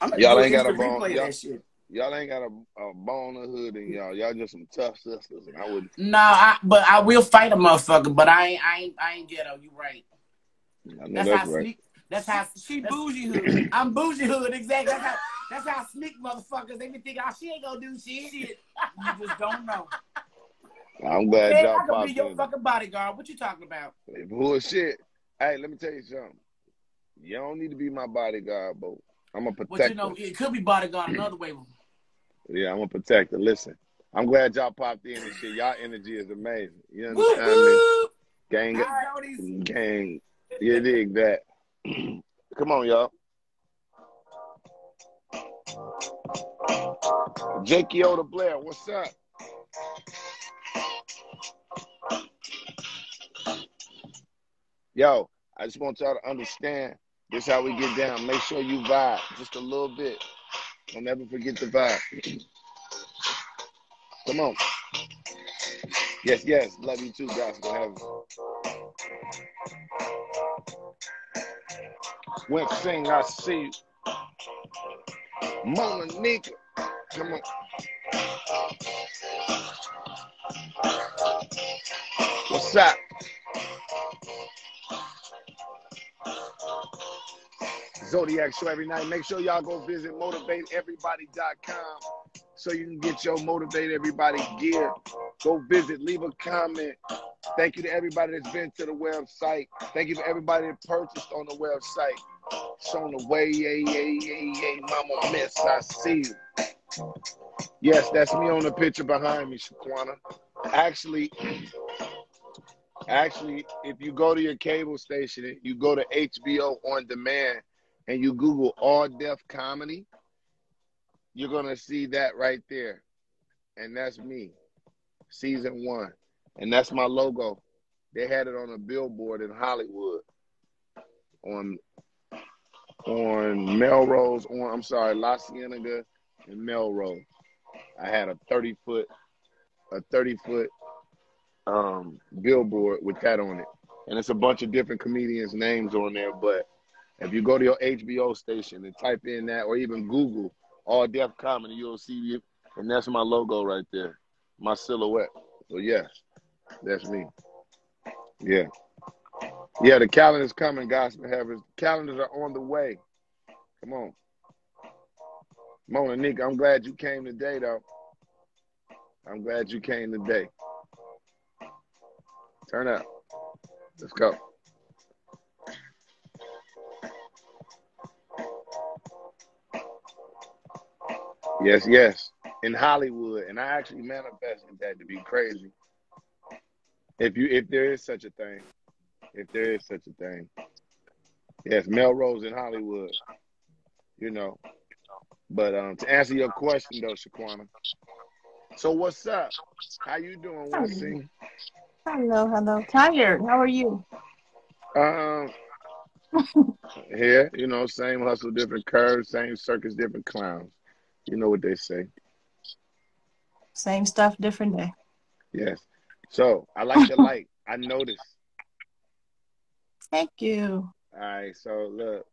I'm Y'all ain't got a bone. replay Y'all, that shit. Y'all ain't got a, a bone of hood in y'all. Y'all just some tough sisters, and I wouldn't. No, I, but I will fight a motherfucker, but I ain't, I ain't, I ain't ghetto. You right. I know That's, that's how right. sneak. That's how She that's- bougie hood. I'm bougie hood, exactly. That's how, that's how sneak motherfuckers. They be thinking, oh, she ain't gonna do shit. Shit. You just don't know. I'm glad Hey, y'all I could be your in. fucking bodyguard. What you talking about? Bullshit. Hey, let me tell you something. Y'all don't need to be my bodyguard, but I'm a protector. But you know, it could be bodyguard another way. Yeah, I'm a protector. Listen, I'm glad y'all popped in and shit. Y'all energy is amazing. You understand me? whoop. Gang, I gang. You dig that? Come on, y'all. Jakey Oda Blair, what's up? Yo, I just want y'all to understand this how we get down. Make sure you vibe just a little bit. Don't never forget the vibe. Come on. Yes, yes. Love you too, guys. Go have When sing, I see. Mona Nika. Come on. What's up? Zodiac Show every night. Make sure y'all go visit motivateeverybody.com so you can get your Motivate Everybody gear. Go visit, leave a comment. Thank you to everybody that's been to the website. Thank you to everybody that purchased on the website. It's on the way, yay, yay, yay, yay, mama miss, I see you. Yes, that's me on the picture behind me, Shaquana. Actually, actually, if you go to your cable station, you go to HBO on demand and you Google All Def Comedy, you're gonna see that right there. And that's me. Season one. And that's my logo. They had it on a billboard in Hollywood. On on Melrose, on I'm sorry, La Cienega and Melrose. I had a 30 foot a 30 foot um billboard with that on it. And it's a bunch of different comedians' names on there, but if you go to your HBO station and type in that or even Google All Def Comedy, you'll see it. And that's my logo right there. My silhouette. So yes, that's me. Yeah. Yeah, the calendar's coming, Gospel Havers. Calendars are on the way. Come on. Mona Nick, I'm glad you came today though. I'm glad you came today. Turn up. Let's go. Yes, yes. in Hollywood, and I actually manifested that to be crazy. If you if there is such a thing, if there is such a thing, yes, Melrose in Hollywood, you know. But um, to answer your question though, Shaquana. So what's up? How you doing, Wesley? Hello, hello. Tired. How are you? Um, here, you know, same hustle, different curves, same circus, different clowns. You know what they say. Same stuff, different day. Yes. So I like the light. I noticed. Thank you. All right. So look,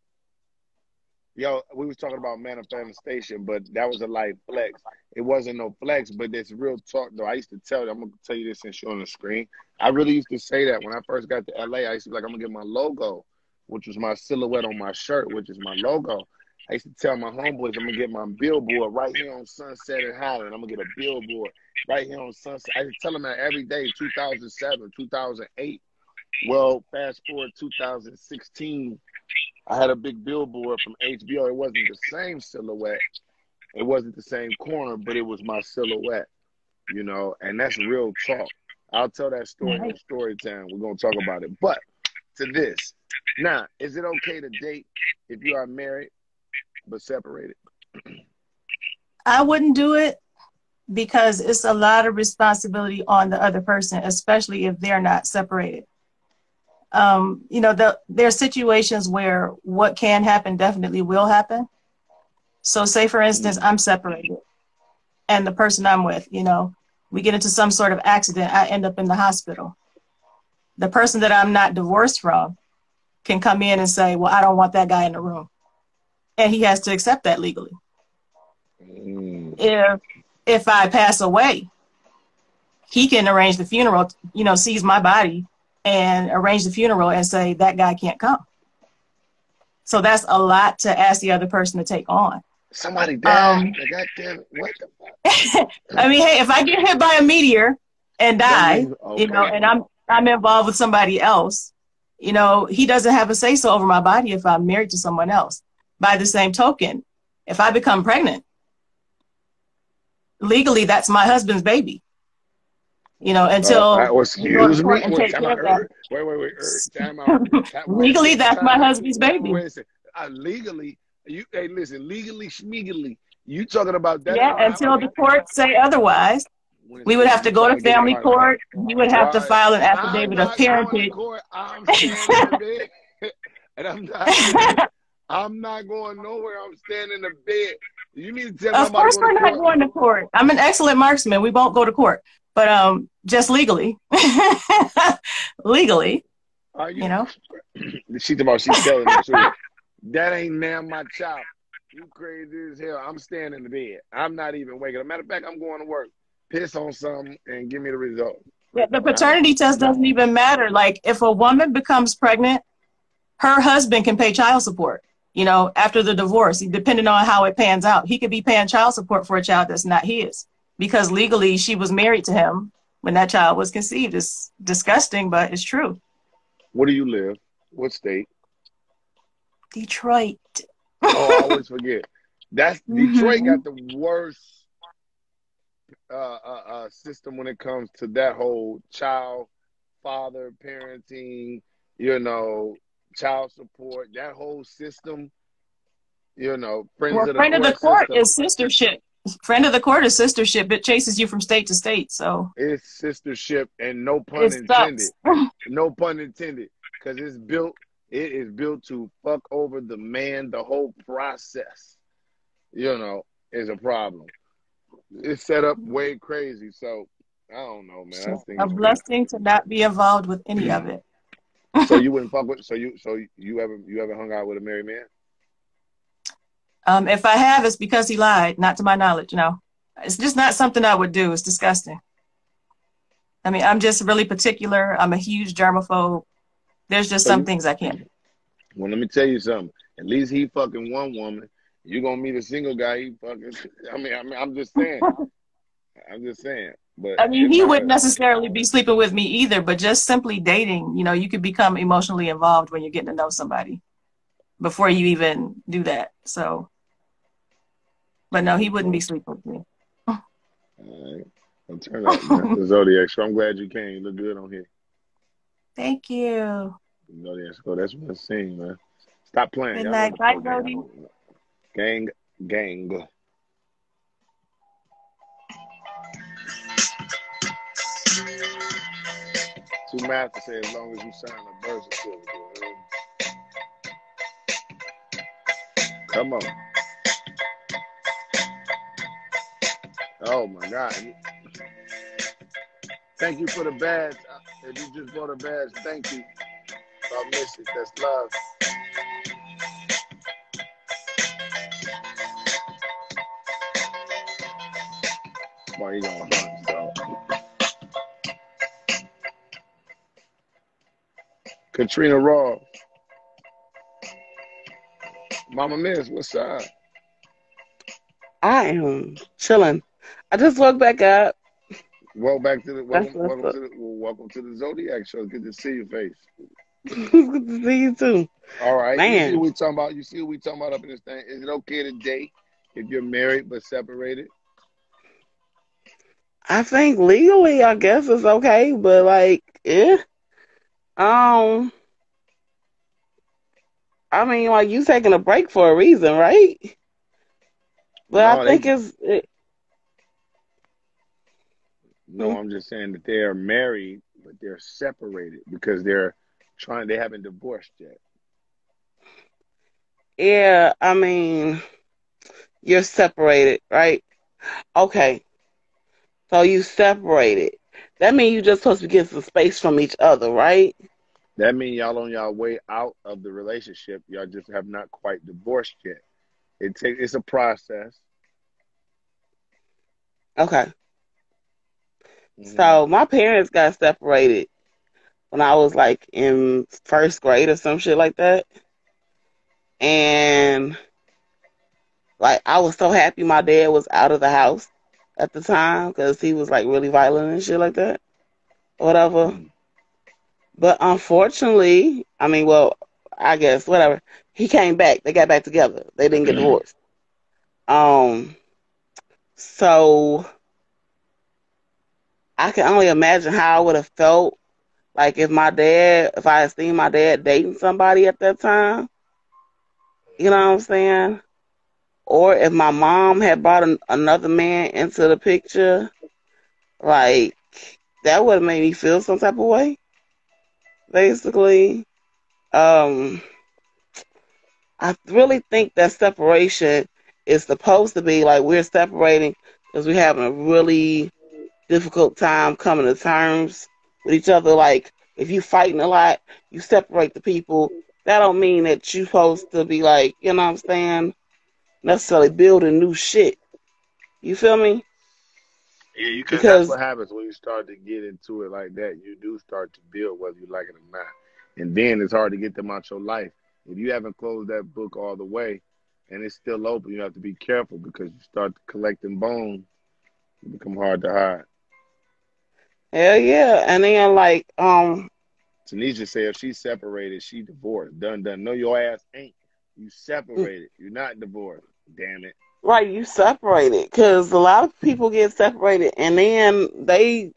yo, we was talking about manifestation, but that was a light flex. It wasn't no flex, but it's real talk though. I used to tell you, I'm gonna tell you this and show on the screen. I really used to say that when I first got to LA. I used to be like, I'm gonna get my logo, which was my silhouette on my shirt, which is my logo. I used to tell my homeboys I'm gonna get my billboard right here on Sunset and Highland. I'm gonna get a billboard right here on Sunset. I used to tell them that every day, 2007, 2008. Well, fast forward 2016, I had a big billboard from HBO. It wasn't the same silhouette, it wasn't the same corner, but it was my silhouette, you know, and that's real talk. I'll tell that story in story time. We're gonna talk about it. But to this, now, is it okay to date if you are married but separated? I wouldn't do it because it's a lot of responsibility on the other person, especially if they're not separated. Um, you know, the, there are situations where what can happen definitely will happen. So, say for instance, I'm separated, and the person I'm with, you know, we get into some sort of accident, I end up in the hospital. The person that I'm not divorced from can come in and say, Well, I don't want that guy in the room. And he has to accept that legally. Mm. If if I pass away, he can arrange the funeral, you know, seize my body and arrange the funeral and say that guy can't come. So that's a lot to ask the other person to take on. Somebody died. Um, Goddamn, what the fuck? I mean, hey, if I get hit by a meteor and die, Okay. you know, and I'm I'm involved with somebody else, you know, he doesn't have a say so over my body if I'm married to someone else. By the same token, if I become pregnant, legally that's my husband's baby. You know, until Uh, you go to excuse me. Wait, time out. that. Wait, wait, wait. Time out. Legally, that's my husband's baby. Wait a second. Uh, legally, you hey, listen. Legally, schmegally, you talking about that? Yeah, until the courts say otherwise. We would have to go to family court. You would have to file an affidavit of not going to parentage. court. I'm standing in the bed, and I'm not. I'm not going nowhere. I'm standing in the bed. You need to tell me Of I'm course, we're not court. going to court. I'm an excellent marksman. We won't go to court, but um, just legally, legally, Are you? you know. She talking about she's telling the truth. That ain't now my child. You crazy as hell. I'm staying in the bed. I'm not even waking up. Matter of fact, I'm going to work. Piss on something and give me the result. Yeah, The paternity test doesn't even matter. Like, if a woman becomes pregnant, her husband can pay child support. You know, after the divorce, depending on how it pans out, he could be paying child support for a child that's not his because legally she was married to him when that child was conceived. It's disgusting, but it's true. Where do you live? What state? Detroit. Oh, I always forget. That's Detroit got the worst uh, uh, uh, system when it comes to that whole child, father, parenting, you know, child support, that whole system. You know, friends Well, of the friend of the court system. is sistership. Friend of the court is sistership. It chases you from state to state. So It's sistership and no pun it intended. No pun intended. Because it's built, it is built to fuck over the man. The whole process, you know, is a problem. It's set up way crazy. So I don't know, man. I think a blessing to not be involved with any of it. So you wouldn't fuck with so you so you ever you ever hung out with a married man? Um, if I have, it's because he lied, not to my knowledge. No, it's just not something I would do. It's disgusting. I mean, I'm just really particular. I'm a huge germaphobe. There's just So some you- things I can't. Well, let me tell you something. At least he fucking one woman. You gonna meet a single guy? He fucking. I mean, I mean, I'm just saying. I'm just saying. But I mean, he wouldn't necessarily be sleeping with me either, but just simply dating, you know, you could become emotionally involved when you're getting to know somebody before you even do that. So, but no, he wouldn't be sleeping with me. All right. Well, turn up, man. The Zodiac So I'm glad you came. You look good on here. Thank you. Zodiac Show. That's what I'm saying, man. Stop playing. Good night. Bye, the Gang, gang. Mad to say as long as you sign a birth certificate. Come on. Oh my God. Thank you for the badge. If you just bought a badge, thank you. I miss it. That's love. Why you gonna Katrina Raw. Mama Miss, what's up? I am chilling. I just woke back up. Welcome back to the welcome, welcome to the welcome to the Zodiac Show. Good to see your face. good to see you too. All right. You see Man, what we talking about? You see what we talking about up in this thing? Is it okay to date if you're married but separated? I think legally, I guess it's okay, but like, yeah, um, I mean, like you taking a break for a reason, right? But No, I they think it's it, no, I'm just saying that they are married but they're separated because they're trying they haven't divorced yet. yeah. I mean, you're separated, right? Okay, so you separated. That means you just supposed to get some space from each other, right? That means y'all on y'all way out of the relationship. Y'all just have not quite divorced yet. It takes it's a process. Okay. hmm So my parents got separated when I was like in first grade or some shit like that. And like I was so happy my dad was out of the house at the time because he was like really violent and shit like that, whatever. But unfortunately, I mean, well, I guess whatever. He came back. They got back together. They didn't get divorced. Um, so I can only imagine how I would have felt like if my dad, if I had seen my dad dating somebody at that time. You know what I'm saying? Or if my mom had brought an, another man into the picture, like that would have made me feel some type of way. Basically, um, I really think that separation is supposed to be like we're separating because we're having a really difficult time coming to terms with each other. Like if you fighting a lot, you separate the people. That don't mean that you supposed to be like, you know what I'm saying, necessarily building new shit. You feel me? Yeah, you can. That's Because what happens when you start to get into it like that. You do start to build whether you like it or not, and then it's hard to get them out your life. If you haven't closed that book all the way, and it's still open, you have to be careful because you start collecting bones. It become hard to hide. hell yeah, and then like um Tanisha said if she's separated, she divorced. Done, done. No, your ass ain't. You separated. You're not divorced. Damn it. right, you separated because a lot of people get separated and then they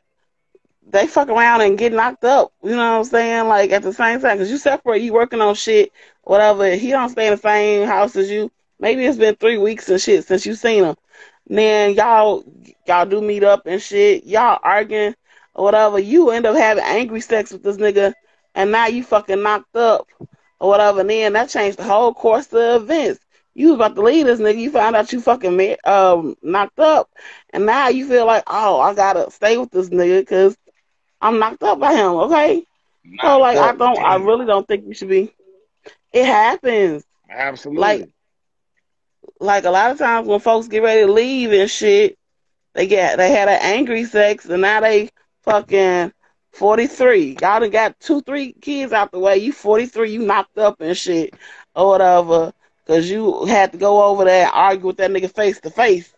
they fuck around and get knocked up. You know what I'm saying? Like at the same time, because you separate, you working on shit, whatever. He don't stay in the same house as you. Maybe it's been three weeks and shit since you seen him. Then y'all y'all do meet up and shit. Y'all arguing or whatever. You end up having angry sex with this nigga, and now you fucking knocked up or whatever. And then that changed the whole course of events. You was about to leave this nigga. You found out you fucking um knocked up, and now you feel like, oh, I gotta stay with this nigga because I'm knocked up by him. Okay, so Knocked like I don't, I really don't think you should be. It happens. Absolutely. Like like a lot of times when folks get ready to leave and shit, they get they had an angry sex and now they fucking forty three. Y'all done got two, three kids out the way. You forty three, you knocked up and shit or whatever, cause you had to go over there and argue with that nigga face to face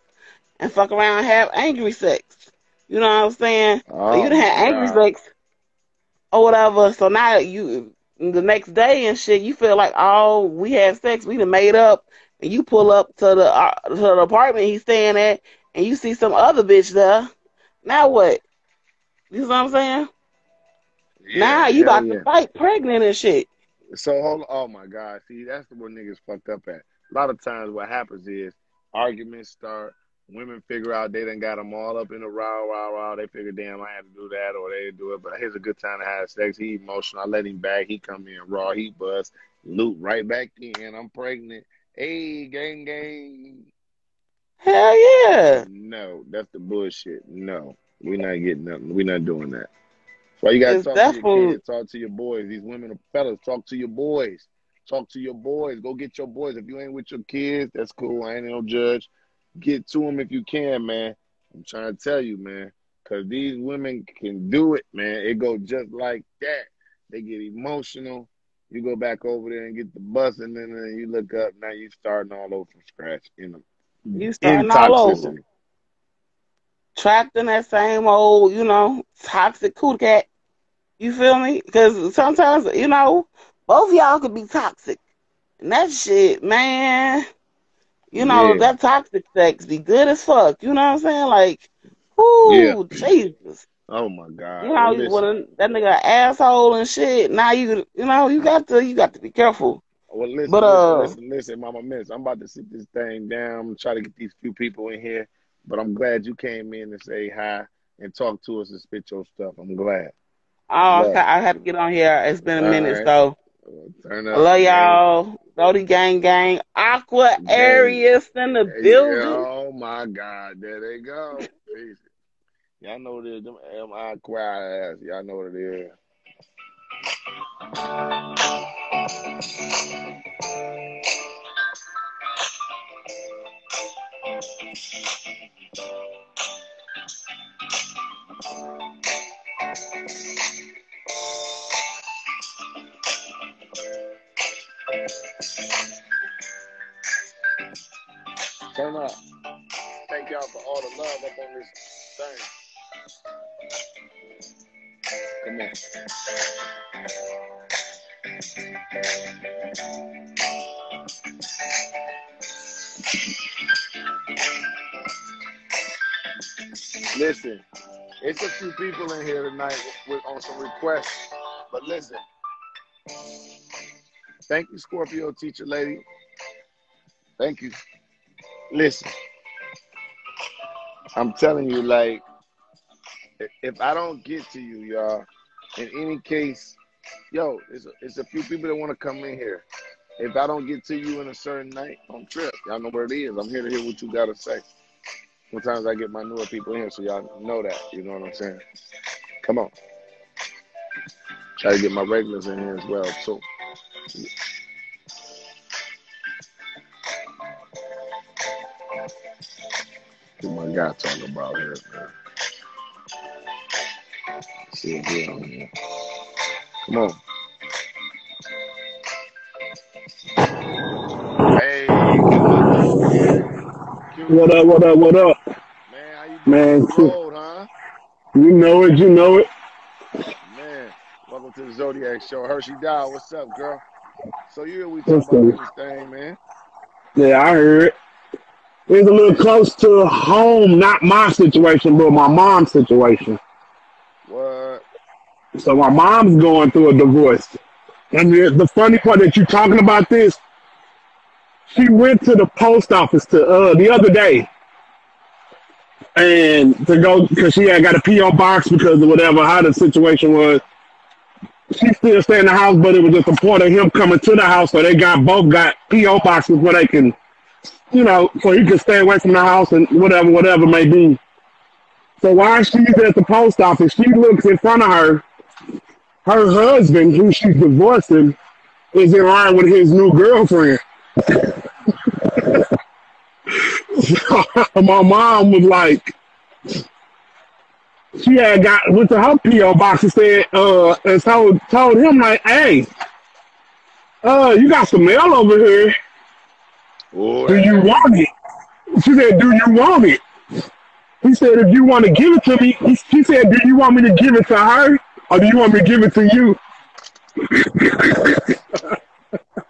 and fuck around and have angry sex. You know what I'm saying? So you Oh done had angry God. sex or whatever. So now you the next day and shit, you feel like oh we had sex, we done made up, and you pull up to the uh, to the apartment he's staying at, and you see some other bitch there, now what? You know what I'm saying? Now you about yeah. to fight pregnant and shit. So hold oh my God. See, that's where niggas fucked up at. A lot of times what happens is arguments start, women figure out they done got them all up in a row, row, row. They figure, damn, I had to do that or they do it. But here's a good time to have sex. He emotional. I let him back. He come in raw. He bust. Loop right back in. I'm pregnant. Hey, gang, gang. Hell yeah. No, that's the bullshit. No, we're not getting nothing. We're not doing that. Why you gotta It's talk to your kids, talk to your boys. These women are fellas. Talk to your boys. Talk to your boys. Go get your boys. If you ain't with your kids, that's cool. I ain't no judge. Get to them if you can, man. I'm trying to tell you, man, because these women can do it, man. It go just like that. They get emotional. You go back over there and get the bus, and then uh, you look up. Now you starting all over from scratch in the you in starting all over. Trapped in that same old, you know, toxic cool cat. You feel me? Because sometimes, you know, both y'all could be toxic. And that shit, man, you know, Yeah, that toxic sex be good as fuck. You know what I'm saying? Like, yeah. Jesus. Oh my God. You know, you- listen. that nigga asshole and shit. Now you, you know, you got to, you got to be careful. Well, listen, But listen, uh, listen, listen, Mama Miss. I'm about to sit this thing down. I'm try to get these few people in here, but I'm glad you came in and say hi and talk to us and spit your stuff. I'm glad. Oh, okay, I had to get on here. It's been a All minute, right. so Turn I up, love y'all. Brody gang gang. Aqua Gang. Aries in the building. oh my God. There they go. Y'all know what it is. Them M.I. quiet ass. Y'all know what it is. Turn up. Thank y'all for all the love up on this thing. Come on. Listen, it's a few people in here tonight with, on some requests, but listen. Thank you, Scorpio teacher lady. Thank you. Listen, I'm telling you, like, if I don't get to you, y'all, in any case, yo, it's a, it's a few people that want to come in here. If I don't get to you in a certain night, don't trip. Y'all know where it is. I'm here to hear what you got to say. Sometimes I get my newer people in so y'all know that. You know what I'm saying? Come on. Try to get my regulars in here as well, too. What my guy talking about here, man? See if on here. Come on. What up, what up, what up? man, how you doing Man, on huh? you know it, you know it. Man, welcome to the Zodiac Show. Hershey Dow, what's up, girl? So you we talk What's about up? everything, man. Yeah, I heard it. It's a little close to home, not my situation, but my mom's situation. What? So my mom's going through a divorce. And the, the funny part that you're talking about this, she went to the post office to uh the other day and to go because she had got a PO box because of whatever how the situation was. She still stay in the house, but it was just the point of him coming to the house, so they got both got PO boxes where they can, you know, so he can stay away from the house and whatever, whatever may be. So while she's at the post office, she looks in front of her. Her husband, who she's divorcing, is in line with his new girlfriend. my mom was like, she had got went to her PO box and said, uh, and told told him like, hey, uh, you got some mail over here. Do you want it? She said, do you want it? He said, if you want to give it to me, he, she said, do you want me to give it to her or do you want me to give it to you?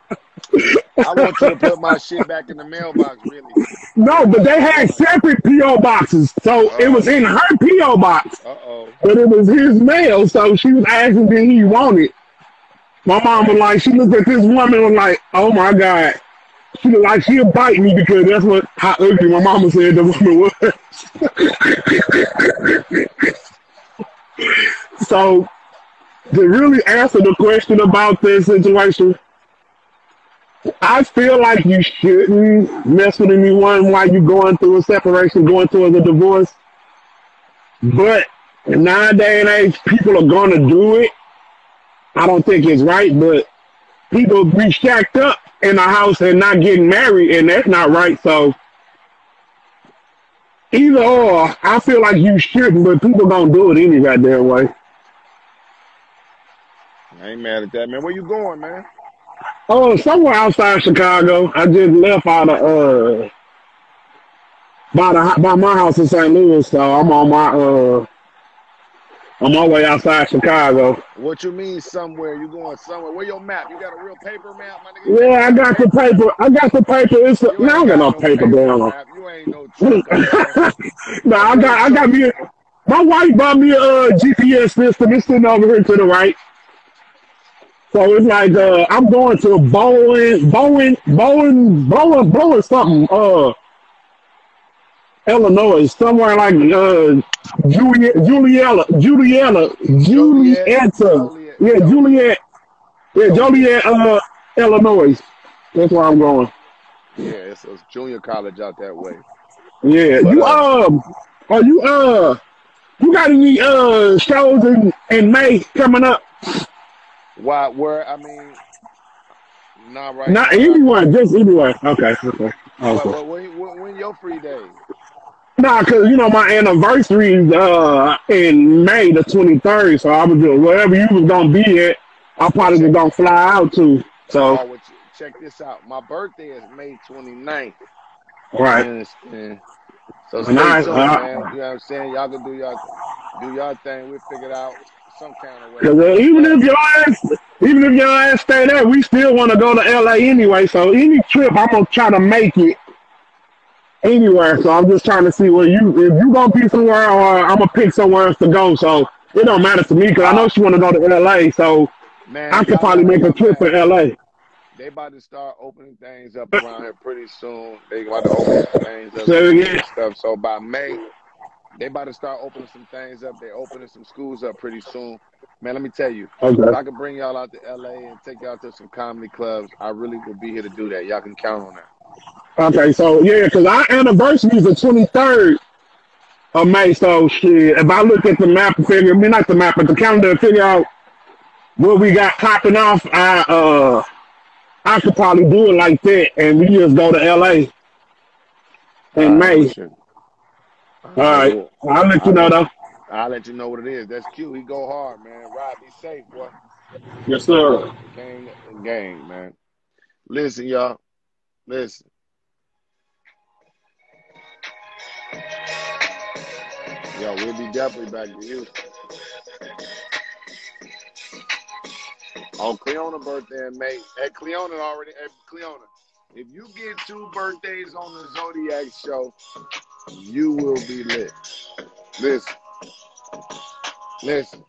I want you to put my shit back in the mailbox, really. No, but they had separate PO boxes, so it was in her PO box, Uh oh. but it was his mail. So she was asking, did he want it? My mom was like, she looked at this woman and was like, oh my god. She was like, she'll bite me because that's what how ugly my mama said the woman was. so to really answer the question about this situation, I feel like you shouldn't mess with anyone while you're going through a separation, going through a divorce. But nowadays and age, people are gonna do it. I don't think it's right, but people be shacked up in a house and not getting married, and that's not right. So either or, I feel like you shouldn't, but people gonna do it any goddamn way. I ain't mad at that, man. Where you going, man? Oh, somewhere outside Chicago. I just left out of uh by the by my house in St. Louis, so I'm on my uh on my way outside Chicago. What you mean somewhere? You going somewhere? Where your map? You got a real paper map, my nigga? Yeah, I got the paper. I got the paper. It's a, no, I don't got no paper down. Map. You ain't no no, I got I got me. A, my wife bought me a uh, GPS system. It's sitting over here to the right. So it's like uh, I'm going to Bowen, Bowen, Bowen, Bowen, Bowen, something. Uh, Illinois, somewhere like uh, Juliet, Julietta, Julietta, Julietta, yeah, Juliet, yeah, Joliet, uh, Illinois. That's where I'm going. Yeah, it's a junior college out that way. Yeah, But, you uh, um, are you uh, you got any uh shows in in May coming up? Why? Where? I mean, not right Not now. anywhere, just anywhere. Okay, okay, okay. when, when, when your free day? Nah, cause you know my anniversary is uh in May the twenty third, so I was just wherever you was gonna be at, I probably just gonna fly out to. So you- check this out. My birthday is May 29th. Right. You understand? So stay Nice, tuned, uh, man. You know what I'm saying? Y'all can do y'all do y'all thing. We'll figure it out some kind of way. Cause uh, even if your ass, even if your ass stay there, we still want to go to LA anyway. So any trip, I'm gonna try to make it anywhere. So I'm just trying to see where you, if you gonna be somewhere, or I'm gonna pick somewhere else to go. So it don't matter to me because I know she want to go to LA. So Man, I could probably make a trip for LA. They about to start opening things up around here pretty soon. They about to open things up So, yeah. stuff. So by May, they about to start opening some things up. They're opening some schools up pretty soon. Man, let me tell you, Okay. if I could bring y'all out to LA and take y'all to some comedy clubs, I really would be here to do that. Y'all can count on that. Okay, so yeah, because our anniversary is the 23rd of May. So shit, if I look at the map and figure, I mean not the map, but the calendar and figure out what we got popping off, I uh I could probably do it like that, and we just go to LA in All right, May. shit. All right, Cool. I'll let you know though. I'll let you know what it is. That's cute. He go hard, man. Rob, be safe, boy. Yes, sir. Gang, gang, man. Listen, y'all. Listen. Yo, we'll be definitely back to you. On Cleona birthday in May. At Cleona already. At Cleona. If you get two birthdays on the Zodiac show, you will be lit. Listen. Listen.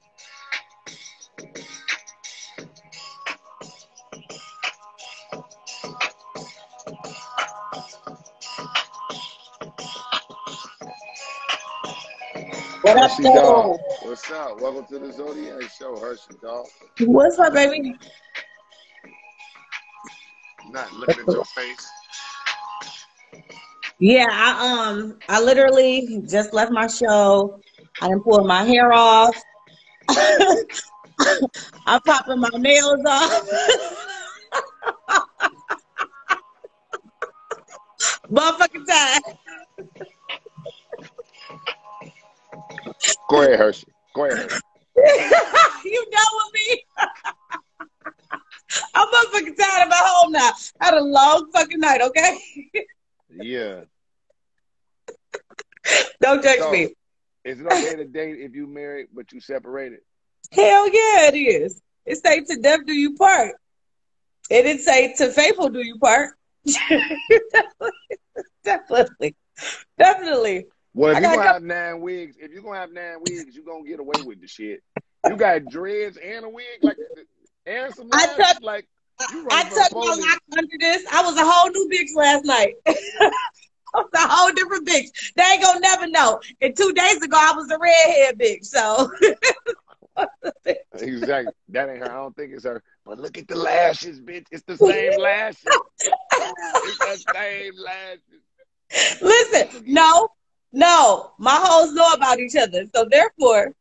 What up, dog. What's up? Welcome to the Zodiac show, Hershey dog. What's up, baby? Not looking at your face. Yeah, I um, I literally just left my show. I done pulled my hair off. I'm popping my nails off. Motherfucking time. Go ahead, Hershey. Go ahead, you know with me. I'm motherfucking tired of my home now. I had a long fucking night, okay? Yeah. Don't judge So, me. is it okay to date if you married but you separated? Hell yeah, it is. It say to death do you part. It didn't say to faithful do you part. definitely, definitely. Well, if I you're gonna have nine wigs, if you're gonna have nine wigs, you're gonna get away with the shit. You got dreads and a wig, like and some I touched, like I for my locks under this. I was a whole new bitch last night. I was a whole different bitch. They ain't gonna never know. And two days ago, I was a redhead bitch. So Exactly. That ain't her. I don't think it's her. But look at the lashes, bitch. It's the same lashes. It's the same lashes. listen, no, no, my hoes know about each other. So therefore,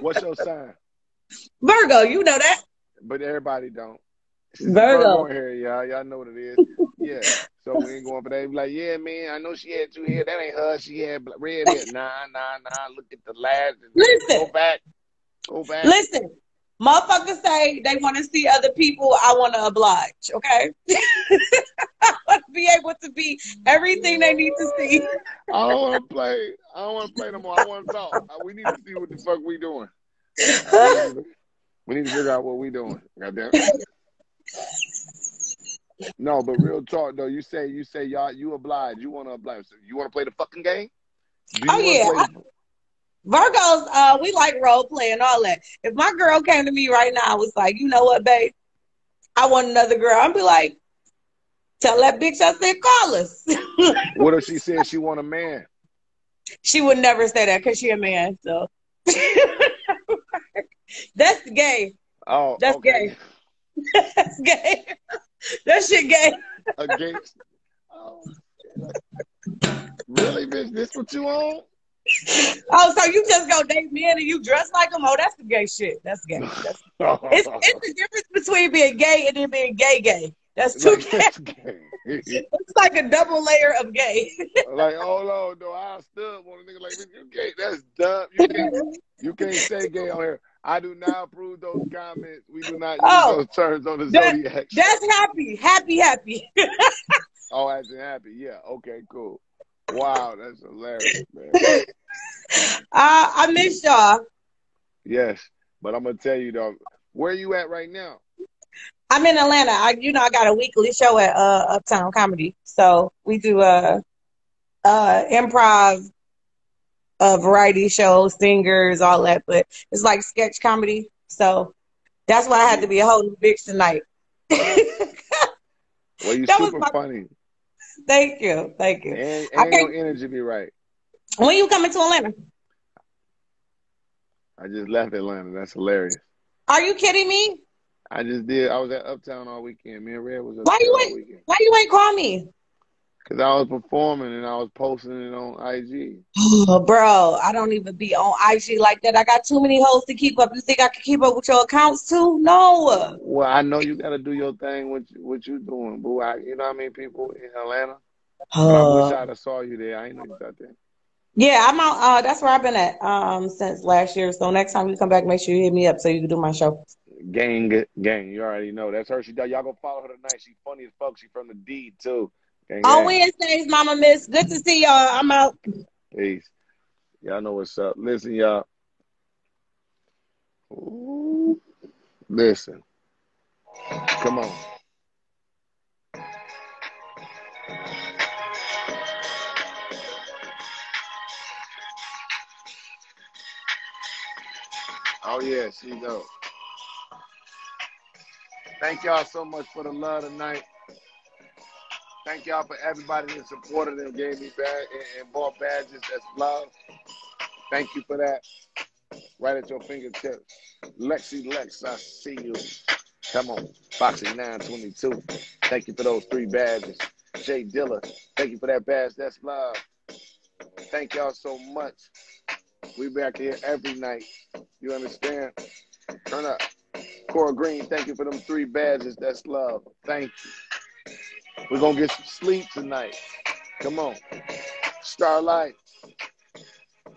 What's your sign? Virgo, you know that. But everybody don't. Virgo here, y'all. Y'all know what it is. Yeah. So we ain't going for that. Be like, yeah, man, I know she had two hair. That ain't her. She had red hair. Nah, nah, nah. Look at the lashes. Listen, Go back. Go back. listen. Motherfuckers say they want to see other people. I want to oblige. Okay. I want to be able to be everything they need to see. I don't want to play. I don't want to play no more. I want to talk. We need to see what the fuck we doing. We, need to, we need to figure out what we doing. Goddamn. No, but real talk though. You say you say y'all you oblige. You want to oblige. So you want to play the fucking game? Oh yeah, to play? I, Virgos. Uh, we like role playing, all that. If my girl came to me right now, I was like, you know what, babe, I want another girl. I'd be like, tell that bitch I said call us. What if she said she want a man? she would never say that because she a man. So that's gay. Oh, That's okay. gay. That's gay. that shit gay. Against. Oh, really, bitch? This what you on? Oh, so you just go date men and you dress like them? Oh, that's the gay shit. That's gay. That's, it's it's the difference between being gay and then being gay gay. That's two like gay. that's gay. It's like a double layer of gay. like, hold on, though. I stood on a nigga like. You can't. That's dumb. You can't. You can't say gay on here. I do not approve those comments. We do not use Oh, those terms on the that, Zodiac. that's happy, happy, happy. Oh, acting happy. Yeah. Okay. Cool. Wow, that's hilarious, man. I I miss y'all. Yes, but I'm gonna tell you though, where you at right now? I'm in Atlanta. I, you know, I got a weekly show at uh, Uptown Comedy. So we do uh, uh, improv, uh, variety shows, singers, all that. But it's like sketch comedy. So that's why I had to be a whole new bitch tonight. Well, you That super my. funny, Thank you, thank you. and and your energy be right. When you coming to Atlanta? I just left Atlanta. That's hilarious. Are you kidding me? I just did. I was at Uptown all weekend. Me and Red was Why you ain't Why you ain't call me? Because I was performing and I was posting it on IG. Oh, bro, I don't even be on IG like that. I got too many hoes to keep up. You think I can keep up with your accounts too? No. Well, I know you got to do your thing. With what you, what you doing, boo? I, you know what I mean? People in Atlanta. But I wish Uh, I'd have saw you there. I ain't know you got there. yeah, I'm out. Uh, that's where I've been at um since last year. So next time you come back, make sure you hit me up so you can do my show. Gang, gang. You already know. That's her. She does. Y'all go follow her tonight. She funny as fuck. She from the D too. Gang, On. Wednesdays, Mama Miss. Good to see y'all. I'm out. Peace. Y'all know what's up. Listen, y'all. Ooh. Listen. Come on. Oh yeah, she know. Thank y'all so much for the love tonight. Thank y'all for everybody that supported and gave me bad and, and bought badges. That's love. Thank you for that. Right at your fingertips. Lexi Lex, I see you. Come on. Boxing 922. Thank you for those three badges. Jay Dilla, thank you for that badge. That's love. Thank y'all so much. We back here every night. You understand? Turn up. Cora Green, thank you for them three badges. That's love. Thank you. We're gonna get some sleep tonight. Come on. Starlight,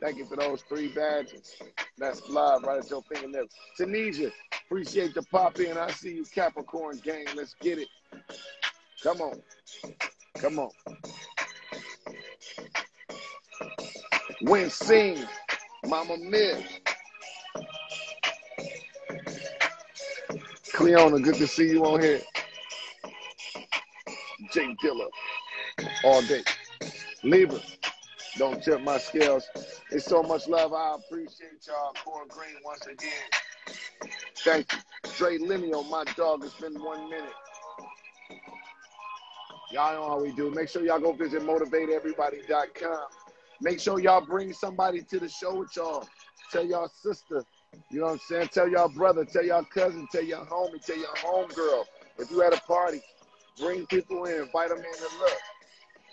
thank you for those three badges. That's live right at your fingertips. Tunisia, appreciate the pop in. I see you, Capricorn gang. Let's get it. Come on. Come on. Win Sing, Mama Miss. Cleona, good to see you on here. J Dilla all day. Libra, don't tip my scales. It's so much love. I appreciate y'all. Cora Green once again. Thank you. Dre Lineo, my dog. It's been one minute. Y'all know how we do. Make sure y'all go visit motivateeverybody.com. Make sure y'all bring somebody to the show with y'all. Tell y'all sister, you know what I'm saying? Tell y'all brother, tell y'all cousin, tell y'all homie, tell y'all homegirl. If you at a party, bring people in, invite them in to look.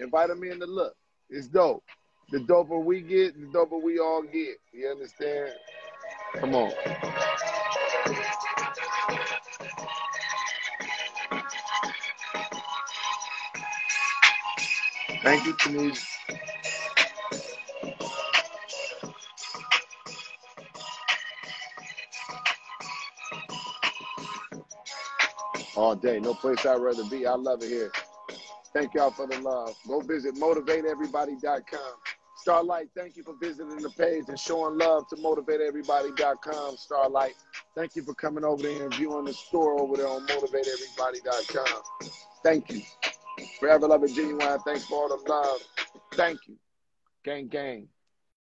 Invite them in to look. It's dope. The doper we get, the doper we all get. You understand? Come on. Thank you, Tanisha. All day. No place I'd rather be. I love it here. Thank y'all for the love. Go visit motivateeverybody.com. Starlight, thank you for visiting the page and showing love to motivateeverybody.com. Starlight, thank you for coming over there and viewing the store over there on motivateeverybody.com. Thank you. Forever love it, genuine. Thanks for all the love. Thank you. Gang, gang.